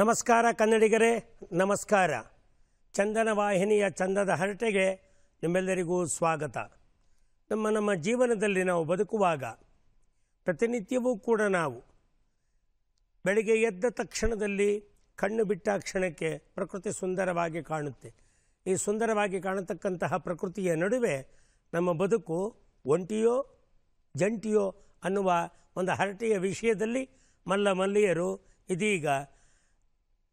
ನಮಸ್ಕಾರ ಕನ್ನಡಿಗರೇ, ನಮಸ್ಕಾರ. ಚಂದನ ವಾಹಿನಿಯ ಚಂದದ ಹರಟೆಗೆ ನಿಮ್ಮೆಲ್ಲರಿಗೂ ಸ್ವಾಗತ. ನಮ್ಮ ನಮ್ಮ ಜೀವನದಲ್ಲಿ ನಾವು ಬದುಕುವಾಗ ಪ್ರತಿನಿತ್ಯವೂ ಕೂಡ ನಾವು ಬೆಳಿಗ್ಗೆ ಎದ್ದ ತಕ್ಷಣದಲ್ಲಿ ಕಣ್ಣು ಬಿಟ್ಟ ಕ್ಷಣಕ್ಕೆ ಪ್ರಕೃತಿ ಸುಂದರವಾಗಿ ಕಾಣುತ್ತೆ. ಈ ಸುಂದರವಾಗಿ ಕಾಣತಕ್ಕಂತಹ ಪ್ರಕೃತಿಯ ನಡುವೆ ನಮ್ಮ ಬದುಕು ಒಂಟಿಯೋ ಜಂಟಿಯೋ ಅನ್ನುವ ಒಂದು ಹರಟೆಯ ವಿಷಯದಲ್ಲಿ ಮಲ್ಲ ಮಲ್ಲಿಯರು ಇದೀಗ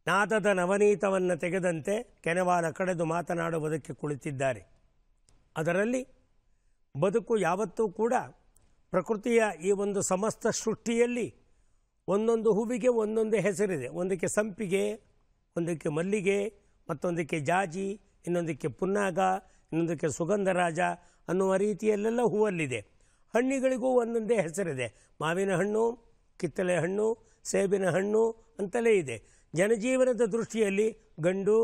ನಾದದ ನವನೀತವನ್ನು ತೆಗೆದಂತೆ ಕೆನವಾರ ಕಡೆದು ಮಾತನಾಡುವುದಕ್ಕೆ ಕುಳಿತಿದ್ದಾರೆ. ಅದರಲ್ಲಿ ಬದುಕು ಯಾವತ್ತೂ ಕೂಡ ಪ್ರಕೃತಿಯ ಈ ಒಂದು ಸಮಸ್ತ ಸೃಷ್ಟಿಯಲ್ಲಿ ಒಂದೊಂದು ಹೂವಿಗೆ ಒಂದೊಂದು ಹೆಸರಿದೆ. ಒಂದಕ್ಕೆ ಸಂಪಿಗೆ, ಒಂದಕ್ಕೆ ಮಲ್ಲಿಗೆ, ಮತ್ತೊಂದಕ್ಕೆ ಜಾಜಿ, ಇನ್ನೊಂದಕ್ಕೆ ಪುನ್ನಾಗ, ಇನ್ನೊಂದಕ್ಕೆ ಸುಗಂಧರಾಜ ಅನ್ನುವ ರೀತಿಯಲ್ಲೆಲ್ಲ ಹೂವಲ್ಲಿದೆ. ಹಣ್ಣಿಗಳಿಗೂ ಒಂದೊಂದೇ ಹೆಸರಿದೆ. ಮಾವಿನ ಹಣ್ಣು, ಕಿತ್ತಳೆ ಹಣ್ಣು, ಸೇಬಿನ ಹಣ್ಣು ಅಂತಲೇ ಇದೆ. ಜನಜೀವನದ ದೃಷ್ಟಿಯಲ್ಲಿ ಗಂಡು,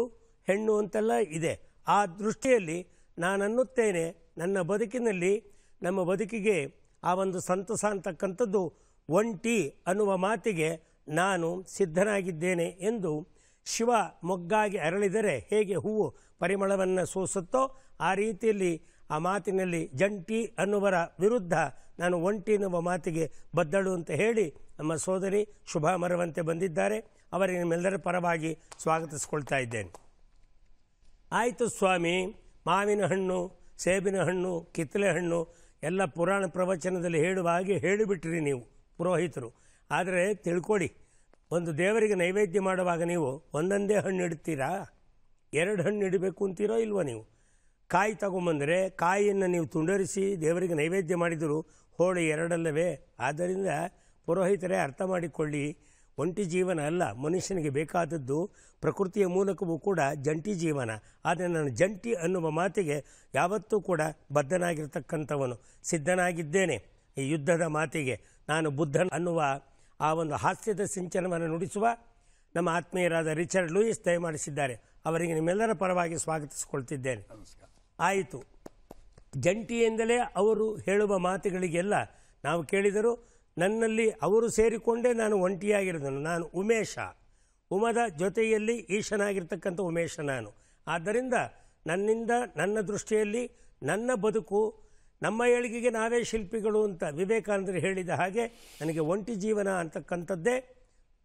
ಹೆಣ್ಣು ಅಂತೆಲ್ಲ ಇದೆ. ಆ ದೃಷ್ಟಿಯಲ್ಲಿ ನಾನು ಅನ್ನುತ್ತೇನೆ ನನ್ನ ಬದುಕಿನಲ್ಲಿ ನಮ್ಮ ಬದುಕಿಗೆ ಆ ಒಂದು ಸಂತಸ ಅಂತಕ್ಕಂಥದ್ದು ಒಂಟಿ ಅನ್ನುವ ಮಾತಿಗೆ ನಾನು ಸಿದ್ಧನಾಗಿದ್ದೇನೆ ಎಂದು ಶಿವ ಮೊಗ್ಗಾಗಿ ಅರಳಿದರೆ ಹೇಗೆ ಹೂವು ಪರಿಮಳವನ್ನು ಸೂಸುತ್ತೋ ಆ ರೀತಿಯಲ್ಲಿ ಆ ಮಾತಿನಲ್ಲಿ ಜಂಟಿ ಅನ್ನುವರ ವಿರುದ್ಧ ನಾನು ಒಂಟಿ ಎನ್ನುವ ಮಾತಿಗೆ ಬದ್ದಳು ಅಂತ ಹೇಳಿ ನಮ್ಮ ಸೋದರಿ ಶುಭ ಮರವಂತೆ ಬಂದಿದ್ದಾರೆ. ಅವರಿಗೆ ನಿಮ್ಮೆಲ್ಲರ ಪರವಾಗಿ ಸ್ವಾಗತಿಸ್ಕೊಳ್ತಾ ಇದ್ದೇನೆ. ಆಯಿತು ಸ್ವಾಮಿ, ಮಾವಿನ ಹಣ್ಣು, ಸೇಬಿನ ಹಣ್ಣು ಕಿತ್ತಳೆ ಹಣ್ಣು, ಎಲ್ಲ ಪುರಾಣ ಪ್ರವಚನದಲ್ಲಿ ಹೇಳುವ ಹಾಗೆ ಹೇಳಿಬಿಟ್ರಿ ನೀವು ಪುರೋಹಿತರು. ಆದರೆ ತಿಳ್ಕೊಡಿ, ಒಂದು ದೇವರಿಗೆ ನೈವೇದ್ಯ ಮಾಡುವಾಗ ನೀವು ಒಂದೊಂದೇ ಹಣ್ಣು ಇಡ್ತೀರಾ? ಎರಡು ಹಣ್ಣು ಇಡಬೇಕು ಅಂತೀರೋ ಇಲ್ವೋ ನೀವು? ಕಾಯಿ ತಗೊಂಬಂದರೆ ಕಾಯಿಯನ್ನು ನೀವು ತುಂಡರಿಸಿ ದೇವರಿಗೆ ನೈವೇದ್ಯ ಮಾಡಿದರೂ ಹೋಳಿ ಎರಡಲ್ಲವೇ? ಆದ್ದರಿಂದ ಪುರೋಹಿತರೇ ಅರ್ಥ ಮಾಡಿಕೊಳ್ಳಿ. ಒಂಟಿ ಜೀವನ ಅಲ್ಲ ಮನುಷ್ಯನಿಗೆ ಬೇಕಾದದ್ದು ಪ್ರಕೃತಿಯ ಮೂಲಕವೂ ಕೂಡ ಜಂಟಿ ಜೀವನ. ಆದರೆ ನಾನು ಜಂಟಿ ಅನ್ನುವ ಮಾತಿಗೆ ಯಾವತ್ತೂ ಕೂಡ ಬದ್ಧನಾಗಿರ್ತಕ್ಕಂಥವನು ಸಿದ್ಧನಾಗಿದ್ದೇನೆ. ಈ ಯುದ್ಧದ ಮಾತಿಗೆ ನಾನು ಬುದ್ಧನ್ ಅನ್ನುವ ಆ ಒಂದು ಹಾಸ್ಯದ ಸಿಂಚನವನ್ನು ನುಡಿಸುವ ನಮ್ಮ ಆತ್ಮೀಯರಾದ ರಿಚರ್ಡ್ ಲೂಯಿಸ್ ದಯಮಾಡಿಸಿದ್ದಾರೆ. ಅವರಿಗೆ ನಿಮ್ಮೆಲ್ಲರ ಪರವಾಗಿ ಸ್ವಾಗತಿಸಿಕೊಳ್ತಿದ್ದೇನೆ. ಆಯಿತು. ಜಂಟಿ ಎಂದಲೇ ಅವರು ಹೇಳುವ ಮಾತುಗಳಿಗೆಲ್ಲ ನಾವು ಕೇಳಿದರು ನನ್ನಲ್ಲಿ ಅವರು ಸೇರಿಕೊಂಡೇ ನಾನು ಒಂಟಿಯಾಗಿರೋದನ್ನು ನಾನು ಉಮೇಶ. ಉಮದ ಜೊತೆಯಲ್ಲಿ ಈಶನಾಗಿರ್ತಕ್ಕಂಥ ಉಮೇಶ ನಾನು. ಆದ್ದರಿಂದ ನನ್ನಿಂದ, ನನ್ನ ದೃಷ್ಟಿಯಲ್ಲಿ, ನನ್ನ ಬದುಕು, ನಮ್ಮ ಏಳಿಗೆಗೆ ನಾವೇ ಶಿಲ್ಪಿಗಳು ಅಂತ ವಿವೇಕಾನಂದರು ಹೇಳಿದ ಹಾಗೆ ನನಗೆ ಒಂಟಿ ಜೀವನ ಅಂತಕ್ಕಂಥದ್ದೇ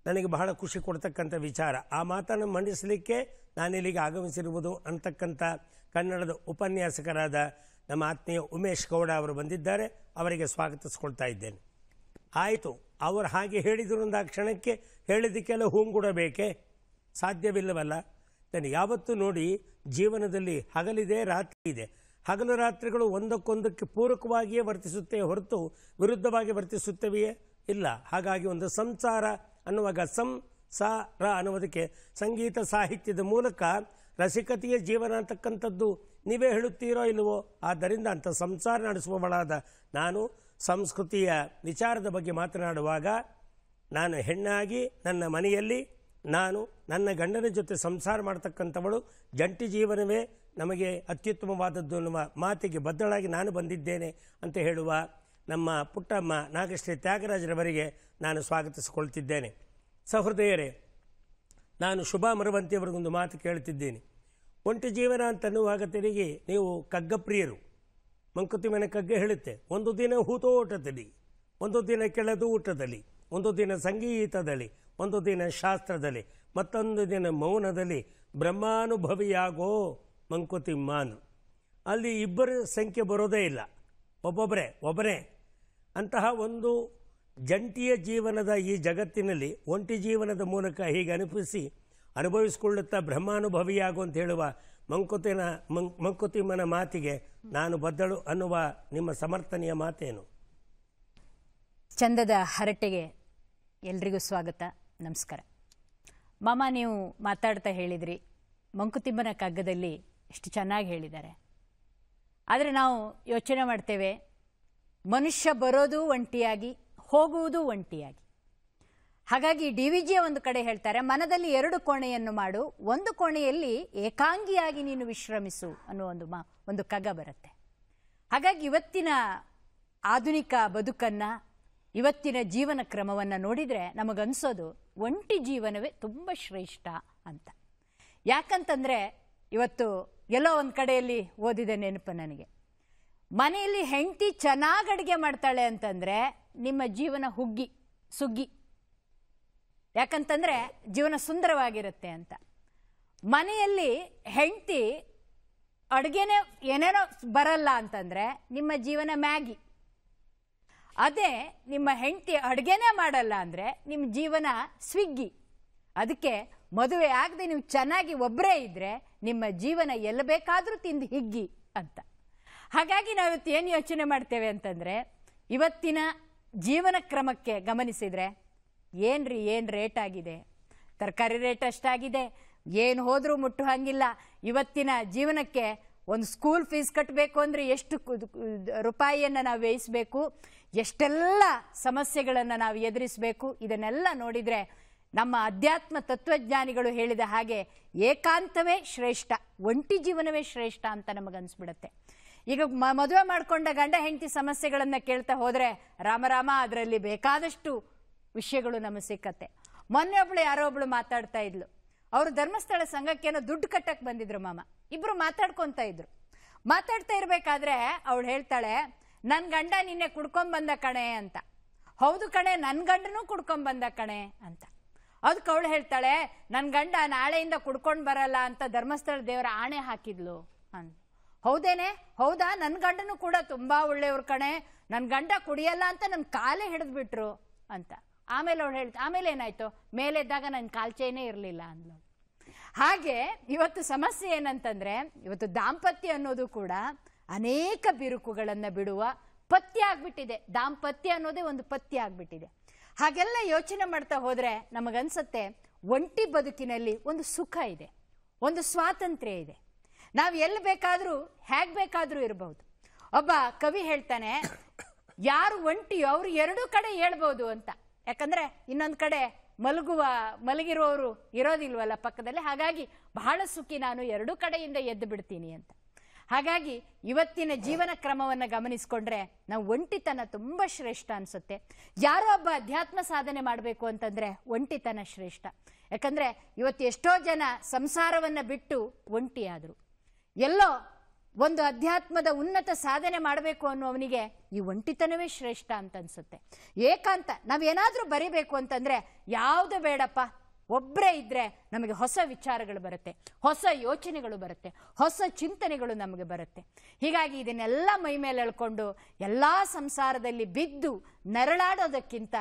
ನನಗೆ ಬಹಳ ಖುಷಿ ಕೊಡ್ತಕ್ಕಂಥ ವಿಚಾರ. ಆ ಮಾತನ್ನು ಮಂಡಿಸಲಿಕ್ಕೆ ನಾನಿಲ್ಲಿಗೆ ಆಗಮಿಸಿರುವುದು ಅಂತಕ್ಕಂಥ ಕನ್ನಡದ ಉಪನ್ಯಾಸಕರಾದ ನಮ್ಮ ಆತ್ಮೀಯ ಉಮೇಶ್ ಗೌಡ ಅವರು ಬಂದಿದ್ದಾರೆ. ಅವರಿಗೆ ಸ್ವಾಗತಿಸ್ಕೊಳ್ತಾ ಇದ್ದೇನೆ. ಆಯಿತು, ಅವರು ಹಾಗೆ ಹೇಳಿದರು ಆ ಕ್ಷಣಕ್ಕೆ ಹೇಳಿದ್ದಕ್ಕೆಲ್ಲ ಹೂಂಗುಡಬೇಕೇ ಸಾಧ್ಯವಿಲ್ಲವಲ್ಲ. ನಾನು ಯಾವತ್ತೂ ನೋಡಿ ಜೀವನದಲ್ಲಿ ಹಗಲಿದೆ, ರಾತ್ರಿ ಇದೆ. ಹಗಲು ರಾತ್ರಿಗಳು ಒಂದಕ್ಕೊಂದಕ್ಕೆ ಪೂರಕವಾಗಿಯೇ ವರ್ತಿಸುತ್ತೆ ಹೊರತು ವಿರುದ್ಧವಾಗಿ ವರ್ತಿಸುತ್ತವೆಯೇ? ಇಲ್ಲ. ಹಾಗಾಗಿ ಒಂದು ಸಂಸಾರ ಅನ್ನುವಾಗ ಸಂ ಸ ರ ಅನ್ನುವುದಕ್ಕೆ ಸಂಗೀತ ಸಾಹಿತ್ಯದ ಮೂಲಕ ರಸಿಕತೆಯ ಜೀವನ ಅಂತಕ್ಕಂಥದ್ದು ನೀವೇ ಹೇಳುತ್ತೀರೋ ಇಲ್ಲವೋ? ಆದ್ದರಿಂದ ಅಂಥ ಸಂಸಾರ ನಡೆಸುವವಳಾದ ನಾನು ಸಂಸ್ಕೃತಿಯ ವಿಚಾರದ ಬಗ್ಗೆ ಮಾತನಾಡುವಾಗ ನಾನು ಹೆಣ್ಣಾಗಿ ನನ್ನ ಮನೆಯಲ್ಲಿ ನಾನು ನನ್ನ ಗಂಡನ ಜೊತೆ ಸಂಸಾರ ಮಾಡ್ತಕ್ಕಂಥವಳು, ಜಂಟಿ ಜೀವನವೇ ನಮಗೆ ಅತ್ಯುತ್ತಮವಾದದ್ದು ಅನ್ನುವ ಮಾತಿಗೆ ಬದ್ಧಳಾಗಿ ನಾನು ಬಂದಿದ್ದೇನೆ ಅಂತ ಹೇಳುವ ನಮ್ಮ ಪುಟ್ಟಮ್ಮ ನಾಗಶ್ರೀ ತ್ಯಾಗರಾಜರವರಿಗೆ ನಾನು ಸ್ವಾಗತಿಸಿಕೊಳ್ತಿದ್ದೇನೆ. ಸಹೃದಯರೇ, ನಾನು ಶುಭ ಮರವಂತಿಯವರಿಗೊಂದು ಮಾತು ಕೇಳ್ತಿದ್ದೀನಿ ಒಂಟಿ ಜೀವನ ಅಂತನ್ನುವಾಗ ತಿರುಗಿ ನೀವು ಕಗ್ಗಪ್ರಿಯರು ಮಂಕುತಿಮ್ಮನ ಮೆನಕಗ್ಗೆ ಹೇಳುತ್ತೆ, ಒಂದು ದಿನ ಹೂತೋಟದಲ್ಲಿ, ಒಂದು ದಿನ ಕೆಳದು ಊಟದಲ್ಲಿ, ಒಂದು ದಿನ ಸಂಗೀತದಲ್ಲಿ, ಒಂದು ದಿನ ಶಾಸ್ತ್ರದಲ್ಲಿ, ಮತ್ತೊಂದು ದಿನ ಮೌನದಲ್ಲಿ ಬ್ರಹ್ಮಾನುಭವಿಯಾಗೋ ಮಂಕುತಿಮ್ಮಾನು ಅಲ್ಲಿ ಇಬ್ಬರ ಸಂಖ್ಯೆ ಬರೋದೇ ಇಲ್ಲ. ಒಬ್ಬೊಬ್ಬರೇ ಒಬ್ಬರೇ ಅಂತಹ ಒಂದು ಜಂಟಿಯ ಜೀವನದ ಈ ಜಗತ್ತಿನಲ್ಲಿ ಒಂಟಿ ಜೀವನದ ಮೂಲಕ ಹೀಗೆ ಅನುಭವಿಸಿ, ಅನುಭವಿಸಿಕೊಳ್ಳುತ್ತಾ ಬ್ರಹ್ಮಾನುಭವಿಯಾಗು ಅಂತ ಹೇಳುವ ಮಂಕುತಿನ ಮಂಕುತಿಮ್ಮನ ಮಾತಿಗೆ ನಾನು ಬದ್ದಳು ಅನ್ನುವ ನಿಮ್ಮ ಸಮರ್ಥನೆಯ ಮಾತೇನು? ಚಂದದ ಹರಟೆಗೆ ಎಲ್ರಿಗೂ ಸ್ವಾಗತ, ನಮಸ್ಕಾರ. ಮಾಮ, ನೀವು ಮಾತಾಡ್ತಾ ಹೇಳಿದ್ರಿ, ಮಂಕುತಿಮ್ಮನ ಕಗ್ಗದಲ್ಲಿ ಎಷ್ಟು ಚೆನ್ನಾಗಿ ಹೇಳಿದ್ದಾರೆ. ಆದರೆ ನಾವು ಯೋಚನೆ ಮಾಡ್ತೇವೆ, ಮನುಷ್ಯ ಬರೋದು ಒಂಟಿಯಾಗಿ, ಹೋಗುವುದು ಒಂಟಿಯಾಗಿ. ಹಾಗಾಗಿ ಡಿ ವಿ ಜಿಯ ಒಂದು ಕಡೆ ಹೇಳ್ತಾರೆ, ಮನದಲ್ಲಿ ಎರಡು ಕೋಣೆಯನ್ನು ಮಾಡು, ಒಂದು ಕೋಣೆಯಲ್ಲಿ ಏಕಾಂಗಿಯಾಗಿ ನೀನು ವಿಶ್ರಮಿಸು ಅನ್ನೋ ಒಂದು ಮಾ, ಒಂದು ಕಗ ಬರುತ್ತೆ. ಹಾಗಾಗಿ ಇವತ್ತಿನ ಆಧುನಿಕ ಬದುಕನ್ನು, ಇವತ್ತಿನ ಜೀವನ ಕ್ರಮವನ್ನು ನೋಡಿದರೆ ನಮಗನ್ಸೋದು ಒಂಟಿ ಜೀವನವೇ ತುಂಬ ಶ್ರೇಷ್ಠ ಅಂತ. ಯಾಕಂತಂದರೆ ಇವತ್ತು ಎಲ್ಲೋ ಒಂದು ಕಡೆಯಲ್ಲಿ ಓದಿದೆ ನೆನಪು ನನಗೆ. ಮನೆಯಲ್ಲಿ ಹೆಂಡತಿ ಚೆನ್ನಾಗಿ ಅಡುಗೆ ಮಾಡ್ತಾಳೆ ಅಂತಂದರೆ ನಿಮ್ಮ ಜೀವನ ಹುಗ್ಗಿ, ಸುಗ್ಗಿ. ಯಾಕಂತಂದರೆ ಜೀವನ ಸುಂದರವಾಗಿರುತ್ತೆ ಅಂತ. ಮನೆಯಲ್ಲಿ ಹೆಂಡತಿ ಅಡುಗೆನೇ ಏನೇನೋ ಬರಲ್ಲ ಅಂತಂದರೆ ನಿಮ್ಮ ಜೀವನ ಮ್ಯಾಗಿ. ಅದೇ ನಿಮ್ಮ ಹೆಂಡತಿ ಅಡುಗೆನೇ ಮಾಡಲ್ಲ ಅಂದರೆ ನಿಮ್ಮ ಜೀವನ ಸ್ವಿಗ್ಗಿ. ಅದಕ್ಕೆ ಮದುವೆ ಆಗದೆ ನೀವು ಚೆನ್ನಾಗಿ ಒಬ್ಬರೇ ಇದ್ದರೆ ನಿಮ್ಮ ಜೀವನ ಎಲ್ಲಿ ಬೇಕಾದರೂ ತಿಂದು ಹಿಗ್ಗಿ ಅಂತ. ಹಾಗಾಗಿ ನಾವು ಇವತ್ತು ಏನು ಯೋಚನೆ ಮಾಡ್ತೇವೆ ಅಂತಂದರೆ, ಇವತ್ತಿನ ಜೀವನ ಕ್ರಮಕ್ಕೆ ಗಮನಿಸಿದರೆ ಏನ್ರಿ ಏನು ರೇಟ್ ಆಗಿದೆ? ತರಕಾರಿ ರೇಟ್ ಅಷ್ಟಾಗಿದೆ. ಏನು ಹೋದರೂ ಮುಟ್ಟು ಹಂಗಿಲ್ಲ. ಇವತ್ತಿನ ಜೀವನಕ್ಕೆ ಒಂದು ಸ್ಕೂಲ್ ಫೀಸ್ ಕಟ್ಟಬೇಕು ಅಂದರೆ ಎಷ್ಟು ರೂಪಾಯಿಯನ್ನು ನಾವು ವ್ಯಯಿಸಬೇಕು? ಎಷ್ಟೆಲ್ಲ ಸಮಸ್ಯೆಗಳನ್ನು ನಾವು ಎದುರಿಸಬೇಕು? ಇದನ್ನೆಲ್ಲ ನೋಡಿದರೆ ನಮ್ಮ ಅಧ್ಯಾತ್ಮ ತತ್ವಜ್ಞಾನಿಗಳು ಹೇಳಿದ ಹಾಗೆ ಏಕಾಂತವೇ ಶ್ರೇಷ್ಠ, ಒಂಟಿ ಜೀವನವೇ ಶ್ರೇಷ್ಠ ಅಂತ ನಮಗನ್ಸ್ಬಿಡುತ್ತೆ ಈಗ ಮದುವೆ ಮಾಡಿಕೊಂಡ ಗಂಡ ಹೆಂಡತಿ ಸಮಸ್ಯೆಗಳನ್ನು ಕೇಳ್ತಾ ಹೋದರೆ ರಾಮರಾಮ ಅದರಲ್ಲಿ ಬೇಕಾದಷ್ಟು ವಿಷಯಗಳು ನಮಗೆ ಸಿಕ್ಕತ್ತೆ. ಮೊನ್ನೆ ಒಬ್ಳು ಯಾರೋ ಒಬ್ಳು ಮಾತಾಡ್ತಾ ಇದ್ಲು. ಅವರು ಧರ್ಮಸ್ಥಳ ಸಂಘಕ್ಕೇನೋ ದುಡ್ಡು ಕಟ್ಟಕ್ಕೆ ಬಂದಿದ್ರು ಮಾಮ. ಇಬ್ರು ಮಾತಾಡ್ಕೊತಾ ಇದ್ರು. ಮಾತಾಡ್ತಾ ಇರಬೇಕಾದ್ರೆ ಅವಳು ಹೇಳ್ತಾಳೆ ನನ್ನ ಗಂಡ ನಿನ್ನೆ ಕುಡ್ಕೊಂಡ್ ಬಂದ ಕಣೆ ಅಂತ. ಹೌದು ಕಣೆ ನನ್ನ ಗಂಡನೂ ಕುಡ್ಕೊಂಬಂದ ಕಣೆ ಅಂತ. ಅದಕ್ಕೆ ಅವಳು ಹೇಳ್ತಾಳೆ ನನ್ನ ಗಂಡ ನಾಳೆಯಿಂದ ಕುಡ್ಕೊಂಡು ಬರಲ್ಲ ಅಂತ ಧರ್ಮಸ್ಥಳ ದೇವರ ಆಣೆ ಹಾಕಿದ್ಲು ಅಂತ. ಹೌದೇನೆ? ಹೌದಾ? ನನ್ನ ಗಂಡನು ಕೂಡ ತುಂಬಾ ಒಳ್ಳೆಯವ್ರ ಕಣೆ. ನನ್ನ ಗಂಡ ಕುಡಿಯಲ್ಲ ಅಂತ ನನ್ನ ಕಾಲೇ ಹಿಡಿದ್ಬಿಟ್ರು ಅಂತ. ಆಮೇಲೆ ಅವಳು ಹೇಳ್ತಾ, ಆಮೇಲೆ ಏನಾಯ್ತು? ಮೇಲೆ ಇದ್ದಾಗ ನನ್ನ ಕಾಲ್ಚೇನೇ ಇರಲಿಲ್ಲ ಅಂದ್ಲು. ಹಾಗೆ ಇವತ್ತು ಸಮಸ್ಯೆ ಏನಂತಂದ್ರೆ, ಇವತ್ತು ದಾಂಪತ್ಯ ಅನ್ನೋದು ಕೂಡ ಅನೇಕ ಬಿರುಕುಗಳನ್ನು ಬಿಡುವ ಪಥ್ಯ ಆಗ್ಬಿಟ್ಟಿದೆ. ದಾಂಪತ್ಯ ಅನ್ನೋದೇ ಒಂದು ಪಥ್ಯ ಆಗ್ಬಿಟ್ಟಿದೆ. ಹಾಗೆಲ್ಲ ಯೋಚನೆ ಮಾಡ್ತಾ ಹೋದ್ರೆ ನಮಗನ್ಸತ್ತೆ, ಒಂಟಿ ಬದುಕಿನಲ್ಲಿ ಒಂದು ಸುಖ ಇದೆ, ಒಂದು ಸ್ವಾತಂತ್ರ್ಯ ಇದೆ. ನಾವು ಎಲ್ಲಿ ಬೇಕಾದರೂ, ಹೇಗೆ ಬೇಕಾದರೂ ಇರಬಹುದು ಒಬ್ಬ ಕವಿ ಹೇಳ್ತಾನೆ, ಯಾರು ಒಂಟಿಯೋ ಅವರು ಎರಡೂ ಕಡೆ ಹೇಳ್ಬೋದು ಅಂತ. ಯಾಕಂದ್ರೆ ಇನ್ನೊಂದು ಕಡೆ ಮಲಗುವ, ಮಲಗಿರೋರು ಇರೋದಿಲ್ವಲ್ಲ ಪಕ್ಕದಲ್ಲಿ? ಹಾಗಾಗಿ ಬಹಳ ಸುಖಿ ನಾನು ಎರಡೂ ಕಡೆಯಿಂದ ಎದ್ದು ಬಿಡ್ತೀನಿ ಅಂತ. ಹಾಗಾಗಿ ಇವತ್ತಿನ ಜೀವನ ಕ್ರಮವನ್ನು ಗಮನಿಸ್ಕೊಂಡ್ರೆ ನಾವು ಒಂಟಿತನ ತುಂಬ ಶ್ರೇಷ್ಠ ಅನಿಸುತ್ತೆ. ಯಾರೋ ಒಬ್ಬ ಅಧ್ಯಾತ್ಮ ಸಾಧನೆ ಮಾಡಬೇಕು ಅಂತಂದರೆ ಒಂಟಿತನ ಶ್ರೇಷ್ಠ. ಯಾಕಂದರೆ ಇವತ್ತು ಎಷ್ಟೋ ಜನ ಸಂಸಾರವನ್ನು ಬಿಟ್ಟು ಒಂಟಿಯಾದರು. ಎಲ್ಲೋ ಒಂದು ಅಧ್ಯಾತ್ಮದ ಉನ್ನತ ಸಾಧನೆ ಮಾಡಬೇಕು ಅನ್ನೋವನಿಗೆ ಈ ಒಂಟಿತನವೇ ಶ್ರೇಷ್ಠ ಅಂತ ಅನ್ಸುತ್ತೆ. ಏಕಾಂತ, ನಾವೇನಾದರೂ ಬರಿಬೇಕು ಅಂತಂದ್ರೆ ಯಾವುದು ಬೇಡಪ್ಪ. ಒಬ್ಬರೇ ಇದ್ರೆ ನಮಗೆ ಹೊಸ ವಿಚಾರಗಳು ಬರುತ್ತೆ, ಹೊಸ ಯೋಚನೆಗಳು ಬರುತ್ತೆ, ಹೊಸ ಚಿಂತನೆಗಳು ನಮಗೆ ಬರುತ್ತೆ. ಹೀಗಾಗಿ ಇದನ್ನೆಲ್ಲ ಮೈ ಮೇಲೆ ಎಳ್ಕೊಂಡು ಎಲ್ಲ ಸಂಸಾರದಲ್ಲಿ ಬಿದ್ದು ನರಳಾಡೋದಕ್ಕಿಂತ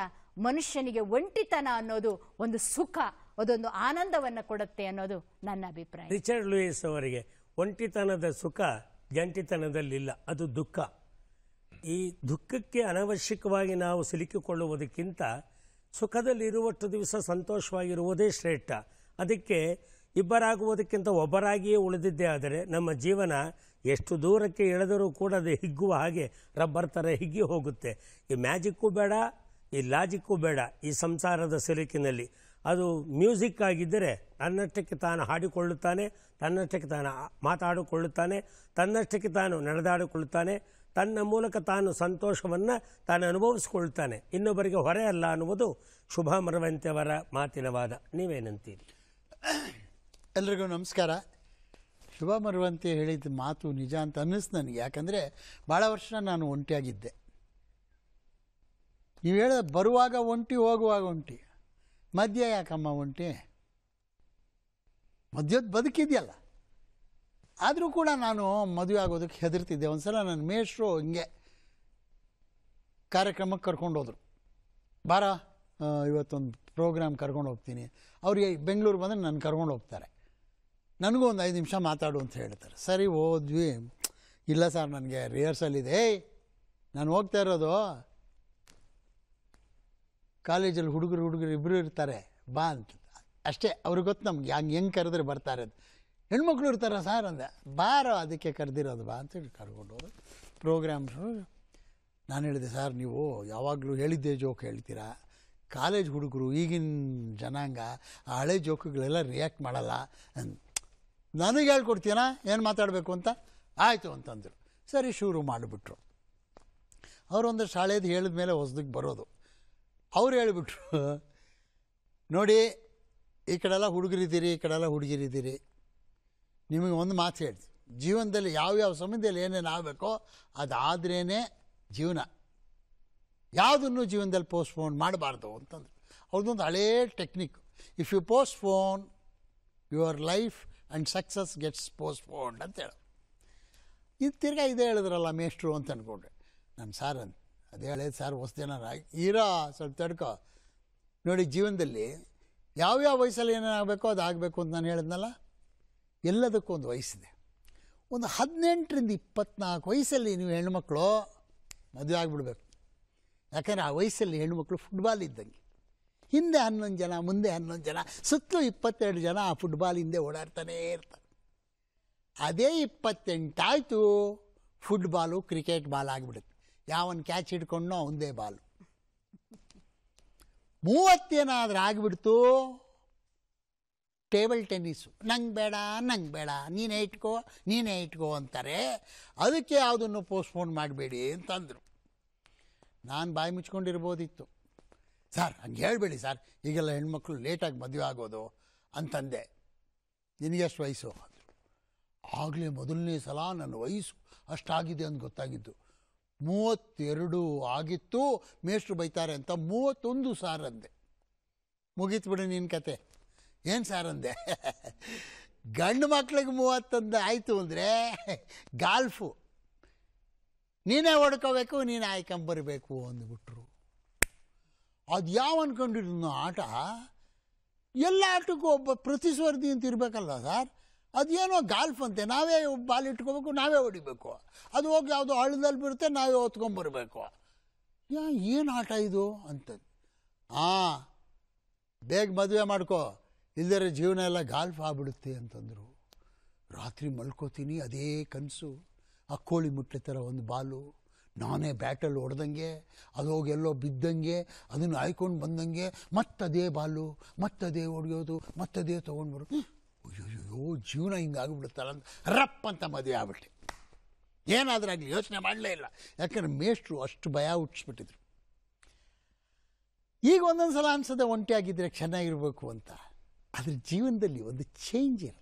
ಮನುಷ್ಯನಿಗೆ ಒಂಟಿತನ ಅನ್ನೋದು ಒಂದು ಸುಖ, ಅದೊಂದು ಆನಂದವನ್ನು ಕೊಡುತ್ತೆ ಅನ್ನೋದು ನನ್ನ ಅಭಿಪ್ರಾಯ. ರಿಚರ್ಡ್ ಲೂಯಿಸ್ ಅವರಿಗೆ ಒಂಟಿತನದ ಸುಖ ಜಂಟಿತನದಲ್ಲಿಲ್ಲ, ಅದು ದುಃಖ. ಈ ದುಃಖಕ್ಕೆ ಅನವಶ್ಯಕವಾಗಿ ನಾವು ಸಿಲುಕಿಕೊಳ್ಳುವುದಕ್ಕಿಂತ ಸುಖದಲ್ಲಿರುವಷ್ಟು ದಿವಸ ಸಂತೋಷವಾಗಿರುವುದೇ ಶ್ರೇಷ್ಠ. ಅದಕ್ಕೆ ಇಬ್ಬರಾಗುವುದಕ್ಕಿಂತ ಒಬ್ಬರಾಗಿಯೇ ಉಳಿದಿದ್ದೇ ಆದರೆ ನಮ್ಮ ಜೀವನ ಎಷ್ಟು ದೂರಕ್ಕೆ ಎಳೆದರೂ ಕೂಡ ಅದು ಹಿಗ್ಗುವ ಹಾಗೆ ರಬ್ಬರ್ ಥರ ಹಿಗ್ಗಿ ಹೋಗುತ್ತೆ. ಈ ಮ್ಯಾಜಿಕ್ಕೂ ಬೇಡ, ಈ ಲಾಜಿಕ್ಕೂ ಬೇಡ ಈ ಸಂಸಾರದ ಸಿಲುಕಿನಲ್ಲಿ. ಅದು ಮ್ಯೂಸಿಕ್ ಆಗಿದ್ದರೆ ತನ್ನಷ್ಟಕ್ಕೆ ತಾನು ಹಾಡಿಕೊಳ್ಳುತ್ತಾನೆ, ತನ್ನಷ್ಟಕ್ಕೆ ತಾನು ಮಾತಾಡಿಕೊಳ್ಳುತ್ತಾನೆ, ತನ್ನಷ್ಟಕ್ಕೆ ತಾನು ನಡೆದಾಡಿಕೊಳ್ಳುತ್ತಾನೆ, ತನ್ನ ಮೂಲಕ ತಾನು ಸಂತೋಷವನ್ನು ತಾನು ಅನುಭವಿಸಿಕೊಳ್ಳುತ್ತಾನೆ. ಇನ್ನೊಬ್ಬರಿಗೆ ಹೊರೆ ಅಲ್ಲ ಅನ್ನುವುದು ಶುಭ ಮರವಂತೆಯವರ ಮಾತಿನ ವಾದ. ನೀವೇನಂತೀರಿ? ಎಲ್ರಿಗೂ ನಮಸ್ಕಾರ. ಶುಭ ಮರವಂತೆ ಹೇಳಿದ ಮಾತು ನಿಜ ಅಂತ ಅನ್ನಿಸ್ತು ನನಗೆ. ಯಾಕಂದರೆ ಭಾಳ ವರ್ಷ ನಾನು ಒಂಟಿಯಾಗಿದ್ದೆ. ನೀವು ಹೇಳಿದ ಬರುವಾಗ ಒಂಟಿ, ಹೋಗುವಾಗ ಒಂಟಿ. ಮಧ್ಯ ಯಾಕಮ್ಮ ಒಂಟಿ? ಮದ್ಯದ ಬದುಕಿದೆಯಲ್ಲ. ಆದರೂ ಕೂಡ ನಾನು ಮದುವೆ ಆಗೋದಕ್ಕೆ ಹೆದರ್ತಿದ್ದೆ. ಒಂದ್ಸಲ ನನ್ನ ಮೇಷ್ರು ಹಿಂಗೆ ಕಾರ್ಯಕ್ರಮಕ್ಕೆ ಕರ್ಕೊಂಡೋದ್ರು. ಬಾರ ಇವತ್ತೊಂದು ಪ್ರೋಗ್ರಾಮ್ ಕರ್ಕೊಂಡು ಹೋಗ್ತೀನಿ. ಅವ್ರಿಗೆ ಬೆಂಗಳೂರು ಬಂದರೆ ನಾನು ಕರ್ಕೊಂಡು ಹೋಗ್ತಾರೆ. ನನಗೂ ಒಂದು ಐದು ನಿಮಿಷ ಮಾತಾಡು ಅಂತ ಹೇಳ್ತಾರೆ. ಸರಿ ಹೋದ್ವಿ ಇಲ್ಲ ಸರ್, ನನಗೆ ರಿಹರ್ಸಲ್ ಇದೆ. ನಾನು ಹೋಗ್ತಾ ಇರೋದು. ಕಾಲೇಜಲ್ಲಿ ಹುಡುಗರು ಹುಡುಗರು ಇಬ್ಬರು ಇರ್ತಾರೆ, ಬಾ ಅಂತ. ಅಷ್ಟೇ, ಅವ್ರಿಗೆ ಗೊತ್ತು ನಮ್ಗೆ, ಹಂಗೆ ಹೆಂಗೆ ಕರೆದ್ರೆ ಬರ್ತಾರೆ ಅಂತ. ಹೆಣ್ಮಕ್ಳು ಇರ್ತಾರ ಸಾರ್ ಅಂದೆ, ಬಾರೋ, ಅದಕ್ಕೆ ಕರೆದಿರೋದು ಬಾ ಅಂತೇಳಿ ಕರ್ಕೊಂಡು ಹೋದ್ರು. ಪ್ರೋಗ್ರಾಮ್ ನಾನು ಹೇಳಿದೆ, ಸರ್, ನೀವು ಯಾವಾಗಲೂ ಹೇಳಿದ್ದೆ ಜೋಕ್ ಹೇಳ್ತೀರಾ? ಕಾಲೇಜ್ ಹುಡುಗರು, ಈಗಿನ ಜನಾಂಗ, ಆ ಹಳೆ ಜೋಕುಗಳೆಲ್ಲ ರಿಯಾಕ್ಟ್ ಮಾಡಲ್ಲ. ನನಗೆ ಹೇಳ್ಕೊಡ್ತೀನ ಏನು ಮಾತಾಡಬೇಕು ಅಂತ? ಆಯಿತು, ಅಂತಂದರು. ಸರಿ, ಶುರು ಮಾಡಿಬಿಟ್ರು. ಅವರೊಂದು ಶಾಲೆದು ಹೇಳಿದ ಮೇಲೆ ಹೊಸದಕ್ಕೆ ಬರೋದು. ಅವ್ರು ಹೇಳಿಬಿಟ್ರು, ನೋಡಿ, ಈ ಕಡೆಲ್ಲ ಹುಡುಗರಿದ್ದೀರಿ, ಈ ಕಡೆಲ್ಲ ಹುಡುಗಿರಿದ್ದೀರಿ. ನಿಮಗೆ ಒಂದು ಮಾತು ಹೇಳ್ತೀನಿ. ಜೀವನದಲ್ಲಿ ಯಾವ್ಯಾವ ಸಮಯದಲ್ಲಿ ಏನೇನು ಆಗಬೇಕೋ ಅದಾದ್ರೇ ಜೀವನ. ಯಾವುದನ್ನು ಜೀವನದಲ್ಲಿ ಪೋಸ್ಟ್ಪೋನ್ ಮಾಡಬಾರ್ದು ಅಂತಂದ್ರು. ಅವ್ರದ್ದೊಂದು ಹಳೇ technique. If you postpone your life and success gets postponed ಅಂತ ಹೇಳೋದು ಇದು ತಿರ್ಗಾ ಇದೇ ಹೇಳಿದ್ರಲ್ಲ ಮೇಷ್ಟ್ರು ಅಂತ ಅಂದ್ಕೊಂಡ್ರೆ ನಮ್ಮ ಸಾರ್ ಅಂತ ಅದೇ ಹೇಳಿದ ಸಾರು ಹೊಸ್ದೇನಾರ ಇರೋ ಸ್ವಲ್ಪ ತಡ್ಕೋ. ನೋಡಿ ಜೀವನದಲ್ಲಿ ಯಾವ್ಯಾವ ವಯಸ್ಸಲ್ಲಿ ಏನೇನಾಗಬೇಕೋ ಅದು ಆಗಬೇಕು ಅಂತ ನಾನು ಹೇಳಿದ್ನಲ್ಲ? ಎಲ್ಲದಕ್ಕೂ ಒಂದು ವಯಸ್ಸಿದೆ. ಒಂದು ಹದಿನೆಂಟರಿಂದ ಇಪ್ಪತ್ನಾಲ್ಕು ವಯಸ್ಸಲ್ಲಿ ನೀವು ಹೆಣ್ಮಕ್ಳು ಮದುವೆ ಆಗಿಬಿಡ್ಬೇಕು. ಯಾಕಂದರೆ ಆ ವಯಸ್ಸಲ್ಲಿ ಹೆಣ್ಮಕ್ಳು ಫುಟ್ಬಾಲ್ ಇದ್ದಂಗೆ. ಹಿಂದೆ ಹನ್ನೊಂದು ಜನ, ಮುಂದೆ ಹನ್ನೊಂದು ಜನ, ಸುತ್ತಲೂ ಇಪ್ಪತ್ತೆರಡು ಜನ ಆ ಫುಟ್ಬಾಲ್ ಹಿಂದೆ ಓಡಾಡ್ತಾನೇ ಇರ್ತಾರೆ. ಅದೇ ಇಪ್ಪತ್ತೆಂಟಾಯಿತು ಫುಟ್ಬಾಲು ಕ್ರಿಕೆಟ್ ಬಾಲ್ ಆಗಿಬಿಡುತ್ತೆ. ಯಾವನ್ ಕ್ಯಾಚ್ ಹಿಡ್ಕೊಂಡೋ ಒಂದೇ ಬಾಲು. ಮೂವತ್ತೇನಾದ್ರೂ ಆಗಿಬಿಡ್ತು? ಟೇಬಲ್ ಟೆನ್ನಿಸು ನಂಗೆ ಬೇಡ ನಂಗೆ ಬೇಡ. ನೀನೇ ಇಟ್ಕೋ ನೀನೇ ಇಟ್ಕೋ ಅಂತಾರೆ. ಅದಕ್ಕೆ ಯಾವುದನ್ನು ಪೋಸ್ಟ್ಪೋನ್ ಮಾಡಬೇಡಿ ಅಂತಂದರು. ನಾನು ಬಾಯಿ ಮುಚ್ಕೊಂಡಿರ್ಬೋದಿತ್ತು. ಸರ್ ಹಂಗೆ ಹೇಳಬೇಡಿ ಸರ್ ಈಗೆಲ್ಲ ಹೆಣ್ಮಕ್ಳು ಲೇಟಾಗಿ ಮದುವೆ ಆಗೋದು ಅಂತಂದೆ. ನಿನಗೆಷ್ಟು ವಯಸ್ಸು? ಆಗಲೇ ಮೊದಲನೇ ಸಲ ನನ್ನ ವಯಸ್ಸು ಅಷ್ಟಾಗಿದೆ ಅಂತ ಗೊತ್ತಾಗಿದ್ದು. ಮೂವತ್ತೆರಡು ಆಗಿತ್ತು, ಮೇಷ್ಟ್ರು ಬೈತಾರೆ ಅಂತ ಮೂವತ್ತೊಂದು ಸಾರ್ ಅಂದೆ ಮುಗೀತು ಬಿಡು ನಿನ್ನ ಕತೆ. ಏನು ಸಾರ್ ಅಂದೆ ಗಂಡು ಮಕ್ಳಿಗೆ ಮೂವತ್ತೊಂದು ಆಯಿತು ಅಂದರೆ ಗಾಲ್ಫು. ನೀನೇ ಹೊಡ್ಕೋಬೇಕು, ನೀನೇ ಆಯ್ಕೊಂಬರ್ಬೇಕು ಅಂದ್ಬಿಟ್ರು. ಅದು ಯಾವ ಅನ್ಕೊಂಡಿರೋ ಆಟ? ಎಲ್ಲ ಆಟಕ್ಕೂ ಒಬ್ಬ ಪ್ರತಿಸ್ಪರ್ಧಿ ಅಂತ ಇರಬೇಕಲ್ಲ ಸರ್? ಅದೇನೋ ಗಾಲ್ಫ್ ಅಂತೆ, ನಾವೇ ಬಾಲ್ ಇಟ್ಕೋಬೇಕು, ನಾವೇ ಹೊಡಿಬೇಕು. ಅದು ಹೋಗಿ ಯಾವುದೋ ಹಳ್ಳದಲ್ಲಿ ಬಿಡುತ್ತೆ ನಾವೇ ಹೊತ್ಕೊಂಬರ್ಬೇಕು ಯಾ, ಏನು ಆಟ ಇದು ಅಂತ ಹಾಂ ಬೇಗ ಮದುವೆ ಮಾಡ್ಕೋ. ಇಲ್ಲದರೆ ಜೀವನ ಎಲ್ಲ ಗಾಲ್ಫ್ ಆಗ್ಬಿಡುತ್ತೆ ಅಂತಂದರು. ರಾತ್ರಿ ಮಲ್ಕೋತೀನಿ, ಅದೇ ಕನಸು. ಆ ಕೋಳಿ ಮುಟ್ಟೆ ಥರ ಒಂದು ಬಾಲು. ನಾನೇ ಬ್ಯಾಟಲ್ಲಿ ಹೊಡೆದಂಗೆ, ಅದು ಹೋಗಿ ಎಲ್ಲೋ ಬಿದ್ದಂಗೆ, ಅದನ್ನು ಆಯ್ಕೊಂಡು ಬಂದಂಗೆ, ಮತ್ತದೇ ಬಾಲು, ಮತ್ತದೇ ಹೊಡೆಯೋದು, ಮತ್ತದೇ ತೊಗೊಂಡು ಬರೋದು. ಅಯ್ಯೋ ಜೀವನ ಹಿಂಗೆ ಆಗಿಬಿಡುತ್ತಲ್ಲ ಅಂತ ರಪ್ ಅಂತ ಮದುವೆ ಆಗ್ಬಿಟ್ಟೆ. ಏನಾದರೂ ಆಗಲಿ, ಯೋಚನೆ ಮಾಡಲೇ ಇಲ್ಲ. ಯಾಕಂದ್ರೆ ಮೇಷ್ಟ್ರು ಅಷ್ಟು ಭಯ ಹುಟ್ಟಿಸ್ಬಿಟ್ಟಿದ್ರು. ಈಗ ಒಂದೊಂದು ಸಲ ಅನ್ಸದೆ ಒಂಟಿಯಾಗಿದ್ದರೆ ಚೆನ್ನಾಗಿರಬೇಕು ಅಂತ. ಅದ್ರ ಜೀವನದಲ್ಲಿ ಒಂದು ಚೇಂಜ್ ಇರಲ್ಲ.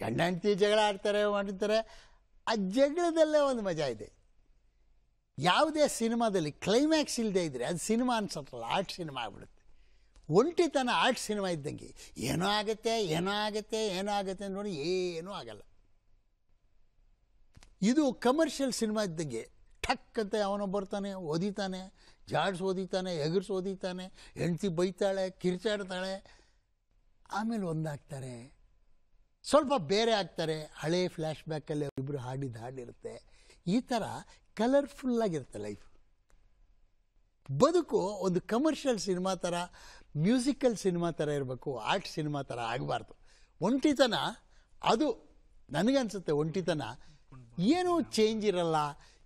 ಗಂಡ ಹೆಂಡತಿ ಜಗಳ ಆಡ್ತಾರೆ, ಮಾಡಿರ್ತಾರೆ. ಆ ಜಗಳದಲ್ಲೇ ಒಂದು ಮಜಾ ಇದೆ. ಯಾವುದೇ ಸಿನಿಮಾದಲ್ಲಿ ಕ್ಲೈಮ್ಯಾಕ್ಸ್ ಇಲ್ಲದೆ ಇದ್ದರೆ ಅದು ಸಿನಿಮಾ ಅನ್ಸತ್ತಲ್ಲ, ಆರ್ಟ್ ಸಿನಿಮಾ ಆಗ್ಬಿಡುತ್ತೆ. ಒಂಟಿತನ ಆರ್ಟ್ ಸಿನಿಮಾ ಇದ್ದಂಗೆ. ಏನೋ ಆಗುತ್ತೆ ಏನೋ ಆಗುತ್ತೆ ಏನೋ ಆಗುತ್ತೆ ನೋಡಿ ಏನೂ ಆಗಲ್ಲ. ಇದು ಕಮರ್ಷಿಯಲ್ ಸಿನಿಮಾ ಇದ್ದಂಗೆ. ಠಕ್ ಅಂತ ಅವನೋ ಬರ್ತಾನೆ, ಓದಿತಾನೆ, ಜಾಡ್ಸ್ ಓದಿತಾನೆ ಎಗರ್ಸ್ ಓದಿತಾನೆ, ಹೆಂಡ್ತಿ ಬೈತಾಳೆ, ಕಿರ್ಚಾಡ್ತಾಳೆ. ಆಮೇಲೆ ಒಂದಾಗ್ತಾರೆ, ಸ್ವಲ್ಪ ಬೇರೆ ಆಗ್ತಾರೆ, ಹಳೆ ಫ್ಲ್ಯಾಶ್ ಬ್ಯಾಕಲ್ಲಿ ಇಬ್ಬರು ಹಾಡಿದ ಹಾಡಿರುತ್ತೆ. ಈ ಥರ ಕಲರ್ಫುಲ್ಲಾಗಿರುತ್ತೆ ಲೈಫ್ ಬದುಕು ಒಂದು ಕಮರ್ಷಿಯಲ್ ಸಿನಿಮಾ ಥರ ಮ್ಯೂಸಿಕಲ್ ಸಿನಿಮಾ ಥರ ಇರಬೇಕು, ಆರ್ಟ್ ಸಿನಿಮಾ ಥರ ಆಗಬಾರ್ದು. ಒಂಟಿತನ, ಅದು ನನಗನ್ಸುತ್ತೆ ಒಂಟಿತನ. ಏನೂ ಚೇಂಜ್ ಇರಲ್ಲ,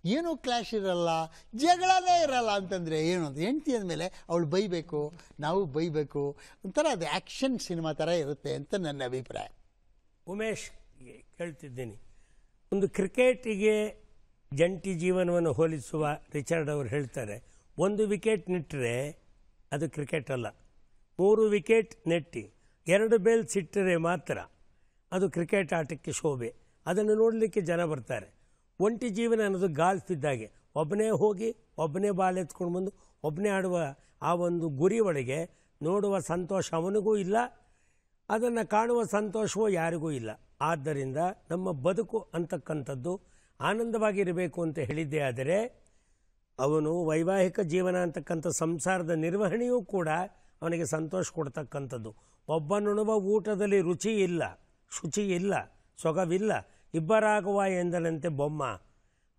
ಏನೂ ಕ್ಲಾಶ್ ಇರಲ್ಲ ಜಗಳನೇ ಇರಲ್ಲ ಅಂತಂದರೆ ಏನು ಅಂತ. ಹೆಂಡ್ತಿ ಅಂದಮೇಲೆ ಅವಳು ಬೈಬೇಕು, ನಾವು ಬೈಬೇಕು, ಒಂಥರ ಅದು ಆ್ಯಕ್ಷನ್ ಸಿನಿಮಾ ಥರ ಇರುತ್ತೆ ಅಂತ ನನ್ನ ಅಭಿಪ್ರಾಯ. ಉಮೇಶ್ ಕೇಳ್ತಿದ್ದೀನಿ. ಒಂದು ಕ್ರಿಕೆಟಿಗೆ ಜಂಟಿ ಜೀವನವನ್ನು ಹೋಲಿಸುವ ರಿಚರ್ಡ್ ಅವರು ಹೇಳ್ತಾರೆ, ಒಂದು ವಿಕೆಟ್ ನಿಟ್ಟರೆ ಅದು ಕ್ರಿಕೆಟ್ ಅಲ್ಲ. ಮೂರು ವಿಕೆಟ್ ನೆಟ್ಟಿ, ಎರಡು ಬೇಲ್ ಸಿಟ್ಟರೆ ಮಾತ್ರ ಅದು ಕ್ರಿಕೆಟ್ ಆಟಕ್ಕೆ ಶೋಭೆ. ಅದನ್ನು ನೋಡಲಿಕ್ಕೆ ಜನ ಬರ್ತಾರೆ. ಒಂಟಿ ಜೀವನ ಅನ್ನೋದು ಗಾಲ್ಫ್ ಇದ್ದಾಗೆ ಒಬ್ಬನೇ ಹೋಗಿ ಒಬ್ಬನೇ ಬಾಲ್ ಎತ್ಕೊಂಡು ಬಂದು ಒಬ್ಬನೇ ಆಡುವ ಆ ಒಂದು ಗುರಿ ಒಳಗೆ ನೋಡುವ ಸಂತೋಷ ಅವನಿಗೂ ಇಲ್ಲ, ಅದನ್ನು ಕಾಣುವ ಸಂತೋಷವೂ ಯಾರಿಗೂ ಇಲ್ಲ. ಆದ್ದರಿಂದ ನಮ್ಮ ಬದುಕು ಅಂತಕ್ಕಂಥದ್ದು ಆನಂದವಾಗಿರಬೇಕು ಅಂತ ಹೇಳಿದ್ದೇ ಆದರೆ, ಅವನು ವೈವಾಹಿಕ ಜೀವನ ಅಂತಕ್ಕಂಥ ಸಂಸಾರದ ನಿರ್ವಹಣೆಯೂ ಕೂಡ ಅವನಿಗೆ ಸಂತೋಷ ಕೊಡ್ತಕ್ಕಂಥದ್ದು. ಒಬ್ಬನುಣುವ ಊಟದಲ್ಲಿ ರುಚಿ ಇಲ್ಲ, ಶುಚಿ ಇಲ್ಲ, ಸೊಗವಿಲ್ಲ, ಇಬ್ಬರಾಗುವ ಎಂದನಂತೆ ಬೊಮ್ಮ.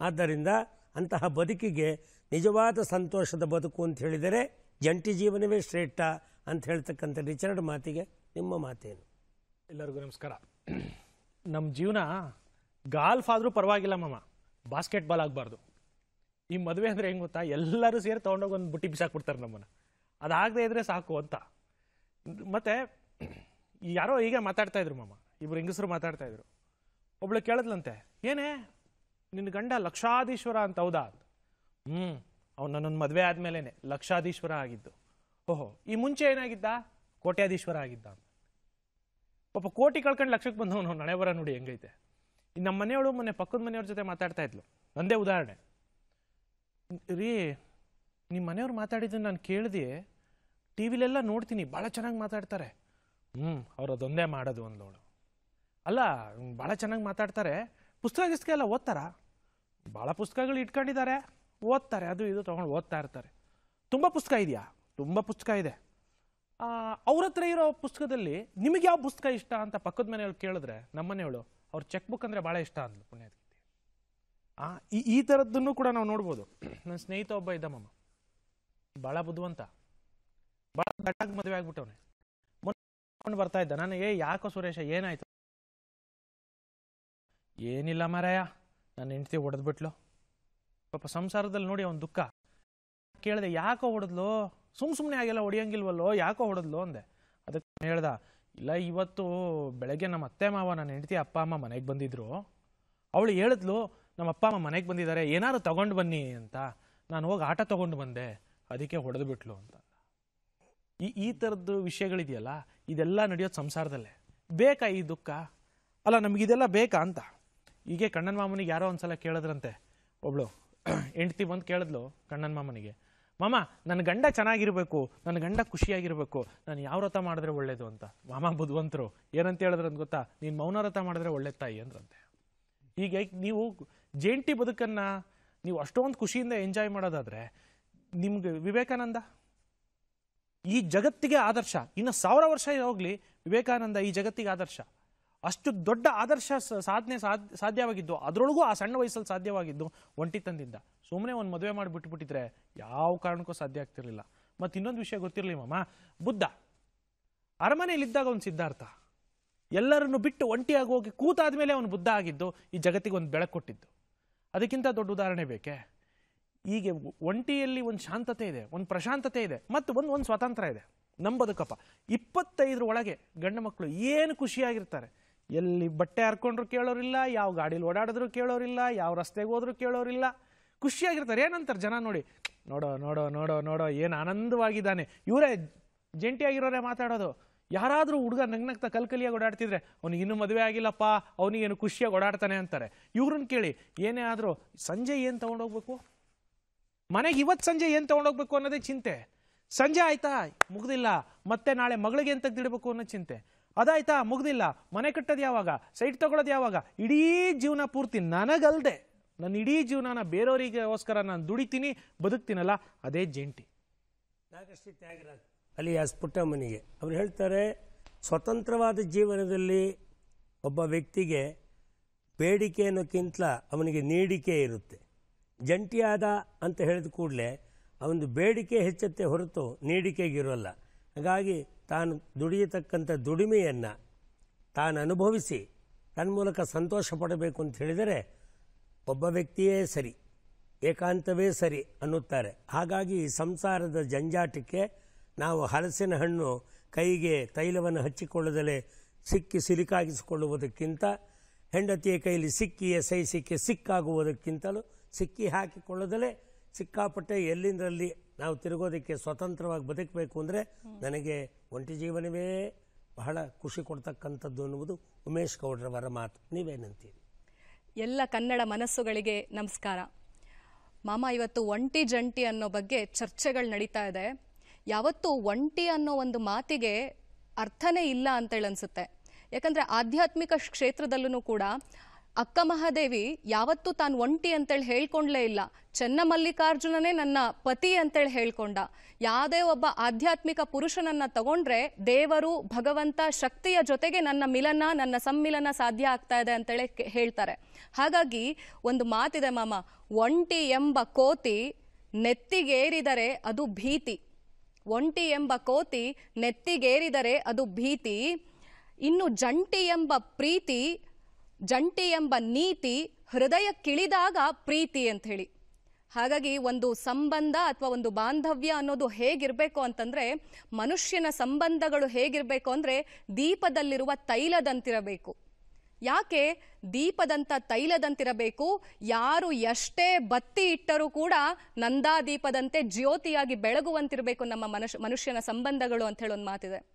ಆದ್ದರಿಂದ ಅಂತಹ ಬದುಕಿಗೆ ನಿಜವಾದ ಸಂತೋಷದ ಬದುಕು ಅಂತ ಹೇಳಿದರೆ ಜಂಟಿ ಜೀವನವೇ ಶ್ರೇಷ್ಠ ಅಂತ ಹೇಳ್ತಕ್ಕಂಥ ರಿಚರ್ಡ್ ಮಾತಿಗೆ ನಿಮ್ಮ ಮಾತೇನು? ಎಲ್ಲರಿಗೂ ನಮಸ್ಕಾರ. ನಮ್ಮ ಜೀವನ ಗಾಲ್ಫ್ ಆದರೂ ಪರವಾಗಿಲ್ಲ ಮಾಮ. ಬಾಸ್ಕೆಟ್ಬಾಲ್ ಆಗಬಾರ್ದು. ಈ ಮದುವೆ ಅಂದರೆ ಹೆಂಗೆ ಗೊತ್ತಾ? ಎಲ್ಲರೂ ಸೇರಿ ತೊಗೊಂಡೋಗಿ ಒಂದು ಬುಟ್ಟಿ ಬಿಸಾಕ್ಬಿಡ್ತಾರೆ ನಮ್ಮನ್ನು. ಅದಾಗದೇ ಇದ್ರೆ ಸಾಕು ಅಂತ. ಮತ್ತೆ ಯಾರೋ ಈಗ ಮಾತಾಡ್ತಾ ಇದ್ರು ಮಾಮ, ಇಬ್ರು ಹೆಂಗಸರು ಮಾತಾಡ್ತಾ ಇದ್ರು. ಒಬ್ಳು ಕೇಳಿದ್ಲಂತೆ, ಏನೇ ನಿನ್ನ ಗಂಡ ಲಕ್ಷಾಧೀಶ್ವರ ಅಂತ ಹೌದಾ? ಹ್ಞೂ ಅವ್ನು ನನ್ನೊಂದು ಮದುವೆ ಆದಮೇಲೆ ಲಕ್ಷಾಧೀಶ್ವರ ಆಗಿದ್ದು. ಓಹೋ, ಈ ಮುಂಚೆ ಏನಾಗಿದ್ದ? ಕೋಟ್ಯಾಧೀಶ್ವರ ಆಗಿದ್ದ ಅಂತ. ಪಾಪ ಕೋಟಿ ಕಳ್ಕೊಂಡು ಲಕ್ಷಕ್ಕೆ ಬಂದವನು ನಳೆ ಬರ ನೋಡಿ ಹೆಂಗೈತೆ. ನಮ್ಮ ಮನೆಯವಳು ಮೊನ್ನೆ ಪಕ್ಕದ ಮನೆಯವ್ರ ಜೊತೆ ಮಾತಾಡ್ತಾ ಇದ್ಲು. ಒಂದೇ ಉದಾಹರಣೆ. ರೀ ನಿಮ್ಮ ಮನೆಯವ್ರು ಮಾತಾಡಿದ್ದನ್ನು ನಾನು ಕೇಳಿದೆ ಟಿ ವಿಲೆಲ್ಲ ನೋಡ್ತೀನಿ ಭಾಳ ಚೆನ್ನಾಗಿ ಮಾತಾಡ್ತಾರೆ. ಹ್ಞೂ ಅವ್ರು ಅದೊಂದೇ ಮಾಡೋದು ಅಂದವಳು ಅಲ್ಲ ಭಾಳ ಚೆನ್ನಾಗಿ ಮಾತಾಡ್ತಾರೆ. ಪುಸ್ತಕ ಗಿಸ್ತಕ ಎಲ್ಲ ಓದ್ತಾರಾ? ಭಾಳ ಪುಸ್ತಕಗಳು ಇಟ್ಕೊಂಡಿದ್ದಾರೆ. ಓದ್ತಾರೆ, ಅದು ಇದು ತೊಗೊಂಡು ಓದ್ತಾ ಇರ್ತಾರೆ. ತುಂಬ ಪುಸ್ತಕ ಇದೆಯಾ? ತುಂಬ ಪುಸ್ತಕ ಇದೆ. ಅವ್ರ ಹತ್ರ ಇರೋ ಪುಸ್ತಕದಲ್ಲಿ ನಿಮಗೆ ಯಾವ ಪುಸ್ತಕ ಇಷ್ಟ ಅಂತ ಪಕ್ಕದ ಮನೆಯವ್ಳು ಕೇಳಿದ್ರೆ ನಮ್ಮ ಮನೆಯವಳು, ಅವ್ರ ಚೆಕ್ ಬುಕ್ ಅಂದರೆ ಭಾಳ ಇಷ್ಟ ಅಂದ್ಲು ಪುಣ್ಯದ ಆ, ಈ ಥರದ್ದನ್ನು ಕೂಡ ನಾವು ನೋಡ್ಬೋದು. ನನ್ನ ಸ್ನೇಹಿತ ಒಬ್ಬ ಇದ್ದ ಮಾಮ. ಭಾಳ ಬುದ್ಧಿವಂತ. ಭಾಳ ದಟ್ಟಾಗಿ ಮದುವೆ ಆಗ್ಬಿಟ್ಟವನೆ. ಮುಂದೆ ಬರ್ತಾ ಇದ್ದ. ನಾನು ಏ ಯಾಕೋ ಸುರೇಶ, ಏನಾಯ್ತು? ಏನಿಲ್ಲ ಮಾರಾಯ. ನನ್ನ ಹೆಂಡತಿ ಹೊಡೆದ್ಬಿಟ್ಲು. ಪಾಪ ಸಂಸಾರದಲ್ಲಿ ನೋಡಿ ಅವನ ದುಃಖ. ಕೇಳಿದೆ, ಯಾಕೋ ಹೊಡೆದ್ಲು? ಸುಮ್ ಸುಮ್ಮನೆ ಆಗಿಲ್ಲ ಹೊಡಿಯಂಗಿಲ್ವಲ್ಲೋ? ಯಾಕೋ ಹೊಡೆದ್ಲು? ಅಂದೆ. ಅದಕ್ಕೆ ಹೇಳ್ದ, ಇಲ್ಲ, ಇವತ್ತು ಬೆಳಗ್ಗೆ ನಮ್ಮ ಅತ್ತೆ ಮಾವ ನನ್ನ ಹೆಂಡತಿ ಅಪ್ಪ ಅಮ್ಮ ಮನೆಗೆ ಬಂದಿದ್ರು. ಅವಳು ಹೇಳಿದ್ಲು, ನಮ್ಮ ಅಪ್ಪ ಅಮ್ಮ ಮನೆಗೆ ಬಂದಿದ್ದಾರೆ. ಏನಾದ್ರು ತಗೊಂಡು ಬನ್ನಿ ಅಂತ. ನಾನು ಹೋಗಿ ಆಟ ತಗೊಂಡು ಬಂದೆ. ಅದಕ್ಕೆ ಹೊಡೆದು ಬಿಟ್ಲು ಅಂತ. ಈ ಈ ಥರದ್ದು ವಿಷಯಗಳಿದೆಯಲ್ಲ, ಇದೆಲ್ಲ ನಡೆಯೋದು ಸಂಸಾರದಲ್ಲೇ. ಬೇಕಾ ಈ ದುಃಖ? ಅಲ್ಲ, ನಮಗಿದೆಲ್ಲ ಬೇಕಾ ಅಂತ? ಹೀಗೆ ಕಣ್ಣನ ಮಾಮನಿಗೆ ಯಾರೋ ಒಂದ್ಸಲ ಕೇಳಿದ್ರಂತೆ. ಒಬ್ಳು ಹೆಂಡ್ತಿ ಬಂದು ಕೇಳಿದ್ಲು ಕಣ್ಣನ ಮಾಮನಿಗೆ. ಮಾಮ ನನ್ನ ಗಂಡ ಚೆನ್ನಾಗಿರಬೇಕು ನನ್ನ ಗಂಡ ಖುಷಿಯಾಗಿರ್ಬೇಕು, ನಾನು ಯಾವ ವ್ರತ ಮಾಡಿದ್ರೆ ಒಳ್ಳೇದು ಅಂತ. ಮಾಮ ಬುದ್ಧವಂತರು ಏನಂತ ಹೇಳಿದ್ರು ಅಂತ ಗೊತ್ತಾ? ನೀನು ಮೌನ ವ್ರತ ಮಾಡಿದ್ರೆ ಒಳ್ಳೆ ತಾಯಿ ಅಂದ್ರಂತೆ. ಹೀಗೆ ನೀವು ಜೇಂಟಿ ಬದುಕನ್ನು ನೀವು ಅಷ್ಟೊಂದು ಖುಷಿಯಿಂದ ಎಂಜಾಯ್ ಮಾಡೋದಾದ್ರೆ ನಿಮ್ಗೆ ವಿವೇಕಾನಂದ? ಈ ಜಗತ್ತಿಗೆ ಆದರ್ಶ. ಇನ್ನು ಸಾವಿರ ವರ್ಷ ಹೋಗ್ಲಿ, ವಿವೇಕಾನಂದ ಈ ಜಗತ್ತಿಗೆ ಆದರ್ಶ. ಅಷ್ಟು ದೊಡ್ಡ ಆದರ್ಶ ಸಾಧನೆ ಸಾಧ್ ಸಾಧ್ಯವಾಗಿದ್ದು, ಅದರೊಳಗೂ ಆ ಸಣ್ಣ ವಯಸ್ಸಲ್ಲಿ ಸಾಧ್ಯವಾಗಿದ್ದು ಒಂಟಿತನದಿಂದ ಸುಮ್ಮನೆ ಒಂದು ಮದುವೆ ಮಾಡಿ ಬಿಟ್ಟುಬಿಟ್ಟಿದ್ರೆ ಯಾವ ಕಾರಣಕ್ಕೂ ಸಾಧ್ಯ ಆಗ್ತಿರ್ಲಿಲ್ಲ. ಮತ್ತು ಇನ್ನೊಂದು ವಿಷಯ ಗೊತ್ತಿರಲಿ ಮಾಮ. ಬುದ್ಧ. ಅರಮನೆಯಲ್ಲಿದ್ದಾಗ ಒಂದು ಸಿದ್ಧಾರ್ಥ. ಎಲ್ಲರನ್ನು ಬಿಟ್ಟು ಒಂಟಿಯಾಗಿ ಹೋಗಿ ಕೂತಾದ್ಮೇಲೆ ಅವನು ಬುದ್ಧ ಆಗಿದ್ದು, ಈ ಜಗತ್ತಿಗೆ ಒಂದು ಬೆಳಕು ಕೊಟ್ಟಿದ್ದು. ಅದಕ್ಕಿಂತ ದೊಡ್ಡ ಉದಾಹರಣೆ ಬೇಕೇ? ಹೀಗೆ ಒಂಟಿಯಲ್ಲಿ ಒಂದು ಶಾಂತತೆ ಇದೆ, ಒಂದು ಪ್ರಶಾಂತತೆ ಇದೆ, ಮತ್ತು ಒಂದು ಒಂದು ಸ್ವಾತಂತ್ರ್ಯ ಇದೆ. ನಮ್ಮ ಬದುಕಪ್ಪ ಇಪ್ಪತ್ತೈದರ ಒಳಗೆ ಗಂಡು ಮಕ್ಕಳು ಏನು ಖುಷಿಯಾಗಿರ್ತಾರೆ? ಎಲ್ಲಿ ಬಟ್ಟೆ ಹರ್ಕೊಂಡ್ರು ಕೇಳೋರಿಲ್ಲ, ಯಾವ ಗಾಡೀಲಿ ಓಡಾಡಿದ್ರು ಕೇಳೋರಿಲ್ಲ, ಯಾವ ರಸ್ತೆಗೆ ಹೋದ್ರು ಕೇಳೋರಿಲ್ಲ. ಖುಷಿಯಾಗಿರ್ತಾರೆ. ಏನಂತಾರೆ ಜನ ನೋಡಿ? ನೋಡೋ ನೋಡೋ ನೋಡೋ ನೋಡೋ, ಏನು ಆನಂದವಾಗಿದ್ದಾನೆ. ಇವರೇ ಜಂಟಿಯಾಗಿರೋರೇ ಮಾತಾಡೋದು. ಯಾರಾದರೂ ಹುಡುಗ ನಗ್ನಗ್ತಾ ಕಲ್ಕಲಿಯಾಗಿ ಓಡಾಡ್ತಿದ್ರೆ, ಅವ್ನಿಗೆ ಇನ್ನೂ ಮದುವೆ ಆಗಿಲ್ಲಪ್ಪ, ಅವನಿಗೇನು ಖುಷಿಯಾಗಿ ಓಡಾಡ್ತಾನೆ ಅಂತಾರೆ. ಇವ್ರನ್ನ ಕೇಳಿ, ಏನೇ ಆದರೂ, ಸಂಜೆ ಏನು ತೊಗೊಂಡೋಗ್ಬೇಕು? ಮನೆಗೆ ಇವತ್ತು ಸಂಜೆ ಏನು ತೊಗೊಂಡೋಗ್ಬೇಕು ಅನ್ನೋದೇ ಚಿಂತೆ. ಸಂಜೆ ಆಯ್ತಾ? ಮುಗ್ದಿಲ್ಲ. ಮತ್ತೆ ನಾಳೆ ಮಗಳಿಗೆ ಏನು ತೆಗೆದಿಡಬೇಕು ಅನ್ನೋ ಚಿಂತೆ. ಅದಾಯ್ತಾ? ಮುಗ್ದಿಲ್ಲ. ಮನೆ ಕಟ್ಟೋದು ಯಾವಾಗ? ಸೈಟ್ ತೊಗೊಳೋದು ಯಾವಾಗ? ಇಡೀ ಜೀವನ ಪೂರ್ತಿ ನನಗಲ್ದೆ. ನನ್ನ ಇಡೀ ಜೀವನನ ಬೇರೆಯವರಿಗೋಸ್ಕರ ನಾನು ದುಡಿತೀನಿ, ಬದುಕ್ತೀನಲ್ಲ, ಅದೇ ಜಂಟಿ. ನಾಗಶ್ರೀ ತ್ಯಾಗರಾಜ್, ಅಲಿಯಾಸ್ ಪುಟ್ಟಮ್ಮನಿಗೆ. ಅವ್ರು ಹೇಳ್ತಾರೆ, ಸ್ವತಂತ್ರವಾದ ಜೀವನದಲ್ಲಿ ಒಬ್ಬ ವ್ಯಕ್ತಿಗೆ ಬೇಡಿಕೆ ಅನ್ನೋಕ್ಕಿಂತ ಅವನಿಗೆ ನೀಡಿಕೆ ಇರುತ್ತೆ. ಜಂಟಿಯಾದ ಅಂತ ಹೇಳಿದ ಕೂಡಲೇ ಅವನು ಬೇಡಿಕೆ ಹೆಚ್ಚತ್ತೆ ಹೊರತು ನೀಡಿಕೆಗಿರೋಲ್ಲ. ಹಾಗಾಗಿ ತಾನು ದುಡಿಯತಕ್ಕಂಥ ದುಡಿಮೆಯನ್ನು ತಾನು ಅನುಭವಿಸಿ ತನ್ಮೂಲಕ ಸಂತೋಷ ಪಡಬೇಕು ಅಂತ ಹೇಳಿದರೆ ಒಬ್ಬ ವ್ಯಕ್ತಿಯೇ ಸರಿ, ಏಕಾಂತವೇ ಸರಿ ಅನ್ನುತ್ತಾರೆ. ಹಾಗಾಗಿ ಸಂಸಾರದ ಜಂಜಾಟಕ್ಕೆ ನಾವು ಹಲಸಿನ ಹಣ್ಣು ಕೈಗೆ ತೈಲವನ್ನು ಹಚ್ಚಿಕೊಳ್ಳದಲೇ ಸಿಕ್ಕಿ ಸಿಲುಕಾಗಿಸಿಕೊಳ್ಳುವುದಕ್ಕಿಂತ, ಹೆಂಡತಿಯ ಕೈಲಿ ಸಿಕ್ಕಿ ಎಸೈಸಿಕ್ಕೆ ಸಿಕ್ಕಾಗುವುದಕ್ಕಿಂತಲೂ ಸಿಕ್ಕಿ ಹಾಕಿಕೊಳ್ಳದಲೇ ಸಿಕ್ಕಾಪಟ್ಟೆ ಎಲ್ಲಿಂದರಲ್ಲಿ ನಾವು ತಿರುಗೋದಕ್ಕೆ ಸ್ವತಂತ್ರವಾಗಿ ಬದುಕಬೇಕು ಅಂದರೆ ನನಗೆ ಒಂಟಿ ಜೀವನವೇ ಬಹಳ ಖುಷಿ ಕೊಡ್ತಕ್ಕಂಥದ್ದು ಅನ್ನುವುದು ಉಮೇಶ್ ಗೌಡ್ರವರ ಮಾತು. ನೀವೇನಂತೀರಿ ಎಲ್ಲ ಕನ್ನಡ ಮನಸ್ಸುಗಳಿಗೆ ನಮಸ್ಕಾರ. ಮಾಮ, ಇವತ್ತು ಒಂಟಿ ಜಂಟಿ ಅನ್ನೋ ಬಗ್ಗೆ ಚರ್ಚೆಗಳು ನಡೀತಾ ಇದೆ. ಯಾವತ್ತು ಒಂಟಿ ಅನ್ನೋ ಒಂದು ಮಾತಿಗೆ ಅರ್ಥನೇ ಇಲ್ಲ ಅಂತೇಳಿ ಅನ್ಸುತ್ತೆ ಯಾಕಂದರೆ ಆಧ್ಯಾತ್ಮಿಕ ಕ್ಷೇತ್ರದಲ್ಲೂ ಕೂಡ ಅಕ್ಕ ಮಹಾದೇವಿ, ಯಾವತ್ತೂ ತಾನು ಒಂಟಿ ಅಂತೇಳಿ ಹೇಳ್ಕೊಂಡ್ಲೇ ಇಲ್ಲ. ಚೆನ್ನಮಲ್ಲಿಕಾರ್ಜುನನೇ ನನ್ನ ಪತಿ ಅಂತೇಳಿ ಹೇಳ್ಕೊಂಡ. ಯಾವುದೇ ಒಬ್ಬ ಆಧ್ಯಾತ್ಮಿಕ ಪುರುಷನನ್ನ ತಗೊಂಡ್ರೆ ದೇವರು, ಭಗವಂತ ಶಕ್ತಿಯ ಜೊತೆಗೆ ನನ್ನ ಮಿಲನ, ನನ್ನ ಸಮ್ಮಿಲನ ಸಾಧ್ಯ ಆಗ್ತಾ ಇದೆ ಅಂತೇಳಿ ಹೇಳ್ತಾರೆ. ಹಾಗಾಗಿ ಒಂದು ಮಾತಿದೆ ಮಾಮ, ಒಂಟಿ ಎಂಬ ಕೋತಿ ನೆತ್ತಿಗೇರಿದರೆ ಅದು ಭೀತಿ. ಒಂಟಿ ಎಂಬ ಕೋತಿ ನೆತ್ತಿಗೇರಿದರೆ ಅದು ಭೀತಿ. ಇನ್ನು ಜಂಟಿ ಎಂಬ ಪ್ರೀತಿ ಜಂಟಿ ಎಂಬ ನೀತಿ ಹೃದಯಕ್ಕಿಳಿದಾಗ ಪ್ರೀತಿ ಅಂತ ಹೇಳಿ ಹಾಗಾಗಿ ಒಂದು ಸಂಬಂಧ ಅಥವಾ ಒಂದು ಬಾಂಧವ್ಯ ಅನ್ನೋದು ಹೇಗಿರಬೇಕು ಅಂತಂದ್ರೆ, ಮನುಷ್ಯನ ಸಂಬಂಧಗಳು ಹೇಗಿರಬೇಕು ಅಂದ್ರೆ ದೀಪದಲ್ಲಿರುವ ತೈಲದಂತಿರಬೇಕು. ಯಾಕೆ? ದೀಪದಂತ ತೈಲದಂತಿರಬೇಕು. ಯಾರು ಎಷ್ಟೇ ಬತ್ತಿ ಇಟ್ಟರೂ ಕೂಡ ನಂದಾ ದೀಪದಂತೆ ಜ್ಯೋತಿಯಾಗಿ ಬೆಳಗುವಂತಿರಬೇಕು ನಮ್ಮ ಮನುಷ್ಯ ಮನುಷ್ಯನ ಸಂಬಂಧಗಳು ಅಂತ ಹೇಳಿ ಒಂದು ಮಾತಿದೆ.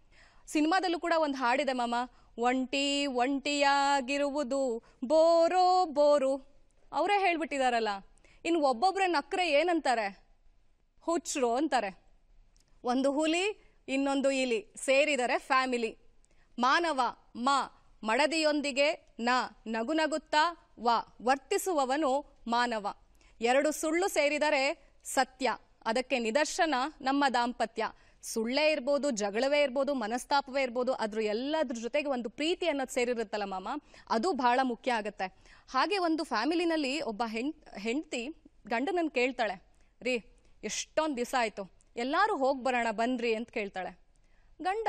ಸಿನಿಮಾದಲ್ಲೂ ಕೂಡ ಒಂದು ಹಾಡಿದೆ ಮಾಮ ಒಂಟಿ ಒಂಟಿಯಾಗಿರುವುದು ಬೋರೋ ಬೋರು. ಅವರೇ ಹೇಳ್ಬಿಟ್ಟಿದಾರಲ್ಲ ಇನ್ನು ಒಬ್ಬೊಬ್ಬರ ನಕ್ರೆ ಏನಂತಾರೆ? ಹುಚ್ಚರು ಅಂತಾರೆ. ಒಂದು ಹುಲಿ, ಇನ್ನೊಂದು ಇಲಿ ಸೇರಿದರೆ ಫ್ಯಾಮಿಲಿ. ಮಾನವ, ಮ, ಮಡದಿಯೊಂದಿಗೆ ನ ನಗು ನಗುತ್ತಾ ವ, ವರ್ತಿಸುವವನು ಮಾನವ. ಎರಡು ಸುಳ್ಳು ಸೇರಿದರೆ ಸತ್ಯ, ಅದಕ್ಕೆ ನಿದರ್ಶನ ನಮ್ಮ ದಾಂಪತ್ಯ. ಸುಳ್ಳೇ ಇರ್ಬೋದು, ಜಗಳವೇ ಇರ್ಬೋದು, ಮನಸ್ತಾಪವೇ ಇರ್ಬೋದು ಅದ್ರ ಎಲ್ಲದ್ರ ಜೊತೆಗೆ ಒಂದು ಪ್ರೀತಿ ಅನ್ನೋದು ಸೇರಿರುತ್ತಲ್ಲ ಮಾಮ, ಅದು ಬಹಳ ಮುಖ್ಯ ಆಗುತ್ತೆ. ಹಾಗೆ ಒಂದು ಫ್ಯಾಮಿಲಿನಲ್ಲಿ ಒಬ್ಬ ಹೆಂಡತಿ ಗಂಡನನ್ನು ಕೇಳ್ತಾಳೆ, ರೀ, ಎಷ್ಟೊಂದು ದಿವಸ ಆಯಿತು, ಎಲ್ಲರೂ ಹೋಗಿ ಬರೋಣ, ಬನ್ರಿ ಅಂತ ಕೇಳ್ತಾಳೆ. ಗಂಡ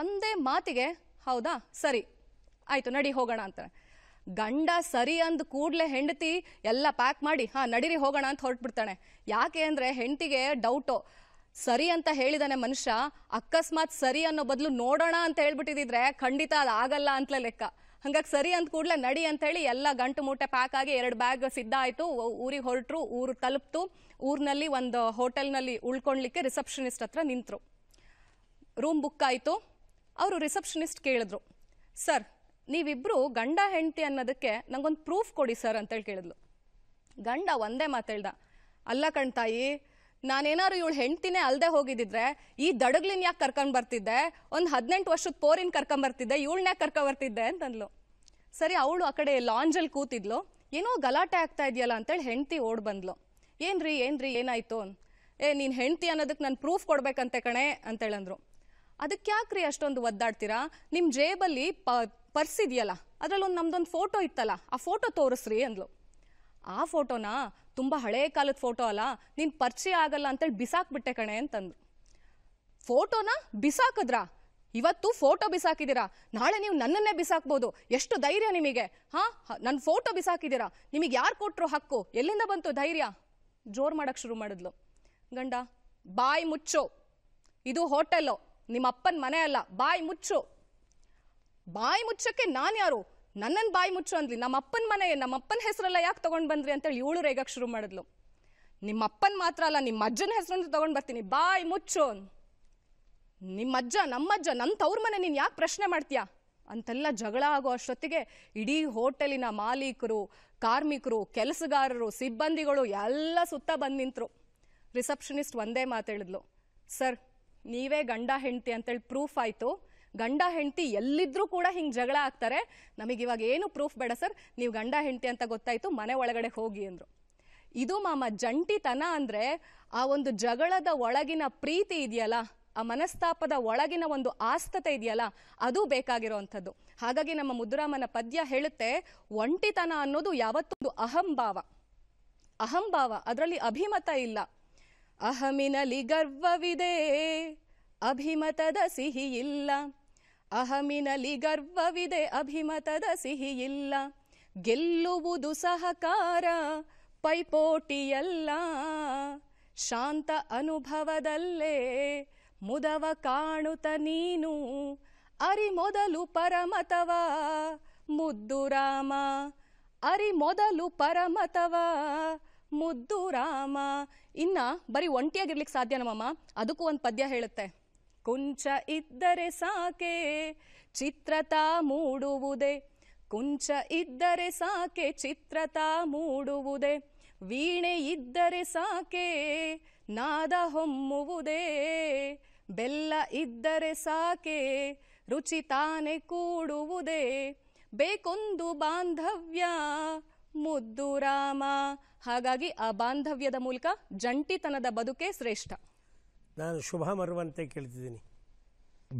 ಒಂದೇ ಮಾತಿಗೆ, ಹೌದಾ, ಸರಿ, ಆಯಿತು, ನಡಿ, ಹೋಗೋಣ ಅಂತ ಗಂಡ ಸರಿ ಅಂದ ಕೂಡಲೇ ಹೆಂಡತಿ ಎಲ್ಲ ಪ್ಯಾಕ್ ಮಾಡಿ, ಹಾಂ, ನಡೀರಿ, ಹೋಗೋಣ ಅಂತ ಹೊರಟ್ಬಿಡ್ತಾನೆ ಯಾಕೆ ಅಂದರೆ ಹೆಂಡತಿಗೆ ಡೌಟು ಸರಿ ಅಂತ ಹೇಳಿದಾನೆ ಮನುಷ್ಯ, ಅಕಸ್ಮಾತ್ ಸರಿ ಅನ್ನೋ ಬದಲು ನೋಡೋಣ ಅಂತ ಹೇಳ್ಬಿಟ್ಟಿದ್ರೆ ಖಂಡಿತ ಅದು ಆಗಲ್ಲ ಅಂತಲೇ ಲೆಕ್ಕ. ಹಂಗಾಗಿ ಸರಿ ಅಂತ ಕೂಡಲೇ ನಡಿ ಅಂತ ಹೇಳಿ ಎಲ್ಲ ಗಂಟು ಮೂಟೆ ಪ್ಯಾಕ್ ಆಗಿ ಎರಡು ಬ್ಯಾಗ್ ಸಿದ್ಧ ಆಯಿತು. ಊರಿಗೆ ಹೊರಟರು, ಊರು ತಲುಪ್ತು. ಊರಿನಲ್ಲಿ ಒಂದು ಹೋಟೆಲ್ನಲ್ಲಿ ಉಳ್ಕೊಳ್ಲಿಕ್ಕೆ ರಿಸೆಪ್ಷನಿಸ್ಟ್ ಹತ್ರ ನಿಂತರು. ರೂಮ್ ಬುಕ್ ಆಯಿತು. ಅವರು ರಿಸೆಪ್ಷನಿಸ್ಟ್ ಕೇಳಿದ್ರು, ಸರ್, ನೀವಿಬ್ರು ಗಂಡ ಹೆಂಡತಿ ಅನ್ನೋದಕ್ಕೆ ನಂಗೊಂದು ಪ್ರೂಫ್ ಕೊಡಿ ಸರ್ ಅಂತೇಳಿ ಕೇಳಿದ್ಲು. ಗಂಡ ಒಂದೇ ಮಾತೇಳ್ದ ಅಲ್ಲ ಕಣ್ತಾಯಿ ನಾನೇನಾದ್ರು ಇವಳು ಹೆಂಡ್ತಿನೇ ಅಲ್ದೆ ಹೋಗಿದ್ದಿದ್ರೆ ಈ ದಡಗ್ಲಿನ ಯಾಕೆ ಕರ್ಕೊಂಡ್ ಬರ್ತಿದ್ದೆ? ಒಂದು ಹದಿನೆಂಟು ವರ್ಷದ ಪೋರಿನ ಕರ್ಕೊಂಡ್ ಬರ್ತಿದ್ದೆ ಇವಳನ್ನೇ ಕರ್ಕೊ ಬರ್ತಿದ್ದೆ ಅಂತಂದ್ಲು. ಸರಿ, ಅವಳು ಆ ಕಡೆ ಲಾಂಜಲ್ಲಿ ಕೂತಿದ್ಲು. ಏನೋ ಗಲಾಟೆ ಆಗ್ತಾ ಇದೆಯಲ್ಲ ಅಂತೇಳಿ ಹೆಂಡ್ತಿ ಓಡ್ ಬಂದ್ಲು. ಏನ್ರಿ ಏನ್ರಿ, ಏನಾಯ್ತು ಏ, ನೀನು ಹೆಂಡ್ತಿ ಅನ್ನೋದಕ್ಕೆ ನಾನು ಪ್ರೂಫ್ ಕೊಡ್ಬೇಕಂತೆ ಕಣೆ ಅಂತೇಳಂದ್ರು. ಅದಕ್ಕೆ ಯಾಕ್ರಿ ಅಷ್ಟೊಂದು ಒದ್ದಾಡ್ತೀರಾ? ನಿಮ್ಮ ಜೇಬಲ್ಲಿ ಪ, ಪರ್ಸ್ ಇದೆಯಲ್ಲ ಅದರಲ್ಲಿ ಒಂದು ನಮ್ದೊಂದು ಫೋಟೋ ಇತ್ತಲ್ಲ, ಆ ಫೋಟೋ ತೋರಿಸ್ರಿ ಅಂದ್ಲು. ಆ ಫೋಟೋನಾ? ತುಂಬ ಹಳೆಯ ಕಾಲದ ಫೋಟೋ ಅಲ್ಲ, ನೀನು ಪರಿಚಯ ಆಗಲ್ಲ ಅಂತೇಳಿ ಬಿಸಾಕ್ಬಿಟ್ಟೆ ಕಣೆ ಅಂತಂದ್ರು. ಫೋಟೋನ ಬಿಸಾಕಿದ್ರಾ? ಇವತ್ತು ಫೋಟೋ ಬಿಸಾಕಿದ್ದೀರಾ ನಾಳೆ ನೀವು ನನ್ನನ್ನೇ ಬಿಸಾಕ್ಬೋದು. ಎಷ್ಟು ಧೈರ್ಯ ನಿಮಗೆ? ಹಾ ನನ್ನ ಫೋಟೋ ಬಿಸಾಕಿದ್ದೀರಾ ನಿಮಗೆ ಯಾರು ಕೊಟ್ಟರು ಹಕ್ಕು? ಎಲ್ಲಿಂದ ಬಂತು ಧೈರ್ಯ? ಜೋರು ಮಾಡಕ್ಕೆ ಶುರು ಮಾಡಿದ್ಲು. ಗಂಡ, ಬಾಯಿ ಮುಚ್ಚು. ಇದು ಹೋಟೆಲ್ಲು ನಿಮ್ಮ ಅಪ್ಪನ ಮನೆ ಅಲ್ಲ, ಬಾಯಿ ಮುಚ್ಚು. ಬಾಯಿ ಮುಚ್ಚಕ್ಕೆ ನಾನು ಯಾರು? ನನ್ನನ್ನು ಬಾಯಿ ಮುಚ್ಚು ಅಂದ್ಲಿ ನಮ್ಮ ಅಪ್ಪನ ಮನೆ ನಮ್ಮ ಅಪ್ಪನ ಹೆಸರೆಲ್ಲ ಯಾಕೆ ತಗೊಂಡ್ ಬಂದ್ರಿ ಅಂತೇಳಿ ಏಳು ರೇಗಕ್ಕೆ ಶುರು ಮಾಡಿದ್ಲು. ನಿಮ್ಮ ಅಪ್ಪನ ಮಾತ್ರ ಅಲ್ಲ, ನಿಮ್ಮ ಅಜ್ಜನ ಹೆಸರನ್ನು ತಗೊಂಡ್ ಬರ್ತೀನಿ, ಬಾಯಿ ಮುಚ್ಚು ನಿಮ್ಮ ಅಜ್ಜ ನಮ್ಮಜ್ಜ ನನ್ನ ತವ್ರ ಮನೆ ನೀನು ಯಾಕೆ ಪ್ರಶ್ನೆ ಮಾಡ್ತೀಯಾ? ಅಂತೆಲ್ಲ ಜಗಳ ಆಗೋ ಅಷ್ಟೊತ್ತಿಗೆ ಇಡೀ ಹೋಟೆಲಿನ ಮಾಲೀಕರು, ಕಾರ್ಮಿಕರು, ಕೆಲಸಗಾರರು, ಸಿಬ್ಬಂದಿಗಳು ಎಲ್ಲ ಸುತ್ತ ಬಂದು ನಿಂತರು. ರಿಸೆಪ್ಷನಿಸ್ಟ್ ಒಂದೇ ಮಾತಾಡಿದ್ಲು ಸರ್, ನೀವೇ ಗಂಡ, ಹೆಂಡತಿ ಅಂತೇಳಿ ಪ್ರೂಫ್ ಆಯಿತು ಗಂಡ ಹೆಂಡತಿ ಎಲ್ಲಿದ್ರೂ ಕೂಡ ಹಿಂಗೆ ಜಗಳ ಆಗ್ತಾರೆ. ನಮಗೆ ಇವಾಗ ಏನು ಪ್ರೂಫ್ ಬೇಡ ಸರ್. ನೀವು ಗಂಡ ಹೆಂಡತಿ ಅಂತ ಗೊತ್ತಾಯಿತು, ಮನೆ ಒಳಗಡೆ ಹೋಗಿ ಅಂದರು. ಇದು ಮಾಮ ಜಂಟಿತನ ಅಂದರೆ ಆ ಒಂದು ಜಗಳದ ಒಳಗಿನ ಪ್ರೀತಿ ಇದೆಯಲ್ಲ, ಆ ಮನಸ್ತಾಪದ ಒಳಗಿನ ಒಂದು ಆಸ್ತತೆ ಇದೆಯಲ್ಲ, ಅದು ಬೇಕಾಗಿರುವಂಥದ್ದು ಹಾಗಾಗಿ ನಮ್ಮ ಮುದ್ದುರಾಮನ ಪದ್ಯ ಹೇಳುತ್ತೆ, ಒಂಟಿತನ ಅನ್ನೋದು ಯಾವತ್ತೊಂದು ಅಹಂಭಾವ. ಅಹಂಭಾವ, ಅದರಲ್ಲಿ ಅಭಿಮತ ಇಲ್ಲ. ಅಹಮಿನಲಿ ಗರ್ವವಿದೆ, ಅಭಿಮತದ ಸಿಹಿ ಇಲ್ಲ. ಅಹಮಿನಲಿ ಗರ್ವವಿದೆ ಅಭಿಮತದ ಸಿಹಿಯಿಲ್ಲ. ಗೆಲ್ಲುವುದು ಸಹಕಾರ, ಪೈಪೋಟಿಯಲ್ಲ. ಶಾಂತ ಅನುಭವದಲ್ಲೇ ಮುದವ ಕಾಣುತ್ತ ನೀನು. ಅರಿ ಮೊದಲು ಪರಮತವ, ಮುದ್ದು ರಾಮ. ಅರಿ ಮೊದಲು ಪರಮತವ, ಮುದ್ದು ರಾಮ. ಇನ್ನ ಬರೀ ಒಂಟಿಯಾಗಿರ್ಲಿಕ್ಕೆ ಸಾಧ್ಯ ನಮ್ಮಮ್ಮ? ಅದಕ್ಕೂ ಒಂದು ಪದ್ಯ ಹೇಳುತ್ತೆ. ಕುಂಚ ಇದ್ದರೆ ಸಾಕೆ, ಚಿತ್ರತಾ ಮೂಡುವುದೇ. ಕುಂಚ ಇದ್ದರೆ ಸಾಕೆ, ಚಿತ್ರತಾ ಮೂಡುವುದೇ. ವೀಣೆ ಇದ್ದರೆ ಸಾಕೆ, ನಾದ ಹೊಮ್ಮುವುದೇ. ಬೆಲ್ಲ ಇದ್ದರೆ ಸಾಕೆ, ರುಚಿ ತಾನೆ ಕೂಡುವುದೇ. ಬೇಕೊಂದು ಬಾಂಧವ್ಯ, ಮುದ್ದು ರಾಮ. ಹಾಗಾಗಿ ಆ ಬಾಂಧವ್ಯದ ಮೂಲಕ ಜಂಟಿತನದ ಬದುಕೆ ಶ್ರೇಷ್ಠ. ನಾನು ಶುಭ ಮರುವಂತೆ ಕೇಳ್ತಿದ್ದೀನಿ.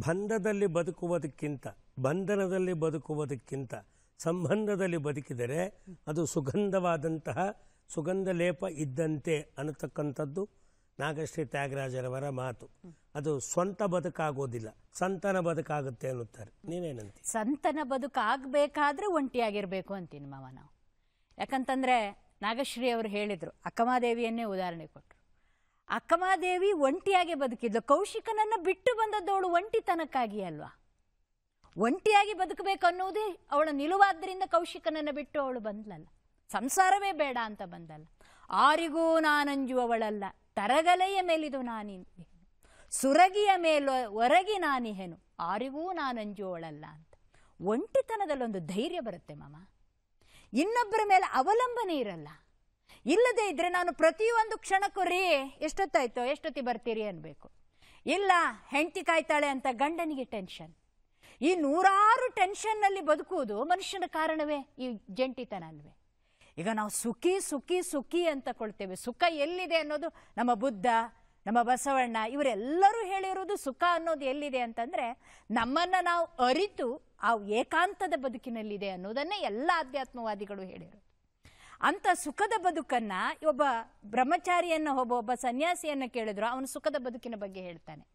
ಬಂಧದಲ್ಲಿ ಬದುಕುವುದಕ್ಕಿಂತ, ಬಂಧನದಲ್ಲಿ ಬದುಕುವುದಕ್ಕಿಂತ, ಸಂಬಂಧದಲ್ಲಿ ಬದುಕಿದರೆ ಅದು ಸುಗಂಧವಾದಂತಹ ಸುಗಂಧ ಲೇಪ ಇದ್ದಂತೆ ಅನ್ನತಕ್ಕಂಥದ್ದು ನಾಗಶ್ರೀ ತ್ಯಾಗರಾಜರವರ ಮಾತು. ಅದು ಸ್ವಂತ ಬದುಕಾಗೋದಿಲ್ಲ, ಸಂತನ ಬದುಕಾಗುತ್ತೆ ಅನ್ನುತ್ತಾರೆ. ನೀವೇನಂತ ಸಂತನ ಬದುಕಾಗಬೇಕಾದ್ರೆ ಒಂಟಿಯಾಗಿರಬೇಕು ಅಂತೀನಿ ಮಾವ ನಾವು. ಯಾಕಂತಂದ್ರೆ ನಾಗಶ್ರೀ ಅವರು ಹೇಳಿದರು, ಅಕ್ಕಮಾದೇವಿಯನ್ನೇ ಉದಾಹರಣೆ ಕೊಟ್ಟರು ಅಕ್ಕಮಾದೇವಿ ಒಂಟಿಯಾಗಿ ಬದುಕಿದ್ಲು. ಕೌಶಿಕನನ್ನು ಬಿಟ್ಟು ಬಂದದ್ದವಳು ಒಂಟಿತನಕ್ಕಾಗಿ ಅಲ್ವಾ? ಒಂಟಿಯಾಗಿ ಬದುಕಬೇಕು ಅನ್ನೋದೇ ಅವಳ ನಿಲುವಾದ್ದರಿಂದ ಕೌಶಿಕನನ್ನು ಬಿಟ್ಟು ಅವಳು ಬಂದ್ಲಲ್ಲ. ಸಂಸಾರವೇ ಬೇಡ ಅಂತ ಬಂದಲ್ಲ. ಆರಿಗೂ ನಾನಂಜುವವಳಲ್ಲ. ತರಗಲೆಯ ಮೇಲಿದು ನಾನಿಹೆನು ಸುರಗಿಯ ಮೇಲು ಹೊರಗಿ ನಾನಿಹೆನು. ಆರಿಗೂ ನಾನಂಜುವವಳಲ್ಲ ಅಂತ. ಒಂಟಿತನದಲ್ಲೊಂದು ಧೈರ್ಯ ಬರುತ್ತೆ ಮಾಮ. ಇನ್ನೊಬ್ಬರ ಮೇಲೆ ಅವಲಂಬನೆ ಇರಲ್ಲ. ಇಲ್ಲದೆ ಇದ್ರೆ ನಾನು ಪ್ರತಿಯೊಂದು ಕ್ಷಣಕ್ಕೂ, ರೀ, ಎಷ್ಟೊತ್ತಾಯ್ತು, ಎಷ್ಟೊತ್ತಿ ಬರ್ತೀರಿ ಅನ್ಬೇಕು. ಇಲ್ಲ, ಹೆಂಡತಿ ಕಾಯ್ತಾಳೆ ಅಂತ ಗಂಡನಿಗೆ ಟೆನ್ಷನ್ ಈ ನೂರಾರು ಟೆನ್ಷನ್ನಲ್ಲಿ ಬದುಕುವುದು ಮನುಷ್ಯನ ಕಾರಣವೇ, ಈ ಜಂಟಿತನ ಅಲ್ವೇ ಈಗ ನಾವು ಸುಖಿ ಸುಖಿ ಸುಖಿ ಅಂತ ಕೊಳ್ತೇವೆ ಸುಖ ಎಲ್ಲಿದೆ ಅನ್ನೋದು ನಮ್ಮ ಬುದ್ಧ, ನಮ್ಮ ಬಸವಣ್ಣ, ಇವರೆಲ್ಲರೂ ಹೇಳಿರೋದು ಸುಖ ಅನ್ನೋದು ಎಲ್ಲಿದೆ ಅಂತಂದ್ರೆ, ನಮ್ಮನ್ನ ನಾವು ಅರಿತು ಆ ಏಕಾಂತದ ಬದುಕಿನಲ್ಲಿದೆ ಅನ್ನೋದನ್ನೇ ಎಲ್ಲ ಆಧ್ಯಾತ್ಮವಾದಿಗಳು ಹೇಳಿರೋದು. ಅಂತ ಸುಖದ ಬದುಕನ್ನ ಒಬ್ಬ ಬ್ರಹ್ಮಚಾರಿಯನ್ನ ಒಬ್ಬ ಒಬ್ಬ ಸನ್ಯಾಸಿಯನ್ನ ಕೇಳಿದ್ರು. ಅವನು ಸುಖದ ಬದುಕಿನ ಬಗ್ಗೆ ಹೇಳ್ತಾನೆ.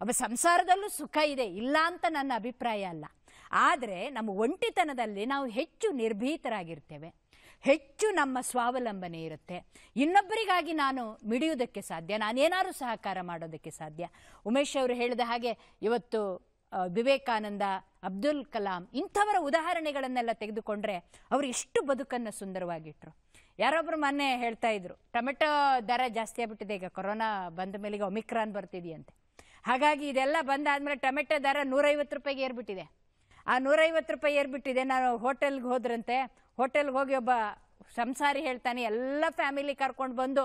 ಒಬ್ಬ ಸಂಸಾರದಲ್ಲೂ ಸುಖ ಇದೆ, ಇಲ್ಲ ಅಂತ ನನ್ನ ಅಭಿಪ್ರಾಯ ಅಲ್ಲ. ಆದರೆ ನಮ್ಮ ಒಂಟಿತನದಲ್ಲಿ ನಾವು ಹೆಚ್ಚು ನಿರ್ಭೀತರಾಗಿರ್ತೇವೆ. ಹೆಚ್ಚು ನಮ್ಮ ಸ್ವಾವಲಂಬನೆ ಇರುತ್ತೆ. ಇನ್ನೊಬ್ಬರಿಗಾಗಿ ನಾನು ಮಿಡಿಯುವುದಕ್ಕೆ ಸಾಧ್ಯ, ನಾನೇನಾದ್ರೂ ಸಹಕಾರ ಮಾಡೋದಕ್ಕೆ ಸಾಧ್ಯ. ಉಮೇಶ್ ಅವರು ಹೇಳಿದ ಹಾಗೆ, ಇವತ್ತು ವಿವೇಕಾನಂದ, ಅಬ್ದುಲ್ ಕಲಾಂ ಇಂಥವರ ಉದಾಹರಣೆಗಳನ್ನೆಲ್ಲ ತೆಗೆದುಕೊಂಡ್ರೆ ಅವರು ಎಷ್ಟು ಬದುಕನ್ನು ಸುಂದರವಾಗಿಟ್ಟರು ಯಾರೊಬ್ಬರು ಮೊನ್ನೆ ಹೇಳ್ತಾ ಇದ್ರು, ಟೊಮೆಟೊ ದರ ಜಾಸ್ತಿ ಆಗ್ಬಿಟ್ಟಿದೆ, ಈಗ ಕೊರೋನಾ ಬಂದ ಮೇಲೆ ಒಮಿಕ್ರಾನ್ ಬರ್ತಿದೆಯಂತೆ. ಹಾಗಾಗಿ ಇದೆಲ್ಲ ಬಂದಾದಮೇಲೆ ಟೊಮೆಟೊ ದರ ನೂರೈವತ್ತು ರೂಪಾಯಿಗೆ ಏರ್ಬಿಟ್ಟಿದೆ. ಆ ನೂರೈವತ್ತು ರೂಪಾಯಿ ಏರ್ಬಿಟ್ಟಿದೆ, ನಾನು ಹೋಟೆಲ್ಗೆ ಹೋದ್ರಂತೆ, ಹೋಟೆಲ್ಗೆ ಹೋಗಿ ಒಬ್ಬ ಸಂಸಾರಿ ಹೇಳ್ತಾನೆ, ಎಲ್ಲ ಫ್ಯಾಮಿಲಿ ಕರ್ಕೊಂಡು ಬಂದು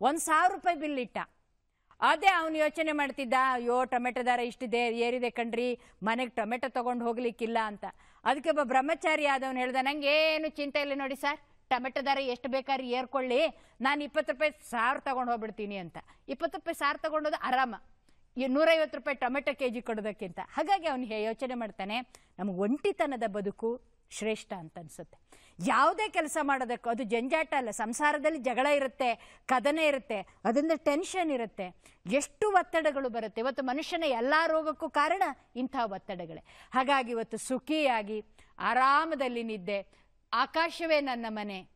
ಒಂದು ಸಾವಿರ ರೂಪಾಯಿ ಬಿಲ್ ಇಟ್ಟ. ಅದೇ ಅವನು ಯೋಚನೆ ಮಾಡ್ತಿದ್ದ, ಅಯ್ಯೋ, ಟೊಮೆಟೊ ದರ ಇಷ್ಟಿದೆ, ಏರಿದೆ ಕಣ್ರಿ, ಮನೆಗೆ ಟೊಮೆಟೊ ತೊಗೊಂಡು ಹೋಗ್ಲಿಕ್ಕಿಲ್ಲ ಅಂತ. ಅದಕ್ಕೆ ಒಬ್ಬ ಬ್ರಹ್ಮಚಾರಿ ಆದವನು ಹೇಳ್ದೆ ನಂಗೆ ಏನು ಚಿಂತೆ ಇಲ್ಲ ನೋಡಿ ಸರ್, ಟೊಮೆಟೊ ದರ ಎಷ್ಟು ಬೇಕಾದ್ರೆ ಏರ್ಕೊಳ್ಳಿ, ನಾನು ಇಪ್ಪತ್ತು ರೂಪಾಯಿ ಸಾರು ತೊಗೊಂಡು ಹೋಗ್ಬಿಡ್ತೀನಿ ಅಂತ. ಇಪ್ಪತ್ತು ರೂಪಾಯಿ ಸಾರು ತೊಗೊಂಡೋದು ಆರಾಮ. ಈ ನೂರೈವತ್ತು ರೂಪಾಯಿ ಟೊಮೆಟೊ ಕೆ ಜಿ ಕೊಡೋದಕ್ಕಿಂತ. ಹಾಗಾಗಿ ಅವನು ಯೋಚನೆ ಮಾಡ್ತಾನೆ ನಮಗೆ ಒಂಟಿತನದ ಬದುಕು ಶ್ರೇಷ್ಠ ಅಂತ ಅನ್ಸುತ್ತೆ. ಯಾವುದೇ ಕೆಲಸ ಮಾಡೋದಕ್ಕೂ ಅದು ಜಂಜಾಟ ಅಲ್ಲ. ಸಂಸಾರದಲ್ಲಿ ಜಗಳ ಇರುತ್ತೆ, ಕದನ ಇರುತ್ತೆ, ಅದರಿಂದ ಟೆನ್ಷನ್ ಇರುತ್ತೆ. ಎಷ್ಟು ಒತ್ತಡಗಳು ಬರುತ್ತೆ. ಇವತ್ತು ಮನುಷ್ಯನ ಎಲ್ಲ ರೋಗಕ್ಕೂ ಕಾರಣ ಇಂಥ ಒತ್ತಡಗಳೇ. ಹಾಗಾಗಿ ಇವತ್ತು ಸುಖಿಯಾಗಿ, ಆರಾಮದಲ್ಲಿ ನಿದ್ದೆ. ಆಕಾಶವೇ ನನ್ನ ಮನೆ.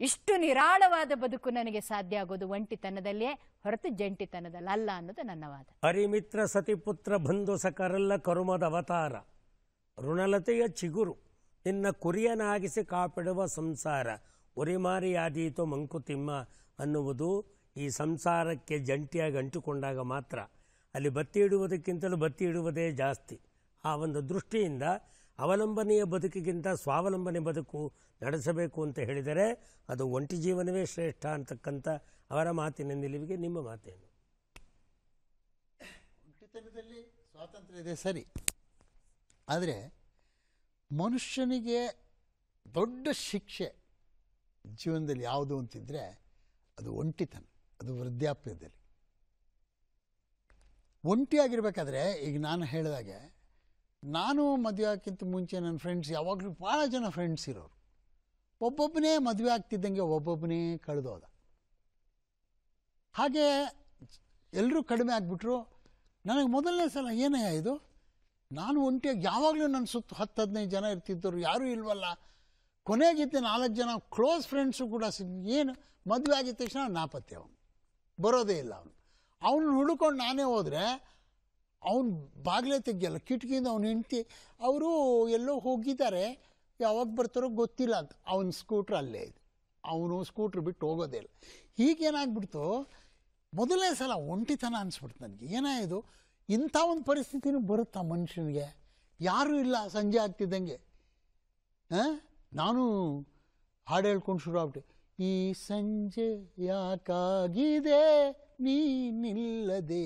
ಇಷ್ಟು ನಿರಾಳವಾದ ಬದುಕು ನನಗೆ ಸಾಧ್ಯ ಆಗೋದು ಒಂಟಿತನದಲ್ಲಿಯೇ ಹೊರತು ಜಂಟಿತನದಲ್ಲ. ಅಲ್ಲ ಅನ್ನೋದು ನನ್ನ ವಾದ. ಹರಿಮಿತ್ರ ಸತಿಪುತ್ರ ಬಂಧು ಸಕರೆಲ್ಲ ಕರುಮದ ಅವತಾರ. ಋಣಲತೆಯ ಚಿಗುರು. ನಿನ್ನ ಕುರಿಯನಾಗಿಸಿ ಕಾಪಿಡುವ ಸಂಸಾರ. ಉರಿಮಾರಿಯಾದೀತು ಮಂಕುತಿಮ್ಮ ಅನ್ನುವುದು ಈ ಸಂಸಾರಕ್ಕೆ ಜಂಟಿಯಾಗಿ ಅಂಟಿಕೊಂಡಾಗ ಮಾತ್ರ. ಅಲ್ಲಿ ಬತ್ತಿ ಇಡುವುದಕ್ಕಿಂತಲೂ ಬತ್ತಿ ಇಡುವುದೇ ಜಾಸ್ತಿ. ಆ ಒಂದು ದೃಷ್ಟಿಯಿಂದ ಅವಲಂಬನೆಯ ಬದುಕಿಗಿಂತ ಸ್ವಾವಲಂಬನೆ ಬದುಕು ನಡೆಸಬೇಕು ಅಂತ ಹೇಳಿದರೆ ಅದು ಒಂಟಿ ಜೀವನವೇ ಶ್ರೇಷ್ಠ ಅಂತಕ್ಕಂಥ ಅವರ ಮಾತಿನ ನಿಲುವಿಗೆ ನಿಮ್ಮ ಮಾತೇನು? ಒಂಟಿತನದಲ್ಲಿ ಸ್ವಾತಂತ್ರ್ಯ ಇದೆ ಸರಿ. ಆದರೆ ಮನುಷ್ಯನಿಗೆ ದೊಡ್ಡ ಶಿಕ್ಷೆ ಜೀವನದಲ್ಲಿ ಯಾವುದು ಅಂತಿದ್ರೆ ಅದು ಒಂಟಿತನ, ಅದು ವೃದ್ಧಾಪ್ಯದಲ್ಲಿ. ಒಂಟಿಯಾಗಿರ್ಬೇಕಾದ್ರೆ ಈಗ ನಾನು ಹೇಳಿದಾಗೆ, ನಾನು ಮದುವೆ ಆಗಕ್ಕಿಂತ ಮುಂಚೆ ನನ್ನ ಫ್ರೆಂಡ್ಸ್ ಯಾವಾಗಲೂ ಭಾಳ ಜನ ಫ್ರೆಂಡ್ಸ್ ಇರೋರು. ಒಬ್ಬೊಬ್ಬನೇ ಮದುವೆ ಆಗ್ತಿದ್ದಂಗೆ ಒಬ್ಬೊಬ್ಬನೇ ಕಳೆದೋದ ಹಾಗೆ ಎಲ್ಲರೂ ಕಡಿಮೆ ಆಗಿಬಿಟ್ರು. ನನಗೆ ಮೊದಲನೇ ಸಲ ಏನಯ್ಯ ಇದು? ನಾನು ಒಂಟಿಯಾಗಿ ಯಾವಾಗಲೂ ನನ್ನ ಸುತ್ತ ಹತ್ತು ಹದಿನೈದು ಜನ ಇರ್ತಿದ್ದರು ಯಾರೂ ಇಲ್ವಲ್ಲ. ಕೊನೆಗಿದ್ದ ನಾಲ್ಕು ಜನ ಕ್ಲೋಸ್ ಫ್ರೆಂಡ್ಸು ಕೂಡ ಏನು, ಮದುವೆ ಆಗಿದ ತಕ್ಷಣ ನಾಪತ್ತೆ ಅವನು. ಬರೋದೇ ಇಲ್ಲ ಅವನು. ಅವನು ಹುಡುಕೊಂಡು ನಾನೇ ಹೋದರೆ, ಅವನು ಬಾಗಿಲೇ ತೆಗಿಯಲ್ಲ, ಕಿಟಕಿಯಿಂದ ಅವನು ಹೆಂಡ್ತಿ, ಅವರು ಎಲ್ಲೋ ಹೋಗಿದ್ದಾರೆ, ಯಾವಾಗ ಬರ್ತಾರೋ ಗೊತ್ತಿಲ್ಲ. ಅಂತ ಅವನ ಸ್ಕೂಟ್ರ್ ಅಲ್ಲೇ ಇದೆ. ಅವನು ಸ್ಕೂಟ್ರ್ ಬಿಟ್ಟು ಹೋಗೋದೇ ಇಲ್ಲ. ಹೀಗೇನಾಗ್ಬಿಡ್ತು, ಮೊದಲನೇ ಸಲ ಒಂಟಿತನ ಅನಿಸ್ಬಿಡ್ತು ನನಗೆ. ಏನಾಯಿತು ಇಂಥ ಒಂದು ಪರಿಸ್ಥಿತಿನೂ ಬರುತ್ತಾ ಮನುಷ್ಯನಿಗೆ? ಯಾರೂ ಇಲ್ಲ, ಸಂಜೆ ಆಗ್ತಿದ್ದಂಗೆ. ನಾನು ಹಾಡು ಹೇಳ್ಕೊಂಡು ಶುರು ಆಗ್ಬಿಟ್ಟು ಈ ಸಂಜೆ ಯಾಕಾಗಿದೆ? ನೀನಿಲ್ಲದೆ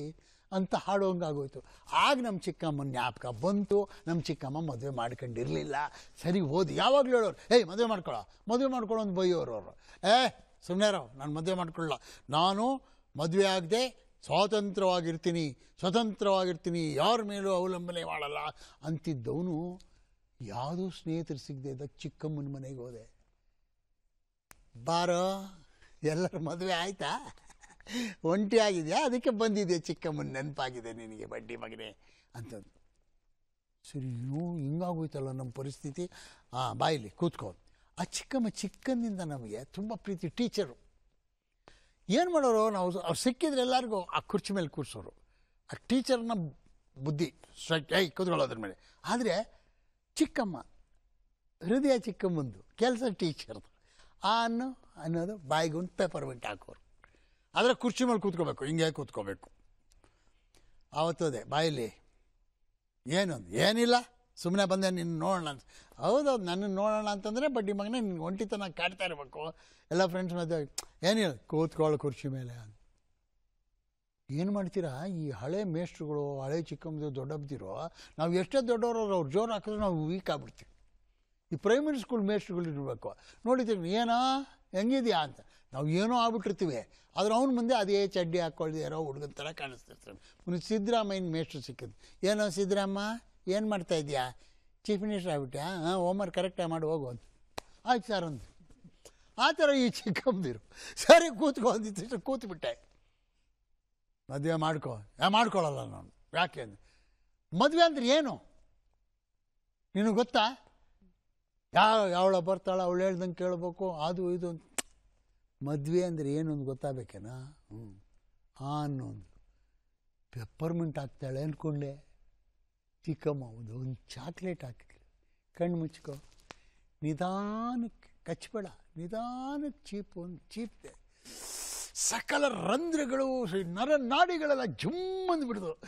ಅಂತ ಹಾಡೋಂಗಾಗೋಯ್ತು. ಆಗ ನಮ್ಮ ಚಿಕ್ಕಮ್ಮನ ಜ್ಞಾಪಕ ಬಂತು. ನಮ್ಮ ಚಿಕ್ಕಮ್ಮ ಮದುವೆ ಮಾಡ್ಕೊಂಡಿರಲಿಲ್ಲ. ಸರಿ ಓದಿ. ಯಾವಾಗಲೂ ಹೇಳೋರು, ಏಯ್, ಮದುವೆ ಮಾಡ್ಕೊಳ್ಳೋ ಮದುವೆ ಮಾಡ್ಕೊಳ್ಳೋ ಅಂತ ಬೈಯೋರು ಅವರು. ಏ ಸುಮ್ಮನೆ ನಾನು ಮದುವೆ ಮಾಡ್ಕೊಳ್ಳಲ್ಲ ನಾನು ಮದುವೆ ಆಗದೆ ಸ್ವಾತಂತ್ರ್ಯವಾಗಿರ್ತೀನಿ, ಸ್ವತಂತ್ರವಾಗಿರ್ತೀನಿ, ಯಾರ ಮೇಲೂ ಅವಲಂಬನೆ ಮಾಡಲ್ಲ ಅಂತಿದ್ದವನು ಯಾವುದೂ ಸ್ನೇಹಿತರು ಸಿಗದೆ ಇದ್ದಾಗ ಚಿಕ್ಕಮ್ಮನ ಮನೆಗೆ ಹೋದೆ. ಬಾರೋ, ಎಲ್ಲರ ಮದುವೆ ಆಯ್ತಾ? ಒಂಟಿ ಆಗಿದೆಯಾ? ಅದಕ್ಕೆ ಬಂದಿದೆ ಚಿಕ್ಕಮ್ಮನ ನೆನಪಾಗಿದೆ ನಿನಗೆ, ಬಡ್ಡಿ ಮಗನೇ ಅಂತಂದು. ಸರಿ ಇವು ಹಿಂಗಾಗೋಯ್ತಲ್ಲ ನಮ್ಮ ಪರಿಸ್ಥಿತಿ? ಹಾಂ ಬಾಯಿಲಿ ಕೂತ್ಕೋ. ಆ ಚಿಕ್ಕಮ್ಮ ಚಿಕ್ಕಂದಿಂದ ನಮಗೆ ತುಂಬ ಪ್ರೀತಿ ಟೀಚರು ಏನು ಮಾಡೋರು, ನಾವು ಅವ್ರು ಸಿಕ್ಕಿದ್ರೆ ಎಲ್ಲರಿಗೂ ಆ ಕುರ್ಚಿ ಮೇಲೆ ಕೂರಿಸೋರು. ಆ ಟೀಚರ್ನ ಬುದ್ಧಿ ಸ್ಟ್ರೈಟ್ ಐ ಕೂತ್ಕೊಳ್ಳೋದ್ರ ಮೇಲೆ. ಆದರೆ ಚಿಕ್ಕಮ್ಮ, ಹೃದಯ ಚಿಕ್ಕಮ್ಮಂದು, ಕೆಲಸ ಟೀಚರ್ದು. ಆ ಅನ್ನು ಅನ್ನೋದು ಬಾಯಿಗೊಂದು ಪೇಪರ್ ಬಿಟ್ಟು ಹಾಕೋರು. ಆದರೆ ಕುರ್ಚಿ ಮೇಲೆ ಕೂತ್ಕೋಬೇಕು, ಹಿಂಗೆ ಕೂತ್ಕೋಬೇಕು. ಆವತ್ತೋದೆ, ಬಾಯಲ್ಲಿ, ಏನೊಂದು, ಏನಿಲ್ಲ. ಸುಮ್ಮನೆ ಬಂದೆ, ನಿನ್ನ ನೋಡೋಣ ಅಂತ. ಹೌದೌದು ನನ್ನನ್ನು ನೋಡೋಣ ಅಂತಂದರೆ ಬಡ್ಡಿ ಮಗನೇ ನಿನ್ಗೆ ಒಂಟಿತನ ಕಾಡ್ತಾ ಇರಬೇಕು. ಎಲ್ಲ ಫ್ರೆಂಡ್ಸ್ ಮಧ್ಯೆ ಏನಿಲ್ಲ ಕೂತ್ಕೊಳ್ಳೋ ಕುರ್ಚಿ ಮೇಲೆ ಅಂತ. ಏನು ಮಾಡ್ತೀರಾ? ಈ ಹಳೆ ಮೇಷ್ಟ್ರುಗಳು, ಹಳೆ ಚಿಕ್ಕಮ್ಮದು ದೊಡ್ಡಬ್ದಿರೋ ನಾವು ಎಷ್ಟೇ ದೊಡ್ಡವರು ಅವ್ರು ಜೋರು ಹಾಕಿದ್ರೆ ನಾವು ವೀಕ್ ಆಗ್ಬಿಡ್ತೀವಿ. ಈ ಪ್ರೈಮರಿ ಸ್ಕೂಲ್ ಮೇಷ್ಟ್ರುಗಳು ಇರಬೇಕು. ನೋಡಿದ್ದೀವಿ ಏನೋ? ಹೆಂಗಿದೆಯಾ? ಅಂತ. ನಾವು ಏನೋ ಆಗ್ಬಿಟ್ಟಿರ್ತೀವಿ. ಆದರೆ ಅವ್ನ ಮುಂದೆ ಅದೇ ಚಡ್ಡಿ ಹಾಕ್ಕೊಳ್ದಿರೋ ಹುಡುಗನ ಥರ ಕಾಣಿಸ್ತಿರ್ತಾರೆ ಸಿದ್ದರಾಮಯ್ಯನ ಮೇಷ್ಟ್ರು ಸಿಕ್ಕಿದ್ದು ಏನೋ ಸಿದ್ದರಾಮ? ಏನು ಮಾಡ್ತಾ ಇದೆಯಾ? ಚೀಫ್ ಮಿನಿಸ್ಟರ್ ಆಗ್ಬಿಟ್ಯಾ ಹಾಂ ಹೋಮ್ವರ್ಕ್ ಕರೆಕ್ಟಾಗಿ ಮಾಡಿ, ಹೋಗು ಅಂತ. ಆಯ್ತು ಸರ್ ಅಂತ ಆ ಥರ ಈ ಚಿಕ್ಕಮ್ಮದಿರು. ಸರಿ, ಕೂತ್ಕೊ ಅಂದಿತ್ತು ಕೂತ್ಬಿಟ್ಟೆ. ಮದುವೆ ಮಾಡ್ಕೊ. ಯಾ ಮಾಡ್ಕೊಳ್ಳಲ್ಲ ನಾನು. ಯಾಕೆ ಅಂದ್ರೆ ಮದುವೆ ಅಂದ್ರೆ ಏನು? ನಿನಗೆ ಗೊತ್ತಾ? ಯಾವ ಯಾವಳ ಬರ್ತಾಳ, ಅವಳು ಹೇಳ್ದಂಗೆ ಕೇಳಬೇಕು, ಅದು, ಇದು ಅಂತ. ಮದುವೆ ಅಂದರೆ ಏನು ಅಂತ ಗೊತ್ತಾಗಬೇಕೇನಾ? ಹ್ಞೂ ಅನ್ನೊಂದು. ಪೆಪ್ಪರ್ಮೆಂಟ್ ಹಾಕ್ತಾಳೆ ಅಂದ್ಕೊಂಡೆ ಚಿಕ್ಕಮ್ಮ ಒಂದು ಚಾಕ್ಲೇಟ್ ಹಾಕಿದ್ರು ಕಣ್ಣು ಮುಚ್ಕೋ. ನಿಧಾನಕ್ಕೆ ಕಚ್ಬೇಡ. ನಿಧಾನಕ್ಕೆ ಚೀಪ್, ಒಂದು ಚೀಪ್ದೆ ಸಕಲ ರಂಧ್ರಗಳು ನರ ನಾಡಿಗಳೆಲ್ಲ ಜುಮ್ ಅಂದ್ಬಿಡ್ದು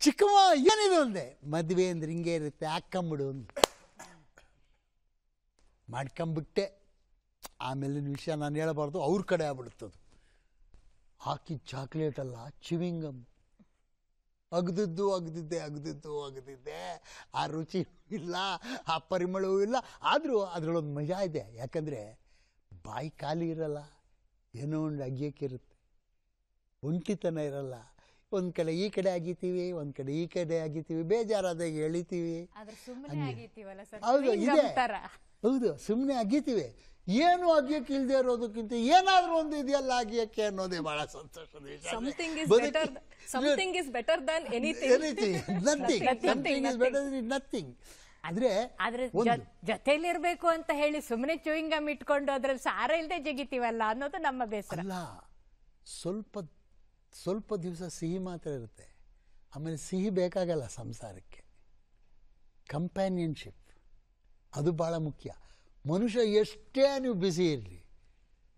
ಚಿಕ್ಕಮ್ಮ ಏನಿದೆ ಅಂದೆ? ಮದುವೆ ಅಂದ್ರೆ ಹಿಂಗೆ ಇರುತ್ತೆ. ಹಾಕ್ಕಂಬಿಡು ಅಂದು ಮಾಡ್ಕೊಂಬಿಟ್ಟೆ. ಆಮೇಲಿನ ವಿಷಯ ನಾನು ಹೇಳಬಾರ್ದು. ಅವ್ರ ಕಡೆ ಆಗ್ಬಿಡುತ್ತದು. ಹಾಕಿದ ಚಾಕ್ಲೇಟ್ ಅಲ್ಲ ಚಿವಿಂಗಮ್ ಅಗ್ದಿದ್ದು ಅಗ್ದಿದ್ದೆ ಅಗ್ದಿದ್ದು ಅಗ್ದಿದ್ದೆ. ಆ ರುಚಿ ಇಲ್ಲ ಆ ಪರಿಮಳವೂ ಇಲ್ಲ. ಆದರೂ ಅದರಲ್ಲೊಂದು ಮಜಾ ಇದೆ. ಯಾಕಂದರೆ ಬಾಯಿ ಖಾಲಿ ಇರಲ್ಲ ಏನೋ ಒಂದು ಅಗ್ಯಕ್ಕಿರುತ್ತೆ ಒಂಟಿತನ ಇರಲ್ಲ. ಒಂದು ಕಡೆ ಈ ಕಡೆ ಆಗಿತೀವಿ ಒಂದು ಕಡೆ ಈ ಕಡೆ ಆಗಿತೀವಿ ಬೇಜಾರಾದಾಗ ಎಳಿತೀವಿ. ಹೌದು ಇದೆ. ಹೌದು ಸುಮ್ಮನೆ ಅಗಿತೀವಿ. ಏನು ಅಗಿಯಕ್ಕೆ ಇಲ್ಲದೆ ಇರೋದಕ್ಕಿಂತ ಏನಾದ್ರೂ ಒಂದು ಇದೆಯಲ್ಲ ಅಗಿಯಕ್ಕೆ ಅನ್ನೋದೇ ಬಹಳ ಸಂತೋಷದ. ಆದ್ರೆ ಆದ್ರೆ ಜೊತೆಯಲ್ಲಿ ಜೊತೆಲಿರ್ಬೇಕು ಅಂತ ಹೇಳಿ ಸುಮ್ಮನೆ ಚೂಯಿಂಗ್ ಗಮ್ ಇಟ್ಕೊಂಡು ಅದ್ರಲ್ಲಿ ಸಾರ ಇಲ್ದೆ ಜಗಿತೀವಲ್ಲ ಅನ್ನೋದು ನಮ್ಮ ಬೇಸರ. ಅಲ್ಲ ಸ್ವಲ್ಪ ಸ್ವಲ್ಪ ದಿವಸ ಸಿಹಿ ಮಾತ್ರ ಇರುತ್ತೆ. ಆಮೇಲೆ ಸಿಹಿ ಬೇಕಾಗಲ್ಲ ಸಂಸಾರಕ್ಕೆ. ಕಂಪ್ಯಾನಿಯನ್ಶಿಪ್ ಅದು ಭಾಳ ಮುಖ್ಯ. ಮನುಷ್ಯ ಎಷ್ಟೇ ನೀವು ಬ್ಯುಸಿ ಇರಲಿ,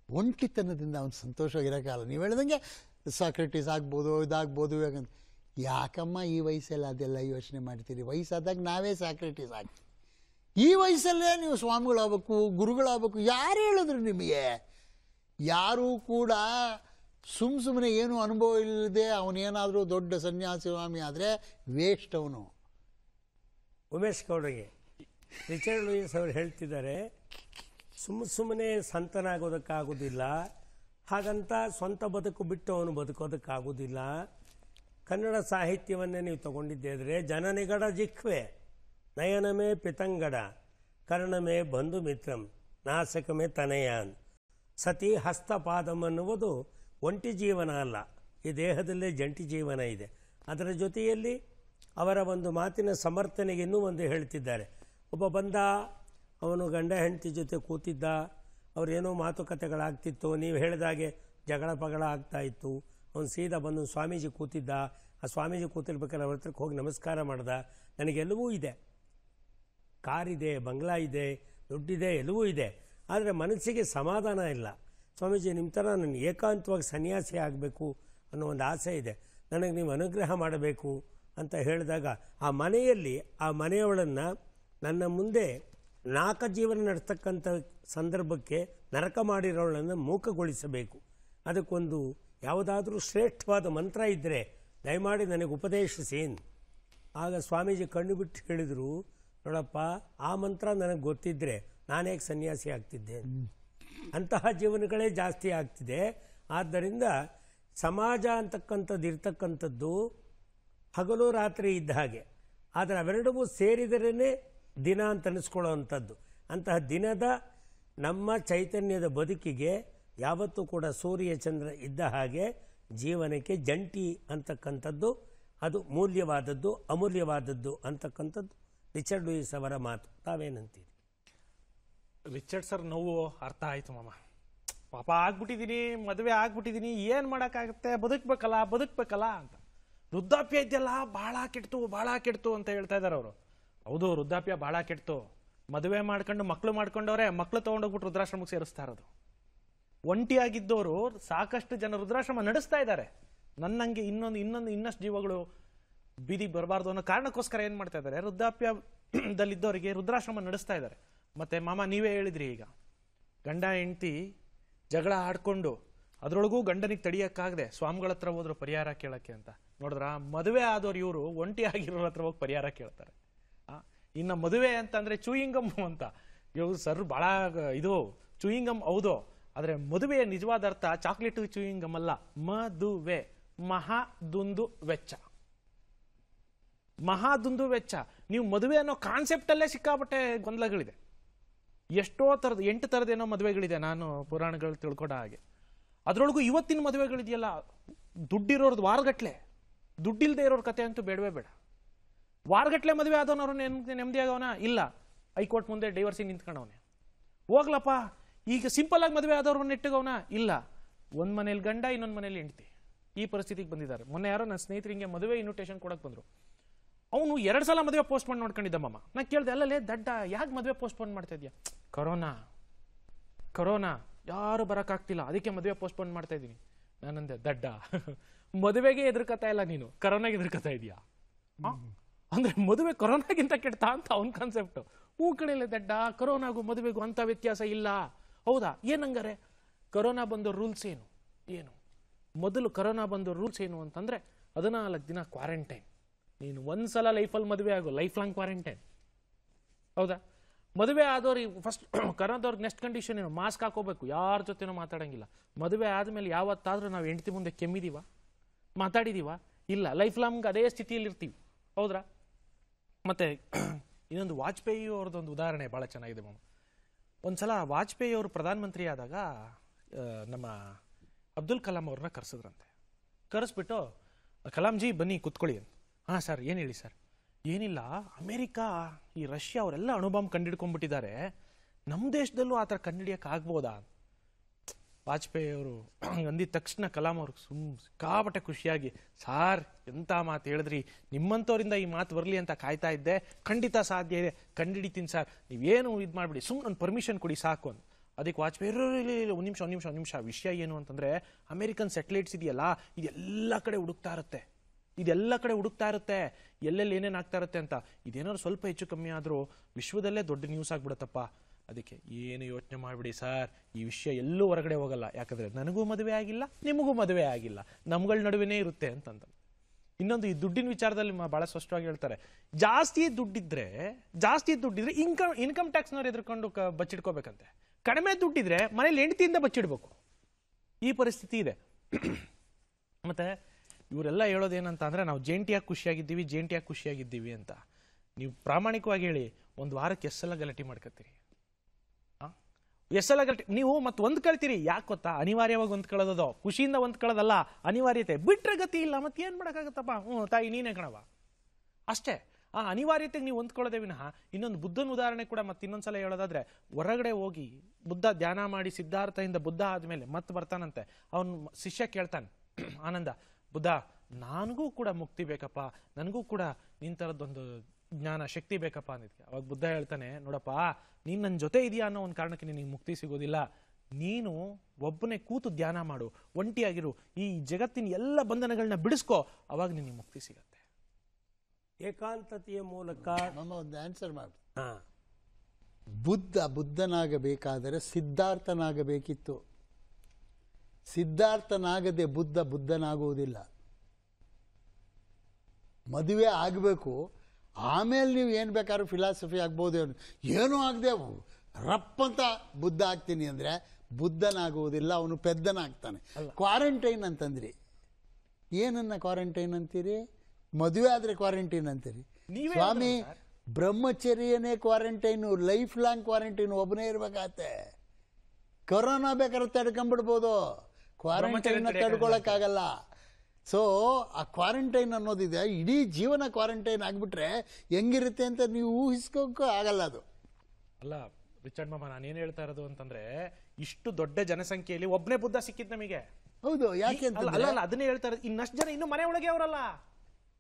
ಒಂಟಿತನದಿಂದ ಅವನು ಸಂತೋಷವಾಗಿರೋಕ್ಕಾಗಲ್ಲ. ನೀವು ಹೇಳ್ದಂಗೆ ಸಾಕ್ರೆಟೀಸ್ ಆಗ್ಬೋದು, ಇದಾಗ್ಬೋದು ಯಾಕಂತ ಯಾಕಮ್ಮ ಈ ವಯಸ್ಸಲ್ಲಿ ಅದೆಲ್ಲ ಯೋಚನೆ ಮಾಡ್ತೀರಿ? ವಯಸ್ಸಾದಾಗ ನಾವೇ ಸಾಕ್ರೆಟೀಸ್ ಆಗ್ತೀವಿ. ಈ ವಯಸ್ಸಲ್ಲೇ ನೀವು ಸ್ವಾಮಿಗಳಾಗಬೇಕು, ಗುರುಗಳಾಗಬೇಕು, ಯಾರು ಹೇಳಿದ್ರು ನಿಮಗೆ, ಯಾರೂ ಕೂಡ ಸುಮ್ಮ ಸುಮ್ಮನೆ ಏನು ಅನುಭವ ಇಲ್ಲದೆ ಅವನೇನಾದರೂ ದೊಡ್ಡ ಸನ್ಯಾಸಿ, ಸ್ವಾಮಿ ಆದರೆ ವೇಸ್ಟ್ ಅವನು. ಉಮೇಶ್ ಗೌಡರಿಗೆ ರಿಚರ್ಡ್ ಲೂಯಿಸ್ ಅವರು ಹೇಳ್ತಿದ್ದಾರೆ ಸುಮ್ಮ ಸುಮ್ಮನೆ ಸಂತನಾಗೋದಕ್ಕಾಗೋದಿಲ್ಲ, ಹಾಗಂತ ಸ್ವಂತ ಬದುಕು ಬಿಟ್ಟು ಅವನು ಬದುಕೋದಕ್ಕಾಗೋದಿಲ್ಲ. ಕನ್ನಡ ಸಾಹಿತ್ಯವನ್ನೇ ನೀವು ತಗೊಂಡಿದ್ದೆ ಜನನಿಗಡ ಜಿಕ್ವೆ, ನಯನಮೇ ಪಿತಂಗಡ, ಕರ್ಣಮೇ ಬಂಧು ಮಿತ್ರಂ, ನಾಸಕಮೇ ತನಯಾನ್. ಸತಿ ಹಸ್ತಪಾದಂ ಅನ್ನುವುದು ಒಂಟಿ ಜೀವನ ಅಲ್ಲ, ಈ ದೇಹದಲ್ಲೇ ಜಂಟಿ ಜೀವನ ಇದೆ. ಅದರ ಜೊತೆಯಲ್ಲಿ ಅವರ ಒಂದು ಮಾತಿನ ಸಮರ್ಥನೆಗೆ ಇನ್ನೂ ಒಂದು ಹೇಳ್ತಿದ್ದಾರೆ. ಒಬ್ಬ ಬಂದ, ಅವನು ಗಂಡ ಹೆಂಡತಿ ಜೊತೆ ಕೂತಿದ್ದ, ಅವ್ರೇನೋ ಮಾತುಕತೆಗಳಾಗ್ತಿತ್ತು, ನೀವು ಹೇಳಿದಾಗೆ ಜಗಳ ಪಗಳ ಆಗ್ತಾ ಇತ್ತು. ಅವನು ಸೀದಾ ಬಂದು ಸ್ವಾಮೀಜಿ ಕೂತಿದ್ದ. ಆ ಸ್ವಾಮೀಜಿ ಕೂತಿರ್ಬೇಕಾದ್ರೆ ಅವ್ರ ಹತ್ರಕ್ಕೆ ಹೋಗಿ ನಮಸ್ಕಾರ ಮಾಡ್ದ. ನನಗೆಲ್ಲವೂ ಇದೆ. ಕಾರಿದೆ, ಬಂಗ್ಲಾ ಇದೆ, ದುಡ್ಡಿದೆ, ಎಲ್ಲವೂ ಇದೆ. ಆದರೆ ಮನಸ್ಸಿಗೆ ಸಮಾಧಾನ ಇಲ್ಲ. ಸ್ವಾಮೀಜಿ ನಿಮ್ಮ ಥರ ನಾನು ಏಕಾಂತವಾಗಿ ಸನ್ಯಾಸಿ ಆಗಬೇಕು ಅನ್ನೋ ಒಂದು ಆಸೆ ಇದೆ. ನನಗೆ ನೀವು ಅನುಗ್ರಹ ಮಾಡಬೇಕು ಅಂತ ಹೇಳಿದಾಗ ಆ ಮನೆಯಲ್ಲಿ ಆ ಮನೆಯವಳನ್ನು ನನ್ನ ಮುಂದೆ ನಾಕ ಜೀವನ ನಡೆಸ್ತಕ್ಕಂಥ ಸಂದರ್ಭಕ್ಕೆ ನರಕ ಮಾಡಿರೋಳನ್ನು ಮೂಕಗೊಳಿಸಬೇಕು. ಅದಕ್ಕೊಂದು ಯಾವುದಾದ್ರೂ ಶ್ರೇಷ್ಠವಾದ ಮಂತ್ರ ಇದ್ದರೆ ದಯಮಾಡಿ ನನಗೆ ಉಪದೇಶಿಸಿ ಆಗ ಸ್ವಾಮೀಜಿ ಕಣ್ಣು ಬಿಟ್ಟು ಹೇಳಿದರು ನೋಡಪ್ಪ ಆ ಮಂತ್ರ ನನಗೆ ಗೊತ್ತಿದ್ದರೆ ನಾನೇ ಸನ್ಯಾಸಿ ಆಗ್ತಿದ್ದೆ ಅಂತಹ ಜೀವನಗಳೇ ಜಾಸ್ತಿ ಆಗ್ತಿದೆ. ಆದ್ದರಿಂದ ಸಮಾಜ ಅಂತಕ್ಕಂಥದ್ದು ಇರ್ತಕ್ಕಂಥದ್ದು ಹಗಲು ರಾತ್ರಿ ಇದ್ದ ಹಾಗೆ. ಆದರೆ ಅವೆರಡೂ ಸೇರಿದರೇ ದಿನ ಅಂತ ಅನಿಸ್ಕೊಳ್ಳೋ ಅಂಥದ್ದು ಅಂತಹ ದಿನದ ನಮ್ಮ ಚೈತನ್ಯದ ಬದುಕಿಗೆ ಯಾವತ್ತೂ ಕೂಡ ಸೂರ್ಯ ಚಂದ್ರ ಇದ್ದ ಹಾಗೆ ಜೀವನಕ್ಕೆ ಜಂಟಿ ಅಂತಕ್ಕಂಥದ್ದು, ಅದು ಮೌಲ್ಯವಾದದ್ದು, ಅಮೂಲ್ಯವಾದದ್ದು ಅಂತಕ್ಕಂಥದ್ದು. ರಿಚರ್ಡ್ ಲೂಯಿಸ್ ಅವರ ಮಾತು. ತಾವೇನಂತೀರಿ? ರಿಚರ್ಡ್ ಸರ್, ನೋವು ಅರ್ಥ ಆಯಿತು ಮಾಮ. ಪಾಪ ಆಗ್ಬಿಟ್ಟಿದ್ದೀನಿ ಮದುವೆ ಆಗ್ಬಿಟ್ಟಿದ್ದೀನಿ ಏನು ಮಾಡೋಕ್ಕಾಗುತ್ತೆ? ಬದುಕಬೇಕಲ್ಲ ಬದುಕಬೇಕಲ್ಲ ಅಂತ. ವೃದ್ಧಾಪ್ಯ ಇದೆಯಲ್ಲ ಭಾಳ ಕೆಡ್ತು ಭಾಳ ಕೆಡ್ತು ಅಂತ ಹೇಳ್ತಾ ಇದ್ದಾರೆ ಅವರು. ಹೌದು, ವೃದ್ಧಾಪ್ಯ ಬಹಳ ಕೆಟ್ಟು ಮದುವೆ ಮಾಡ್ಕೊಂಡು ಮಕ್ಕಳು ಮಾಡ್ಕೊಂಡವ್ರೆ ಮಕ್ಕಳು ತಗೊಂಡೋಗ್ಬಿಟ್ಟು ರುದ್ರಾಶ್ರಮಕ್ಕೆ ಸೇರಿಸ್ತಾ ಇರೋದು. ಒಂಟಿಯಾಗಿದ್ದವರು ಸಾಕಷ್ಟು ಜನ ರುದ್ರಾಶ್ರಮ ನಡೆಸ್ತಾ ಇದ್ದಾರೆ. ನನ್ನಂಗೆ ಇನ್ನೊಂದು ಇನ್ನೊಂದು, ಇನ್ನಷ್ಟು ಜೀವಗಳು ಬೀದಿ ಬರಬಾರ್ದು ಅನ್ನೋ ಕಾರಣಕ್ಕೋಸ್ಕರ ಏನು ಮಾಡ್ತಾ ಇದ್ದಾರೆ? ವೃದ್ಧಾಪ್ಯದಲ್ಲಿದ್ದವರಿಗೆ ರುದ್ರಾಶ್ರಮ ನಡೆಸ್ತಾ ಇದ್ದಾರೆ. ಮತ್ತೆ ಮಾಮ, ನೀವೇ ಹೇಳಿದ್ರಿ ಈಗ. ಗಂಡ, ಹೆಂಡ್ತಿ ಜಗಳ ಆಡಿಕೊಂಡು ಅದರೊಳಗೂ ಗಂಡನಿಗೆ ತಡಿಯೋಕ್ಕಾಗದೆ ಸ್ವಾಮಿಗಳ ಹತ್ರ ಹೋದ್ರು ಪರಿಹಾರ ಕೇಳಕ್ಕೆ ಅಂತ. ನೋಡಿದ್ರ? ಮದುವೆ ಆದವ್ರು ಇವರು ಒಂಟಿ ಆಗಿರೋರ ಹತ್ರ ಹೋಗಿ ಪರಿಹಾರ ಕೇಳ್ತಾರೆ. ಇನ್ನ ಮದುವೆ ಅಂತಂದ್ರೆ ಚೂಯಿಂಗಮ್ ಅಂತ. ಇವ್ರು ಸರ್ ಭಾಳ ಇದು ಚೂಯಿಂಗಮ್ ಹೌದು. ಆದರೆ ಮದುವೆಯ ನಿಜವಾದ ಅರ್ಥ ಚಾಕ್ಲೇಟ್ ಚೂಯಿಂಗಮ್ ಅಲ್ಲ. ಮದುವೆ ಮಹಾದುಂದು ವೆಚ್ಚ. ಮಹಾದುಂದು ವೆಚ್ಚ. ನೀವು ಮದುವೆ ಅನ್ನೋ ಕಾನ್ಸೆಪ್ಟ್ ಅಲ್ಲೇ ಸಿಕ್ಕಾಪಟ್ಟೆ ಗೊಂದಲಗಳಿದೆ. ಎಷ್ಟೋ ಥರದ ಎಂಟು ಥರದೇನೋ ಮದುವೆಗಳಿದೆ ನಾನು ಪುರಾಣಗಳು ತಿಳ್ಕೊಂಡ ಹಾಗೆ. ಅದರೊಳಗೂ ಇವತ್ತಿನ ಮದುವೆಗಳಿದೆಯಲ್ಲ, ದುಡ್ಡಿರೋರ್ದು ವಾರಗಟ್ಲೆ. ದುಡ್ಡಿಲ್ದೇ ಇರೋರ ಕತೆ ಅಂತೂ ಬೇಡವೇ ಬೇಡ. ವಾರಗಟ್ಲೆ ಮದುವೆ ಆದವನವ್ರು ನೆಮ್ಮದಿ ನೆಮ್ಮದಿ ಆಗವನ ಇಲ್ಲ. ಹೈಕೋರ್ಟ್ ಮುಂದೆ ಡೈವರ್ಸಿಂಗ್ ನಿಂತ್ಕೊಂಡವನೆ. ಹೋಗ್ಲಪ್ಪ. ಈಗ ಸಿಂಪಲ್ ಆಗಿ ಮದುವೆ ಆದವ್ರನ್ನ ಇಟ್ಟಗವನ? ಇಲ್ಲ. ಒಂದ್ ಮನೇಲಿ ಗಂಡ, ಇನ್ನೊಂದ್ ಮನೇಲಿ ಹೆಂಡತಿ. ಈ ಪರಿಸ್ಥಿತಿಗೆ ಬಂದಿದ್ದಾರೆ. ಮೊನ್ನೆ ಯಾರೋ ನನ್ನ ಸ್ನೇಹಿತರಿಗೆ ಮದುವೆ ಇನ್ವಿಟೇಷನ್ ಕೊಡಕ್ ಬಂದ್ರು. ಅವನು ಎರಡು ಸಲ ಮದುವೆ ಪೋಸ್ಟ್ಪೋನ್ ಮಾಡ್ಕೊಂಡಿದ್ದ ಮಾಮ. ನಾ ಕೇಳ್ದೆ, ಅಲ್ಲಲ್ಲೇ ದಡ್ಡ, ಯಾಕೆ ಮದುವೆ ಪೋಸ್ಟ್ಪೋನ್ ಮಾಡ್ತಾ ಇದೆಯಾ? ಕರೋನಾ. ಕರೋನಾ. ಯಾರು ಬರೋಕ್ಕಾಗ್ತಿಲ್ಲ ಅದಕ್ಕೆ ಮದುವೆ ಪೋಸ್ಟ್ಪೋನ್ ಮಾಡ್ತಾ ಇದ್ದೀನಿ. ನಾನಂದೆ, ದಡ್ಡ. ಮದುವೆಗೆ ಎದುರ್ಕತಾ ಇಲ್ಲ ನೀನು. ಕರೋನಾಗೆ ಎದುರ್ಕತಾ ಇದೀಯಾ? ಅಂದ್ರೆ ಮದುವೆ ಕೊರೋನಾಗಿಂತ ಕೆಟ್ಟ ಅಂತ ಅವನ ಕಾನ್ಸೆಪ್ಟ್ ಹೂ ಕಡೆಯಲ್ಲ ದಡ್ಡ, ಕೊರೋನಾಗೂ ಮದುವೆಗೂ ಅಂತ ವ್ಯತ್ಯಾಸ ಇಲ್ಲ. ಹೌದಾ? ಏನಂಗಾರೆ? ಕೊರೋನಾ ಬಂದು ರೂಲ್ಸ್ ಏನು? ಏನು? ಮೊದಲು ಕೊರೋನಾ ಬಂದು ರೂಲ್ಸ್ ಏನು ಅಂತಂದ್ರೆ, ಹದಿನಾಲ್ಕು ದಿನ ಕ್ವಾರಂಟೈನ್ ನೀನು ಒಂದ್ಸಲ ಲೈಫಲ್ಲಿ ಮದುವೆ ಆಗು ಲೈಫ್ ಲಾಂಗ್ ಕ್ವಾರಂಟೈನ್ ಹೌದಾ? ಮದುವೆ ಆದವ್ರಿಗೆ ಫಸ್ಟ್ ಕರೋನಾದವ್ರಿಗೆ ನೆಕ್ಸ್ಟ್ ಕಂಡೀಷನ್ ಏನು? ಮಾಸ್ಕ್ ಹಾಕೋಬೇಕು. ಯಾರ ಜೊತೆನೂ ಮಾತಾಡೋಂಗಿಲ್ಲ. ಮದುವೆ ಆದಮೇಲೆ ಯಾವತ್ತಾದರೂ ನಾವು ಹೆಂಡತಿ ಮುಂದೆ ಕೆಮ್ಮಿದೀವ? ಮಾತಾಡಿದೀವ? ಇಲ್ಲ. ಲೈಫ್ ಲಾಂಗ್ ಅದೇ ಸ್ಥಿತಿಯಲ್ಲಿ ಇರ್ತೀವಿ ಹೌದ್ರಾ? ಮತ್ತೆ ಇನ್ನೊಂದು ವಾಜಪೇಯಿ ಅವ್ರದ್ದೊಂದು ಉದಾಹರಣೆ ಭಾಳ ಚೆನ್ನಾಗಿದೆ ಮ್ಯಾಮ್ ಒಂದ್ಸಲ ವಾಜಪೇಯಿ ಅವರು ಪ್ರಧಾನಮಂತ್ರಿ ಆದಾಗ ನಮ್ಮ ಅಬ್ದುಲ್ ಕಲಾಂ ಅವ್ರನ್ನ ಕರೆಸಿದ್ರಂತೆ. ಕರೆಸ್ಬಿಟ್ಟು ಕಲಾಂಜಿ ಬನ್ನಿ ಕುತ್ಕೊಳ್ಳಿ ಅಂತ. ಹಾಂ ಸರ್, ಏನು ಹೇಳಿ ಸರ್? ಏನಿಲ್ಲ, ಅಮೇರಿಕಾ, ಈ ರಷ್ಯಾ ಅವರೆಲ್ಲ ಅಣುಬಾಂಬ್ ಕಂಡಿಡ್ಕೊಂಡ್ಬಿಟ್ಟಿದ್ದಾರೆ. ನಮ್ಮ ದೇಶದಲ್ಲೂ ಆ ಥರ ಕಂಡಿಡಿಯಕ್ಕೆ ಆಗ್ಬೋದಾ ವಾಜಪೇಯಿ ಅವರು ಅಂದಿದ ತಕ್ಷಣ ಕಲಾಂ ಅವ್ರಿಗೆ ಸುಮ್ ಸಿಕ್ಕಾಪಟ್ಟೆ ಖುಷಿಯಾಗಿ, ಸಾರ್ ಎಂಥ ಮಾತು ಹೇಳಿದ್ರಿ? ನಿಮ್ಮಂಥವರಿಂದ ಈ ಮಾತು ಬರಲಿ ಅಂತ ಕಾಯ್ತಾ ಇದ್ದೆ. ಖಂಡಿತ ಸಾಧ್ಯ ಇದೆ. ಕಂಡಿಡಿತೀನಿ ಸರ್. ನೀವೇನು ಇದು ಮಾಡಿಬಿಡಿ. ಸುಮ್ಮನೆ ನನ್ನ ಪರ್ಮಿಷನ್ ಕೊಡಿ ಸಾಕು ಅಂತ. ಅದಕ್ಕೆ ವಾಜಪೇಯಿ ಇಲ್ಲ ಒಂದು ನಿಮಿಷ ಒಂದು ನಿಮಿಷ ಒಂದು ನಿಮಿಷ. ವಿಷಯ ಏನು ಅಂತಂದರೆ, ಅಮೆರಿಕನ್ ಸೆಟಲೈಟ್ಸ್ ಇದೆಯಲ್ಲ, ಇದೆಲ್ಲ ಕಡೆ ಹುಡುಕ್ತಾ ಇರುತ್ತೆ. ಇದೆಲ್ಲ ಕಡೆ ಹುಡುಕ್ತಾ ಇರುತ್ತೆ. ಎಲ್ಲೆಲ್ಲಿ ಏನೇನು ಆಗ್ತಾ ಇರುತ್ತೆ ಅಂತ. ಇದೇನಾದ್ರು ಸ್ವಲ್ಪ ಹೆಚ್ಚು ಕಮ್ಮಿ ಆದರೂ ವಿಶ್ವದಲ್ಲೇ ದೊಡ್ಡ ನ್ಯೂಸ್ ಆಗ್ಬಿಡತ್ತಪ್ಪ. ಅದಕ್ಕೆ ಏನು ಯೋಚನೆ ಮಾಡಿಬಿಡಿ ಸರ್. ಈ ವಿಷಯ ಎಲ್ಲೂ ಹೊರಗಡೆ ಹೋಗಲ್ಲ. ಯಾಕಂದ್ರೆ ನನಗೂ ಮದುವೆ ಆಗಿಲ್ಲ, ನಿಮಗೂ ಮದುವೆ ಆಗಿಲ್ಲ. ನಮ್ಗಳ ನಡುವೆನೇ ಇರುತ್ತೆ ಅಂತಂದ ಇನ್ನೊಂದು ಈ ದುಡ್ಡಿನ ವಿಚಾರದಲ್ಲಿ ಬಹಳ ಸ್ಪಷ್ಟವಾಗಿ ಹೇಳ್ತಾರೆ. ಜಾಸ್ತಿ ದುಡ್ಡಿದ್ರೆ ಜಾಸ್ತಿ ದುಡ್ಡಿದ್ರೆ ಇನ್ಕಮ್ ಇನ್ಕಮ್ ಟ್ಯಾಕ್ಸ್ನವ್ರು ಎದುರ್ಕೊಂಡು ಕ ಬಚ್ಚಿಡ್ಕೋಬೇಕಂತೆ. ಕಡಿಮೆ ದುಡ್ಡಿದ್ರೆ ಮನೇಲಿ ಹೆಂಡತಿಯಿಂದ ಬಚ್ಚಿಡ್ಬೇಕು. ಈ ಪರಿಸ್ಥಿತಿ ಇದೆ. ಮತ್ತೆ ಇವರೆಲ್ಲ ಹೇಳೋದೇನಂತ ಅಂದ್ರೆ ನಾವು ಜೇಂಟಿಯಾಗಿ ಖುಷಿಯಾಗಿದ್ದೀವಿ ಜೇಂಟಿಯಾಗಿ ಖುಷಿಯಾಗಿದ್ದೀವಿ ಅಂತ. ನೀವು ಪ್ರಾಮಾಣಿಕವಾಗಿ ಹೇಳಿ, ಒಂದು ವಾರಕ್ಕೆ ಎಷ್ಟೆಲ್ಲ ಗಲಾಟೆ ಮಾಡ್ಕೊತೀರಿ? ಎಷ್ಟೆಲ್ಲ ಗಲಾಟೆ ನೀವು ಮತ್ತೆ ಹೊಂದ್ಕೊಳ್ತೀರಿ ಯಾಕೆ ಗೊತ್ತಾ? ಅನಿವಾರ್ಯವಾಗಿ ಹೊಂದ್ಕೊಳ್ಳೋದು ಖುಷಿಯಿಂದ ಹೊಂದ್ಕೊಳ್ಳೋದಲ್ಲ ಅನಿವಾರ್ಯತೆ. ಬಿಟ್ರೆ ಗತಿ ಇಲ್ಲ. ಮತ್ತೆ ಏನು ಮಾಡೋಕ್ಕಾಗತ್ತಪ್ಪ? ಹ್ಞೂ, ತಾಯಿ, ನೀನೇ ಕಣವ ಅಷ್ಟೇ. ಆ ಅನಿವಾರ್ಯತೆಗೆ ನೀವು ಹೊಂದ್ಕೊಳ್ಳೋದೇ ವಿನಃ ಇನ್ನೊಂದು ಬುದ್ಧನ ಉದಾಹರಣೆ ಕೂಡ ಮತ್ತೆ ಇನ್ನೊಂದ್ಸಲ ಹೇಳೋದಾದ್ರೆ, ಹೊರಗಡೆ ಹೋಗಿ ಬುದ್ಧ ಧ್ಯಾನ ಮಾಡಿ ಸಿದ್ಧಾರ್ಥದಿಂದ ಬುದ್ಧ ಆದ್ಮೇಲೆ ಮತ್ತೆ ಬರ್ತಾನಂತೆ. ಅವನು ಶಿಷ್ಯ ಕೇಳ್ತಾನೆ, ಆನಂದ, ಬುದ್ಧ, ನನಗೂ ಕೂಡ ಮುಕ್ತಿ ಬೇಕಪ್ಪ. ನನಗೂ ಕೂಡ ನಿಂತರದ್ದೊಂದು ಜ್ಞಾನ ಶಕ್ತಿ ಬೇಕಪ್ಪ ಅಂದಿದ್ಕೆ. ಅವಾಗ ಬುದ್ಧ ಹೇಳ್ತಾನೆ ನೋಡಪ್ಪ ನೀನು ನನ್ನ ಜೊತೆ ಇದೆಯಾ ಅನ್ನೋ ಒಂದು ಕಾರಣಕ್ಕೆ ನಿನಗೆ ಮುಕ್ತಿ ಸಿಗೋದಿಲ್ಲ. ನೀನು ಒಬ್ಬನೇ ಕೂತು ಧ್ಯಾನ ಮಾಡು ಒಂಟಿಯಾಗಿರು ಈ ಜಗತ್ತಿನ ಎಲ್ಲ ಬಂಧನಗಳನ್ನ ಬಿಡಿಸ್ಕೋ ಅವಾಗ ನಿನಗೆ ಮುಕ್ತಿ ಸಿಗತ್ತೆ. ಏಕಾಂತತೆಯ ಮೂಲಕ ನಮ್ಮ ಒಂದು ಆನ್ಸರ್ ಮಾಡಿ. ಹಾ. ಬುದ್ಧ ಬುದ್ಧನಾಗಬೇಕಾದರೆ ಸಿದ್ಧಾರ್ಥನಾಗಬೇಕಿತ್ತು. ಸಿದ್ಧಾರ್ಥನಾಗದೆ ಬುದ್ಧ ಬುದ್ಧನಾಗುವುದಿಲ್ಲ. ಮದುವೆ ಆಗಬೇಕು ಆಮೇಲೆ ನೀವು ಏನು ಬೇಕಾದ್ರೂ ಫಿಲಾಸಫಿ ಆಗ್ಬೋದು ಏನು- ಏನೂ ಆಗದೆ ರಪ್ಪಂತ ಬುದ್ಧ ಆಗ್ತೀನಿ ಅಂದರೆ ಬುದ್ಧನಾಗುವುದಿಲ್ಲ ಅವನು ಪೆದ್ದನಾಗ್ತಾನೆ. ಕ್ವಾರಂಟೈನ್ ಅಂತಂದ್ರಿ. ಏನನ್ನ ಕ್ವಾರಂಟೈನ್ ಅಂತೀರಿ? ಮದುವೆ ಆದರೆ ಕ್ವಾರಂಟೈನ್ ಅಂತೀರಿ. ಸ್ವಾಮಿ ಬ್ರಹ್ಮಚರ್ಯನೇ ಕ್ವಾರಂಟೈನು ಲೈಫ್ ಲಾಂಗ್ ಕ್ವಾರಂಟೈನ್ ಒಬ್ಬನೇ ಇರ್ಬೇಕಾಗತ್ತೆ. ಕೊರೋನಾ ಬೇಕಾದ್ರೆ ತಡ್ಕೊಂಡ್ಬಿಡ್ಬೋದು. ಕ್ವಾರಂಟೈನ್ ತಡ್ಕೊಳಕ್ಕಾಗಲ್ಲ. ಸೊ ಆ ಕ್ವಾರಂಟೈನ್ ಅನ್ನೋದಿದೆ ಇಡೀ ಜೀವನ ಕ್ವಾರಂಟೈನ್ ಆಗಿಬಿಟ್ರೆ ಹೆಂಗಿರುತ್ತೆ ಅಂತ ನೀವು ಊಹಿಸ್ಕೋಕ್ಕೂ ಆಗಲ್ಲ ಅದು. ಅಲ್ಲ ರಿಚರ್ಡ್ ಮಾಮ ನಾನೇನ್ ಹೇಳ್ತಾ ಇರೋದು ಅಂತಂದ್ರೆ ಇಷ್ಟು ದೊಡ್ಡ ಜನಸಂಖ್ಯೆಯಲ್ಲಿ ಒಬ್ಬನೇ ಬುದ್ಧ ಸಿಕ್ಕಿದ್ ನಮಗೆ. ಹೌದು ಯಾಕೆ ಅಂತ ಅಲ್ಲ ಅದನ್ನೇ ಹೇಳ್ತಾ ಇರೋದು. ಇನ್ನಷ್ಟು ಜನ ಇನ್ನು ಮನೆ ಒಳಗೆ ಅವರಲ್ಲ.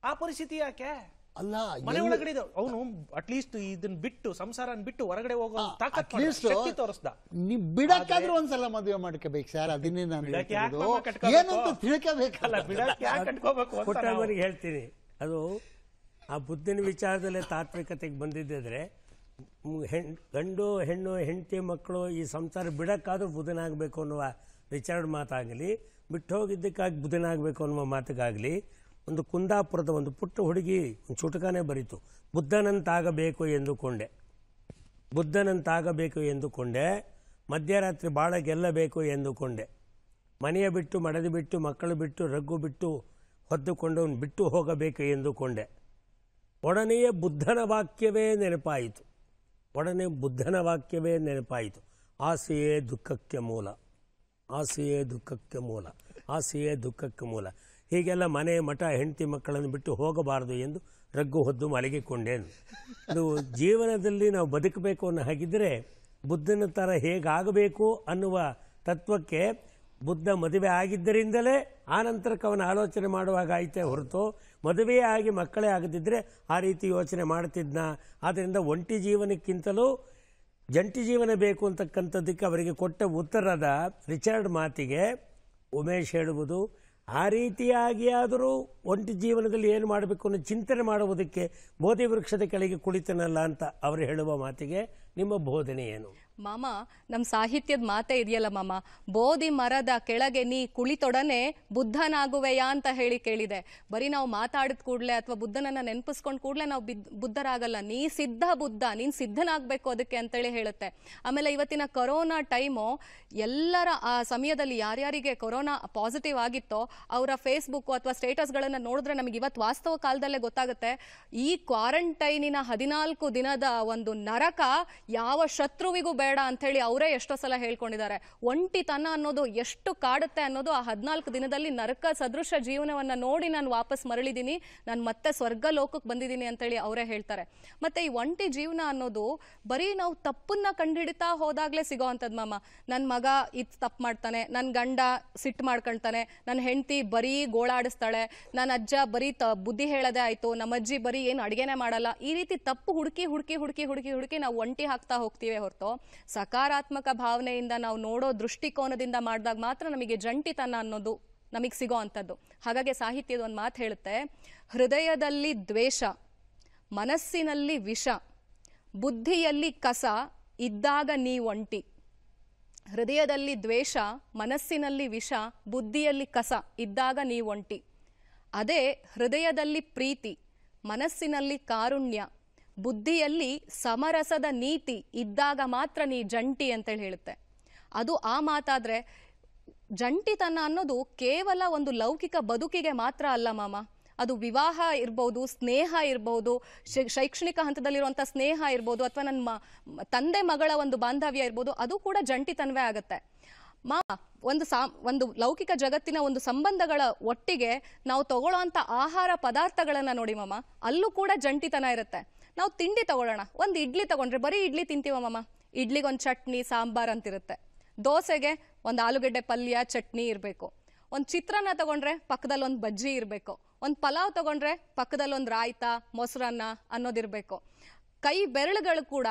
ಆ ಪರಿಸ್ಥಿತಿ ಯಾಕೆ? ಅಲ್ಲ ಮನೆ ಒಳಗಡೆ ಅವನು ಅಟ್ಲೀಸ್ಟ್ ಇದನ್ನ ಬಿಟ್ಟು ಸಂಸಾರ ಬಿಟ್ಟು ಹೊರಗಡೆ ಹೋಗೋ ತಾಕತ್ ಶಕ್ತಿ ತೋರಿಸ್ದ ನೀವು ಬಿಡಕ್ಕಾದ್ರೂ ಒಂದ್ಸಲ ಮದುವೆ ಮಾಡ್ಕೋಬೇಕು ಸರ್ ಅದನ್ನೇ ನಾನು ಬಿಡಕ್ಕೆ ಯಾಕ್ ಹೇಳ್ತಿರೋದು. ಮಾಮ ಕಟ್ಕೋಬೇಕು? ಏನು ಅಂತ ತಿಳ್ಕೋಬೇಕಲ್ಲ ಅಲ್ಲ ಬಿಡಕ್ಕೆ ಯಾಕೆ ಕಟ್ಕೋಬೇಕು ಅಂತ ನಾವು- ಹೇಳ್ತೀನಿ ಅದು ಆ ಬುದ್ಧಿನ ವಿಚಾರದಲ್ಲೇ ತಾತ್ವಿಕತೆಗೆ ಬಂದಿದ್ದಿದ್ರೆ ಮ್, ಹೆಣ್ ಗಂಡು ಹೆಣ್ಣು ಹೆಂಡತಿ ಮಕ್ಕಳು ಈ ಸಂಸಾರ ಬಿಡಕ್ಕಾದ್ರೂ ಬುದ್ಧನಾಗಬೇಕು ಅನ್ನುವ ರಿಚರ್ಡ್ ಮಾತಾಗಲಿ ಬಿಟ್ಟು ಹೋಗಿದ್ದಕ್ಕಾಗಿ ಬುದ್ಧನಾಗಬೇಕು ಅನ್ನುವ ಮಾತಿಗಾಗಲಿ ಒಂದು ಕುಂದಾಪುರದ ಒಂದು ಪುಟ್ಟ ಹುಡುಗಿ ಒಂದು ಚುಟುಕಾನೇ ಬರೀತು. ಬುದ್ಧನಂತಾಗಬೇಕು ಎಂದುಕೊಂಡೆ. ಬುದ್ಧನಂತಾಗಬೇಕು ಎಂದುಕೊಂಡೆ. ಮಧ್ಯರಾತ್ರಿ ಭಾಳ ಗೆಲ್ಲಬೇಕು ಎಂದುಕೊಂಡೆ. ಮನೆಯ ಬಿಟ್ಟು, ಮಡದಿ ಬಿಟ್ಟು, ಮಕ್ಕಳು ಬಿಟ್ಟು, ರಗ್ಗು ಬಿಟ್ಟು ಹೊದ್ದುಕೊಂಡು ಬಿಟ್ಟು ಹೋಗಬೇಕು ಎಂದುಕೊಂಡೆ. ಒಡನೆಯೇ ಬುದ್ಧನ ವಾಕ್ಯವೇ ನೆನಪಾಯಿತು. ಒಡನೆ ಬುದ್ಧನ ವಾಕ್ಯವೇ ನೆನಪಾಯಿತು. ಆಸೆಯೇ ದುಃಖಕ್ಕೆ ಮೂಲ. ಆಸೆಯೇ ದುಃಖಕ್ಕೆ ಮೂಲ. ಆಸೆಯೇ ದುಃಖಕ್ಕೆ ಮೂಲ. ಹೀಗೆಲ್ಲ ಮನೆ ಮಠ ಹೆಂಡತಿ ಮಕ್ಕಳನ್ನು ಬಿಟ್ಟು ಹೋಗಬಾರದು ಎಂದು ರಗ್ಗು ಹೊದ್ದು ಮಲಗಿಕೊಂಡೇನು ಅದು ಜೀವನದಲ್ಲಿ ನಾವು ಬದುಕಬೇಕು ಅನ್ನೋ ಹಾಗಿದ್ದರೆ ಬುದ್ಧನ ಥರ ಹೇಗಾಗಬೇಕು ಅನ್ನುವ ತತ್ವಕ್ಕೆ ಬುದ್ಧ ಮದುವೆ ಆಗಿದ್ದರಿಂದಲೇ ಆ ನಂತರಕ್ಕೆ ಅವನ ಆಲೋಚನೆ ಮಾಡುವಾಗ ಐತೆ ಹೊರತು ಮದುವೆಯೇ ಆಗಿ ಮಕ್ಕಳೇ ಆಗದಿದ್ದರೆ ಆ ರೀತಿ ಯೋಚನೆ ಮಾಡ್ತಿದ್ನ. ಆದ್ದರಿಂದ ಒಂಟಿ ಜೀವನಕ್ಕಿಂತಲೂ ಜಂಟಿ ಜೀವನ ಬೇಕು ಅಂತಕ್ಕಂಥದ್ದಕ್ಕೆ ಅವರಿಗೆ ಕೊಟ್ಟ ಉತ್ತರದ ರಿಚರ್ಡ್ ಮಾತಿಗೆ ಉಮೇಶ್ ಹೇಳುವುದು ಆ ರೀತಿಯಾಗಿ ಆದರೂ ಒಂಟಿ ಜೀವನದಲ್ಲಿ ಏನು ಮಾಡಬೇಕು ಅನ್ನೋ ಚಿಂತನೆ ಮಾಡುವುದಕ್ಕೆ ಬೋಧಿ ವೃಕ್ಷದ ಕೆಳಗೆ ಕುಳಿತನಲ್ಲ ಅಂತ ಅವರು ಹೇಳುವ ಮಾತಿಗೆ ನಿಮ್ಮ ಬೋಧನೆ ಏನು? ಮಾಮ ನಮ್ಮ ಸಾಹಿತ್ಯದ ಮಾತೇ ಇದೆಯಲ್ಲ ಮಾಮ ಬೋಧಿ ಮರದ ಕೆಳಗೆ ನೀ ಕುಳಿತೊಡನೆ ಬುದ್ಧನಾಗುವೆಯಾ ಅಂತ ಹೇಳಿ ಕೇಳಿದೆ. ಬರೀ ನಾವು ಮಾತಾಡಿದ ಕೂಡಲೇ ಅಥವಾ ಬುದ್ಧನನ್ನ ನೆನಪಿಸ್ಕೊಂಡ್ ಕೂಡಲೇ ನಾವು ಬಿದ್, ಬುದ್ಧರಾಗಲ್ಲ, ನೀ ಸಿದ್ಧ ಬುದ್ಧ, ನೀನ್ ಸಿದ್ಧನಾಗಬೇಕು ಅದಕ್ಕೆ ಅಂತೇಳಿ ಹೇಳುತ್ತೆ. ಆಮೇಲೆ ಇವತ್ತಿನ ಕೊರೋನಾ ಟೈಮು ಎಲ್ಲರ ಆ ಸಮಯದಲ್ಲಿ ಯಾರ್ಯಾರಿಗೆ ಕೊರೋನಾ ಪಾಸಿಟಿವ್ ಆಗಿತ್ತೋ ಅವರ ಫೇಸ್ಬುಕ್ ಅಥವಾ ಸ್ಟೇಟಸ್ಗಳನ್ನು ನೋಡಿದ್ರೆ ನಮಗೆ ಇವತ್ತು ವಾಸ್ತವ ಕಾಲದಲ್ಲೇ ಗೊತ್ತಾಗುತ್ತೆ. ಈ ಕ್ವಾರಂಟೈನಿನ ಹದಿನಾಲ್ಕು ದಿನದ ಒಂದು ನರಕ ಯಾವ ಶತ್ರುವಿಗೂ ಬೇಡ ಅಂಥೇಳಿ ಅವರೇ ಎಷ್ಟೋ ಸಲ ಹೇಳ್ಕೊಂಡಿದ್ದಾರೆ. ಒಂಟಿತನ ಅನ್ನೋದು ಎಷ್ಟು ಕಾಡುತ್ತೆ ಅನ್ನೋದು ಆ ಹದಿನಾಲ್ಕು ದಿನದಲ್ಲಿ ನರಕ ಸದೃಶ ಜೀವನವನ್ನು ನೋಡಿ ನಾನು ವಾಪಸ್ ಮರಳಿದ್ದೀನಿ ನಾನು ಮತ್ತೆ ಸ್ವರ್ಗ ಲೋಕಕ್ಕೆ ಬಂದಿದ್ದೀನಿ ಅಂತೇಳಿ ಅವರೇ ಹೇಳ್ತಾರೆ. ಮತ್ತೆ ಈ ಒಂಟಿ ಜೀವನ ಅನ್ನೋದು ಬರೀ ನಾವು ತಪ್ಪನ್ನ ಕಂಡುಹಿಡಿತಾ ಹೋದಾಗಲೇ ಸಿಗೋ ಅಂಥದ್ದು ಮಾಮ. ನನ್ನ ಮಗ ಇದು ತಪ್ಪು ಮಾಡ್ತಾನೆ ನನ್ನ ಗಂಡ ಸಿಟ್ಟು ಮಾಡ್ಕೊಳ್ತಾನೆ ನನ್ನ ಹೆಂಡತಿ ಬರೀ ಗೋಳಾಡಿಸ್ತಾಳೆ ನನ್ನ ಅಜ್ಜ ಬರೀ ತ ಬುದ್ಧಿ ಹೇಳೋದೇ ಆಯಿತು ನಮ್ಮ ಅಜ್ಜಿ ಬರೀ ಏನು ಅಡುಗೆನೇ ಮಾಡಲ್ಲ, ಈ ರೀತಿ ತಪ್ಪು ಹುಡುಕಿ ಹುಡುಕಿ ಹುಡುಕಿ ಹುಡುಕಿ ಹುಡುಕಿ ನಾವು ಒಂಟಿ ಹಾಕ್ತಾ ಹೋಗ್ತೀವಿ ಹೊರತು. ಸಕಾರಾತ್ಮಕ ಭಾವನೆಯಿಂದ ನಾವು ನೋಡೋ ದೃಷ್ಟಿಕೋನದಿಂದ ಮಾಡಿದಾಗ ಮಾತ್ರ ನಮಗೆ ಜಂಟಿತನ ಅನ್ನೋದು ನಮಗೆ ಸಿಗೋ ಅಂಥದ್ದು. ಹಾಗಾಗಿ ಸಾಹಿತ್ಯದ ಒಂದು ಮಾತು ಹೇಳುತ್ತೆ, ಹೃದಯದಲ್ಲಿ ದ್ವೇಷ, ಮನಸ್ಸಿನಲ್ಲಿ ವಿಷ, ಬುದ್ಧಿಯಲ್ಲಿ ಕಸ ಇದ್ದಾಗ ನೀ ಒಂಟಿ. ಹೃದಯದಲ್ಲಿ ದ್ವೇಷ, ಮನಸ್ಸಿನಲ್ಲಿ ವಿಷ, ಬುದ್ಧಿಯಲ್ಲಿ ಕಸ ಇದ್ದಾಗ ನೀ ಒಂಟಿ. ಅದೇ ಹೃದಯದಲ್ಲಿ ಪ್ರೀತಿ, ಮನಸ್ಸಿನಲ್ಲಿ ಕಾರುಣ್ಯ ಬುದ್ಧಿಯಲ್ಲಿ ಸಮರಸದ ನೀತಿ ಇದ್ದಾಗ ಮಾತ್ರ ನೀ ಜಂಟಿ ಅಂತೇಳಿ ಹೇಳುತ್ತೆ. ಅದು ಆ ಮಾತಾದರೆ ಜಂಟಿತನ ಅನ್ನೋದು ಕೇವಲ ಒಂದು ಲೌಕಿಕ ಬದುಕಿಗೆ ಮಾತ್ರ ಅಲ್ಲ ಮಾಮ. ಅದು ವಿವಾಹ ಇರ್ಬೋದು, ಸ್ನೇಹ ಇರ್ಬೋದು ಶೈಕ್ಷಣಿಕ ಹಂತದಲ್ಲಿರುವಂಥ ಸ್ನೇಹ ಇರ್ಬೋದು ಅಥವಾ ನನ್ನ ತಂದೆ ಮಗಳ ಒಂದು ಬಾಂಧವ್ಯ ಇರ್ಬೋದು ಅದು ಕೂಡ ಜಂಟಿತನವೇ ಆಗುತ್ತೆ. ಮಾ ಒಂದು ಸಾ, ಒಂದು ಲೌಕಿಕ ಜಗತ್ತಿನ ಒಂದು ಸಂಬಂಧಗಳ ಒಟ್ಟಿಗೆ ನಾವು ತಗೊಳ್ಳೋಂಥ ಆಹಾರ ಪದಾರ್ಥಗಳನ್ನು ನೋಡಿ ಮಾಮ, ಅಲ್ಲೂ ಕೂಡ ಜಂಟಿತನ ಇರುತ್ತೆ. ನಾವು ತಿಂಡಿ ತಗೊಳ್ಳೋಣ. ಒಂದು ಇಡ್ಲಿ ತಗೊಂಡ್ರೆ, ಬರೀ ಇಡ್ಲಿ ತಿಂತೀವ ಮಾಮ? ಇಡ್ಲಿಗೆ ಒಂದು ಚಟ್ನಿ, ಸಾಂಬಾರ್ ಅಂತಿರುತ್ತೆ. ದೋಸೆಗೆ ಒಂದು ಆಲೂಗಡ್ಡೆ ಪಲ್ಯ, ಚಟ್ನಿ ಇರಬೇಕು. ಒಂದು ಚಿತ್ರಾನ್ನ ತಗೊಂಡ್ರೆ ಪಕ್ಕದಲ್ಲಿ ಒಂದು ಬಜ್ಜಿ ಇರಬೇಕು. ಒಂದು ಪಲಾವ್ ತಗೊಂಡ್ರೆ ಪಕ್ಕದಲ್ಲಿ ಒಂದು ರಾಯ್ತ, ಮೊಸರನ್ನ ಅನ್ನೋದಿರಬೇಕು. ಕೈ ಬೆರಳುಗಳು ಕೂಡ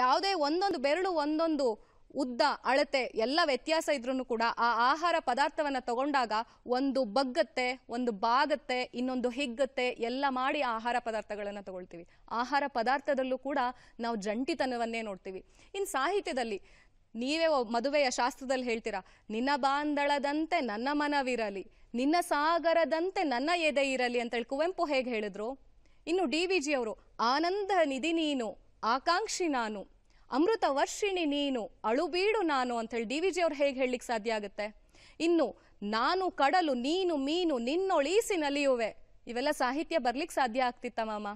ಯಾವುದೇ ಒಂದೊಂದು ಬೆರಳು ಒಂದೊಂದು ಉದ್ದ, ಅಳತೆ ಎಲ್ಲ ವ್ಯತ್ಯಾಸ ಇದ್ರೂ ಕೂಡ ಆ ಆಹಾರ ಪದಾರ್ಥವನ್ನ ತಗೊಂಡಾಗ ಒಂದು ಬಗ್ಗತ್ತೆ, ಒಂದು ಬಾಗತ್ತೆ, ಇನ್ನೊಂದು ಹಿಗ್ಗತ್ತೆ, ಎಲ್ಲ ಮಾಡಿ ಆಹಾರ ಪದಾರ್ಥಗಳನ್ನ ತಗೊಳ್ತೀವಿ. ಆಹಾರ ಪದಾರ್ಥದಲ್ಲೂ ಕೂಡ ನಾವು ಜಂಟಿತನವನ್ನೇ ನೋಡ್ತೀವಿ. ಇನ್ನು ಸಾಹಿತ್ಯದಲ್ಲಿ, ನೀವೇ ಮದುವೆಯ ಶಾಸ್ತ್ರದಲ್ಲಿ ಹೇಳ್ತೀರಾ, ನಿನ್ನ ಬಾಂದಳದಂತೆ ನನ್ನ ಮನವಿರಲಿ, ನಿನ್ನ ಸಾಗರದಂತೆ ನನ್ನ ಎದೆ ಇರಲಿ ಅಂತೇಳಿ ಕುವೆಂಪು ಹೇಗೆ ಹೇಳಿದ್ರು. ಇನ್ನು ಡಿ ವಿ ಜಿ ಅವರು ಆನಂದ ನಿಧಿ ನೀನು, ಆಕಾಂಕ್ಷಿ ನಾನು ಅಮೃತ ವರ್ಷಿಣಿ ನೀನು, ಅಳುಬೀಡು ನಾನು ಅಂತೇಳಿ ಡಿ ವಿ ಜಿ ಅವ್ರು ಹೇಗೆ ಹೇಳಲಿಕ್ಕೆ ಸಾಧ್ಯ ಆಗುತ್ತೆ? ಇನ್ನು ನಾನು ಕಡಲು, ನೀನು ಮೀನು, ನಿನ್ನೊಳೀಸಿ ನಲಿಯುವೆ. ಇವೆಲ್ಲ ಸಾಹಿತ್ಯ ಬರ್ಲಿಕ್ಕೆ ಸಾಧ್ಯ ಆಗ್ತಿತ್ತ ಮಾಮ?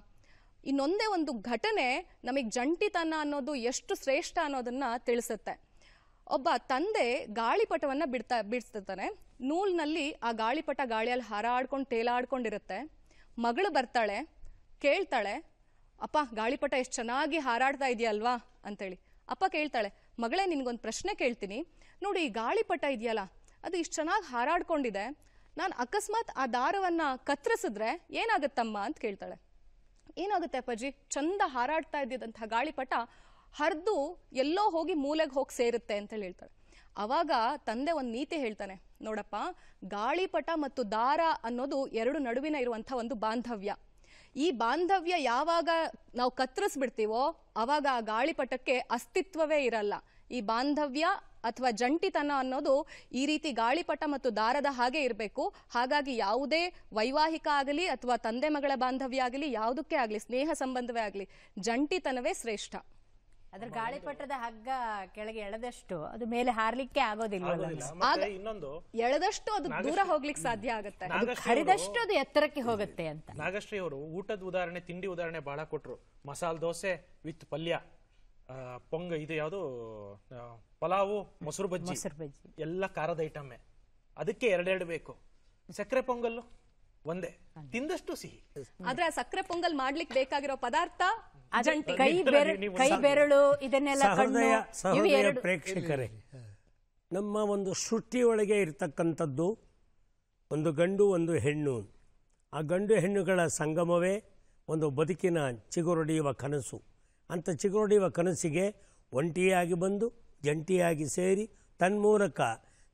ಇನ್ನೊಂದೇ ಒಂದು ಘಟನೆ ನಮಗೆ ಜಂಟಿತನ ಅನ್ನೋದು ಎಷ್ಟು ಶ್ರೇಷ್ಠ ಅನ್ನೋದನ್ನ ತಿಳಿಸುತ್ತೆ. ಒಬ್ಬ ತಂದೆ ಗಾಳಿಪಟವನ್ನ ಬಿಡ್ತಾ ಬಿಡಿಸ್ತಿರ್ತಾನೆ ನೂಲ್ನಲ್ಲಿ ಆ ಗಾಳಿಪಟ ಗಾಳಿಯಲ್ಲಿ ಹಾರಾಡ್ಕೊಂಡು, ತೇಲಾಡ್ಕೊಂಡಿರುತ್ತೆ. ಮಗಳು ಬರ್ತಾಳೆ, ಕೇಳ್ತಾಳೆ ಅಪ್ಪ, ಗಾಳಿಪಟ ಎಷ್ಟು ಚೆನ್ನಾಗಿ ಹಾರಾಡ್ತಾ ಇದೆಯಲ್ವಾ ಅಂತೇಳಿ. ಅಪ್ಪ ಕೇಳ್ತಾಳೆ, ಮಗಳೇ, ನಿನಗೊಂದು ಪ್ರಶ್ನೆ ಕೇಳ್ತೀನಿ. ನೋಡಿ ಈ ಗಾಳಿಪಟ ಇದೆಯಲ್ಲ, ಅದು ಇಷ್ಟು ಚೆನ್ನಾಗಿ ಹಾರಾಡ್ಕೊಂಡಿದೆ. ನಾನು ಅಕಸ್ಮಾತ್ ಆ ದಾರವನ್ನು ಕತ್ತರಿಸಿದ್ರೆ ಏನಾಗುತ್ತಮ್ಮ? ಅಂತ ಕೇಳ್ತಾಳೆ. ಏನಾಗುತ್ತೆ ಅಪ್ಪಾಜಿ? ಚಂದ ಹಾರಾಡ್ತಾ ಇದ್ದಿದ್ದಂಥ ಗಾಳಿಪಟ ಹರಿದು ಎಲ್ಲೋ ಹೋಗಿ ಮೂಲೆಗೆ ಹೋಗಿ ಸೇರುತ್ತೆ ಅಂತೇಳಿ ಹೇಳ್ತಾಳೆ. ಅವಾಗ ತಂದೆ ಒಂದು ನೀತಿ ಹೇಳ್ತಾನೆ, ನೋಡಪ್ಪ, ಗಾಳಿಪಟ ಮತ್ತು ದಾರ ಅನ್ನೋದು ಎರಡು ನಡುವಿನ ಇರುವಂಥ ಒಂದು ಬಾಂಧವ್ಯ. ಈ ಬಾಂಧವ್ಯ ಯಾವಾಗ ನಾವು ಕತ್ತರಿಸ್ಬಿಡ್ತೀವೋ ಅವಾಗ ಆ ಗಾಳಿಪಟಕ್ಕೆ ಅಸ್ತಿತ್ವವೇ ಇರಲ್ಲ. ಈ ಬಾಂಧವ್ಯ ಅಥವಾ ಜಂಟಿತನ ಅನ್ನೋದು ಈ ರೀತಿ ಗಾಳಿಪಟ ಮತ್ತು ದಾರದ ಹಾಗೆ ಇರಬೇಕು. ಹಾಗಾಗಿ ಯಾವುದೇ ವೈವಾಹಿಕ ಆಗಲಿ ಅಥವಾ ತಂದೆ ಮಗಳ ಬಾಂಧವ್ಯ ಆಗಲಿ, ಯಾವುದಕ್ಕೆ ಆಗಲಿ, ಸ್ನೇಹ ಸಂಬಂಧವೇ ಆಗಲಿ, ಜಂಟಿತನವೇ ಶ್ರೇಷ್ಠ. ಅದ್ರ ಗಾಳಿಪಟದ ಹಗ್ಗ ಕೆಳಗೆ ಎಳೆದಷ್ಟು ಅದು ಮೇಲೆ ಹಾರ್ಲಿಕ್ಕೆ ಆಗೋದಿಲ್ಲ. ಮತ್ತೆ ಇನ್ನೊಂದು ಎಳೆದಷ್ಟು ಅದು ದೂರ ಹೋಗ್ಲಿಕ್ಕೆ ಸಾಧ್ಯ ಆಗುತ್ತೆ. ಹರಿದಷ್ಟು ಅದು ಎತ್ತರಕ್ಕೆ ಹೋಗುತ್ತೆ ಅಂತ. ನಾಗಶ್ರೀ ಅವರು ಊಟದ ಉದಾಹರಣೆ ತಿಂಡಿ ಉದಾಹರಣೆ ಬಹಳ ಕೊಟ್ರು. ಮಸಾಲ ದೋಸೆ ವಿತ್ ಪಲ್ಯ ಆ, ಪೊಂಗ ಇದು ಯಾವುದು? ಪಲಾವು ಮೊಸರು ಬಜ್ಜಿ. ಮೊಸರು ಬಜ್ಜಿ. ಎಲ್ಲ ಖಾರದ ಐಟಮ್ಮೆ. ಅದಕ್ಕೆ ಎರಡೆರಡು ಬೇಕು. ಸಕ್ಕರೆ ಪೊಂಗಲ್ಲು? ಒಂದೇ. ತಿಂದಷ್ಟು ಸಿಹಿ. ಆದ್ರೆ ಆ ಸಕ್ಕರೆ ಪೊಂಗಲ್ ಮಾಡ್ಲಿಕ್ಕೆ ಬೇಕಾಗಿರೋ ಪದಾರ್ಥ ಕೈ ಬೆರಳು ಕೈ ಬೆರಳು ಇದನ್ನೆಲ್ಲ ಸಹೃದಯ ಪ್ರೇಕ್ಷಕರೇ. ನಮ್ಮ ಒಂದು ಸೃಷ್ಟಿಯೊಳಗೆ ಇರತಕ್ಕಂಥದ್ದು ಒಂದು ಗಂಡು ಒಂದು ಹೆಣ್ಣು. ಆ ಗಂಡು ಹೆಣ್ಣುಗಳ ಸಂಗಮವೇ ಒಂದು ಬದುಕಿನ ಚಿಗುರೊಡೆಯುವ ಕನಸು. ಅಂಥ ಚಿಗುರೊಡೆಯುವ ಕನಸಿಗೆ ಒಂಟಿಯಾಗಿ ಬಂದು ಜಂಟಿಯಾಗಿ ಸೇರಿ ತನ್ಮೂಲಕ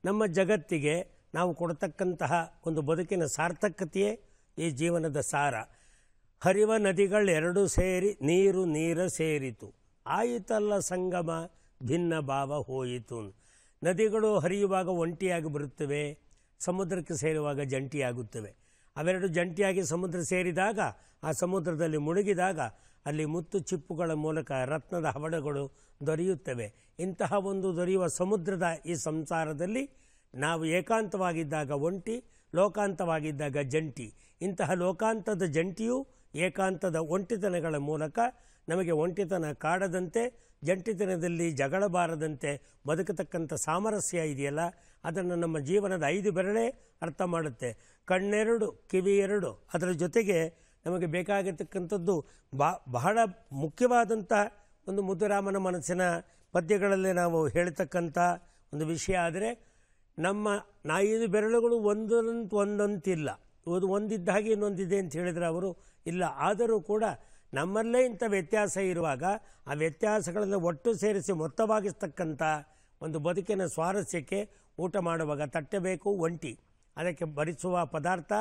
ನಮ್ಮ ಜಗತ್ತಿಗೆ ನಾವು ಕೊಡತಕ್ಕಂತಹ ಒಂದು ಬದುಕಿನ ಸಾರ್ಥಕತೆಯೇ ಈ ಜೀವನದ ಸಾರ. ಹರಿವ ನದಿಗಳೆರಡು ಸೇರಿ ನೀರು ನೀರ ಸೇರಿತು. ಆಯಿತಲ್ಲ ಸಂಗಮ, ಭಿನ್ನ ಭಾವ ಹೋಯಿತು. ನದಿಗಳು ಹರಿಯುವಾಗ ಒಂಟಿಯಾಗಿ ಬರುತ್ತವೆ, ಸಮುದ್ರಕ್ಕೆ ಸೇರುವಾಗ ಜಂಟಿಯಾಗುತ್ತವೆ. ಅವೆರಡು ಜಂಟಿಯಾಗಿ ಸಮುದ್ರ ಸೇರಿದಾಗ, ಆ ಸಮುದ್ರದಲ್ಲಿ ಮುಳುಗಿದಾಗ ಅಲ್ಲಿ ಮುತ್ತು ಚಿಪ್ಪುಗಳ ಮೂಲಕ ರತ್ನದ ಹವಳಗಳು ದೊರೆಯುತ್ತವೆ. ಇಂತಹ ಒಂದು ದೊರೆಯುವ ಸಮುದ್ರದ ಈ ಸಂಸಾರದಲ್ಲಿ ನಾವು ಏಕಾಂತವಾಗಿದ್ದಾಗ ಒಂಟಿ, ಲೋಕಾಂತವಾಗಿದ್ದಾಗ ಜಂಟಿ. ಇಂತಹ ಲೋಕಾಂತದ ಜಂಟಿಯು ಏಕಾಂತದ ಒಂಟಿತನಗಳ ಮೂಲಕ ನಮಗೆ ಒಂಟಿತನ ಕಾಡದಂತೆ, ಜಂಟಿತನದಲ್ಲಿ ಜಗಳ ಬಾರದಂತೆ ಬದುಕತಕ್ಕಂಥ ಸಾಮರಸ್ಯ ಇದೆಯಲ್ಲ, ಅದನ್ನು ನಮ್ಮ ಜೀವನದ ಐದು ಬೆರಳೆ ಅರ್ಥ ಮಾಡುತ್ತೆ. ಕಣ್ಣೆರಡು, ಕಿವಿ ಎರಡು, ಅದರ ಜೊತೆಗೆ ನಮಗೆ ಬೇಕಾಗಿರ್ತಕ್ಕಂಥದ್ದು ಬಾ, ಬಹಳ ಮುಖ್ಯವಾದಂಥ ಒಂದು ಮುದ್ದುರಾಮನ ಮನಸ್ಸಿನ ಪದ್ಯಗಳಲ್ಲಿ ನಾವು ಹೇಳ್ತಕ್ಕಂಥ ಒಂದು ವಿಷಯ ಆದರೆ ನಮ್ಮ ನಾಯಿದು ಬೆರಳುಗಳು ಒಂದಂತ ಒಂದಂತಿಲ್ಲ. ಒಂದು ಒಂದಿದ್ದ ಹಾಗೆ ಇನ್ನೊಂದಿದೆ ಅಂತ ಹೇಳಿದರೆ ಅವರು, ಇಲ್ಲ, ಆದರೂ ಕೂಡ ನಮ್ಮಲ್ಲೇ ಇಂಥ ವ್ಯತ್ಯಾಸ ಇರುವಾಗ ಆ ವ್ಯತ್ಯಾಸಗಳನ್ನು ಒಟ್ಟು ಸೇರಿಸಿ ಮೊತ್ತವಾಗಿಸ್ತಕ್ಕಂಥ ಒಂದು ಬದುಕಿನ ಸ್ವಾರಸ್ಯಕ್ಕೆ ಊಟ ಮಾಡುವಾಗ ತಟ್ಟೆ ಬೇಕು, ಒಂಟಿ. ಅದಕ್ಕೆ ಬರಿಸುವ ಪದಾರ್ಥ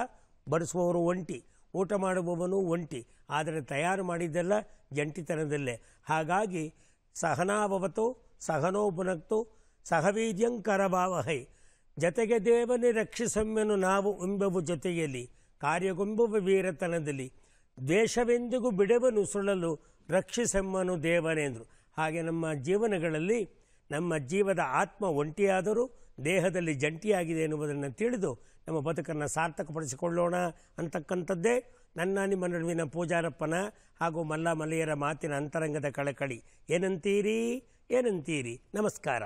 ಬರಿಸುವವರು ಒಂಟಿ. ಊಟ ಮಾಡುವವನು ಒಂಟಿ. ಆದರೆ ತಯಾರು ಮಾಡಿದ್ದೆಲ್ಲ ಜಂಟಿತನದಲ್ಲೇ. ಹಾಗಾಗಿ ಸಹನಾಭವತು ಸಹನೋ ಪುನಕ್ತು ಸಹವೀರ್ಯಂಕರಭಾವಹೈ. ಜತೆಗೆ ದೇವನೇ ರಕ್ಷಿಸಮ್ಮೆನು ನಾವು ಎಂಬವು ಜೊತೆಯಲ್ಲಿ ಕಾರ್ಯಗೊಂಬುವ ವೀರತನದಲ್ಲಿ ದ್ವೇಷವೆಂದಿಗೂ ಬಿಡವನು ಸುಳಲು ರಕ್ಷಿಸೆಮ್ಮನು ದೇವನೆಂದರು ಹಾಗೆ ನಮ್ಮ ಜೀವನಗಳಲ್ಲಿ ನಮ್ಮ ಜೀವದ ಆತ್ಮ ಒಂಟಿಯಾದರೂ ದೇಹದಲ್ಲಿ ಜಂಟಿಯಾಗಿದೆ ಎನ್ನುವುದನ್ನು ತಿಳಿದು ನಮ್ಮ ಬದುಕನ್ನು ಸಾರ್ಥಕಪಡಿಸಿಕೊಳ್ಳೋಣ ಅಂತಕ್ಕಂಥದ್ದೇ ನನ್ನ ನಿಮ್ಮ ನಡುವಿನ ಪೂಜಾರಪ್ಪನ ಹಾಗೂ ಮಲ್ಲ ಮಲೆಯರ ಮಾತಿನ ಅಂತರಂಗದ ಕಳಕಳಿ. ಏನಂತೀರಿ? ಏನಂತೀರಿ? ನಮಸ್ಕಾರ.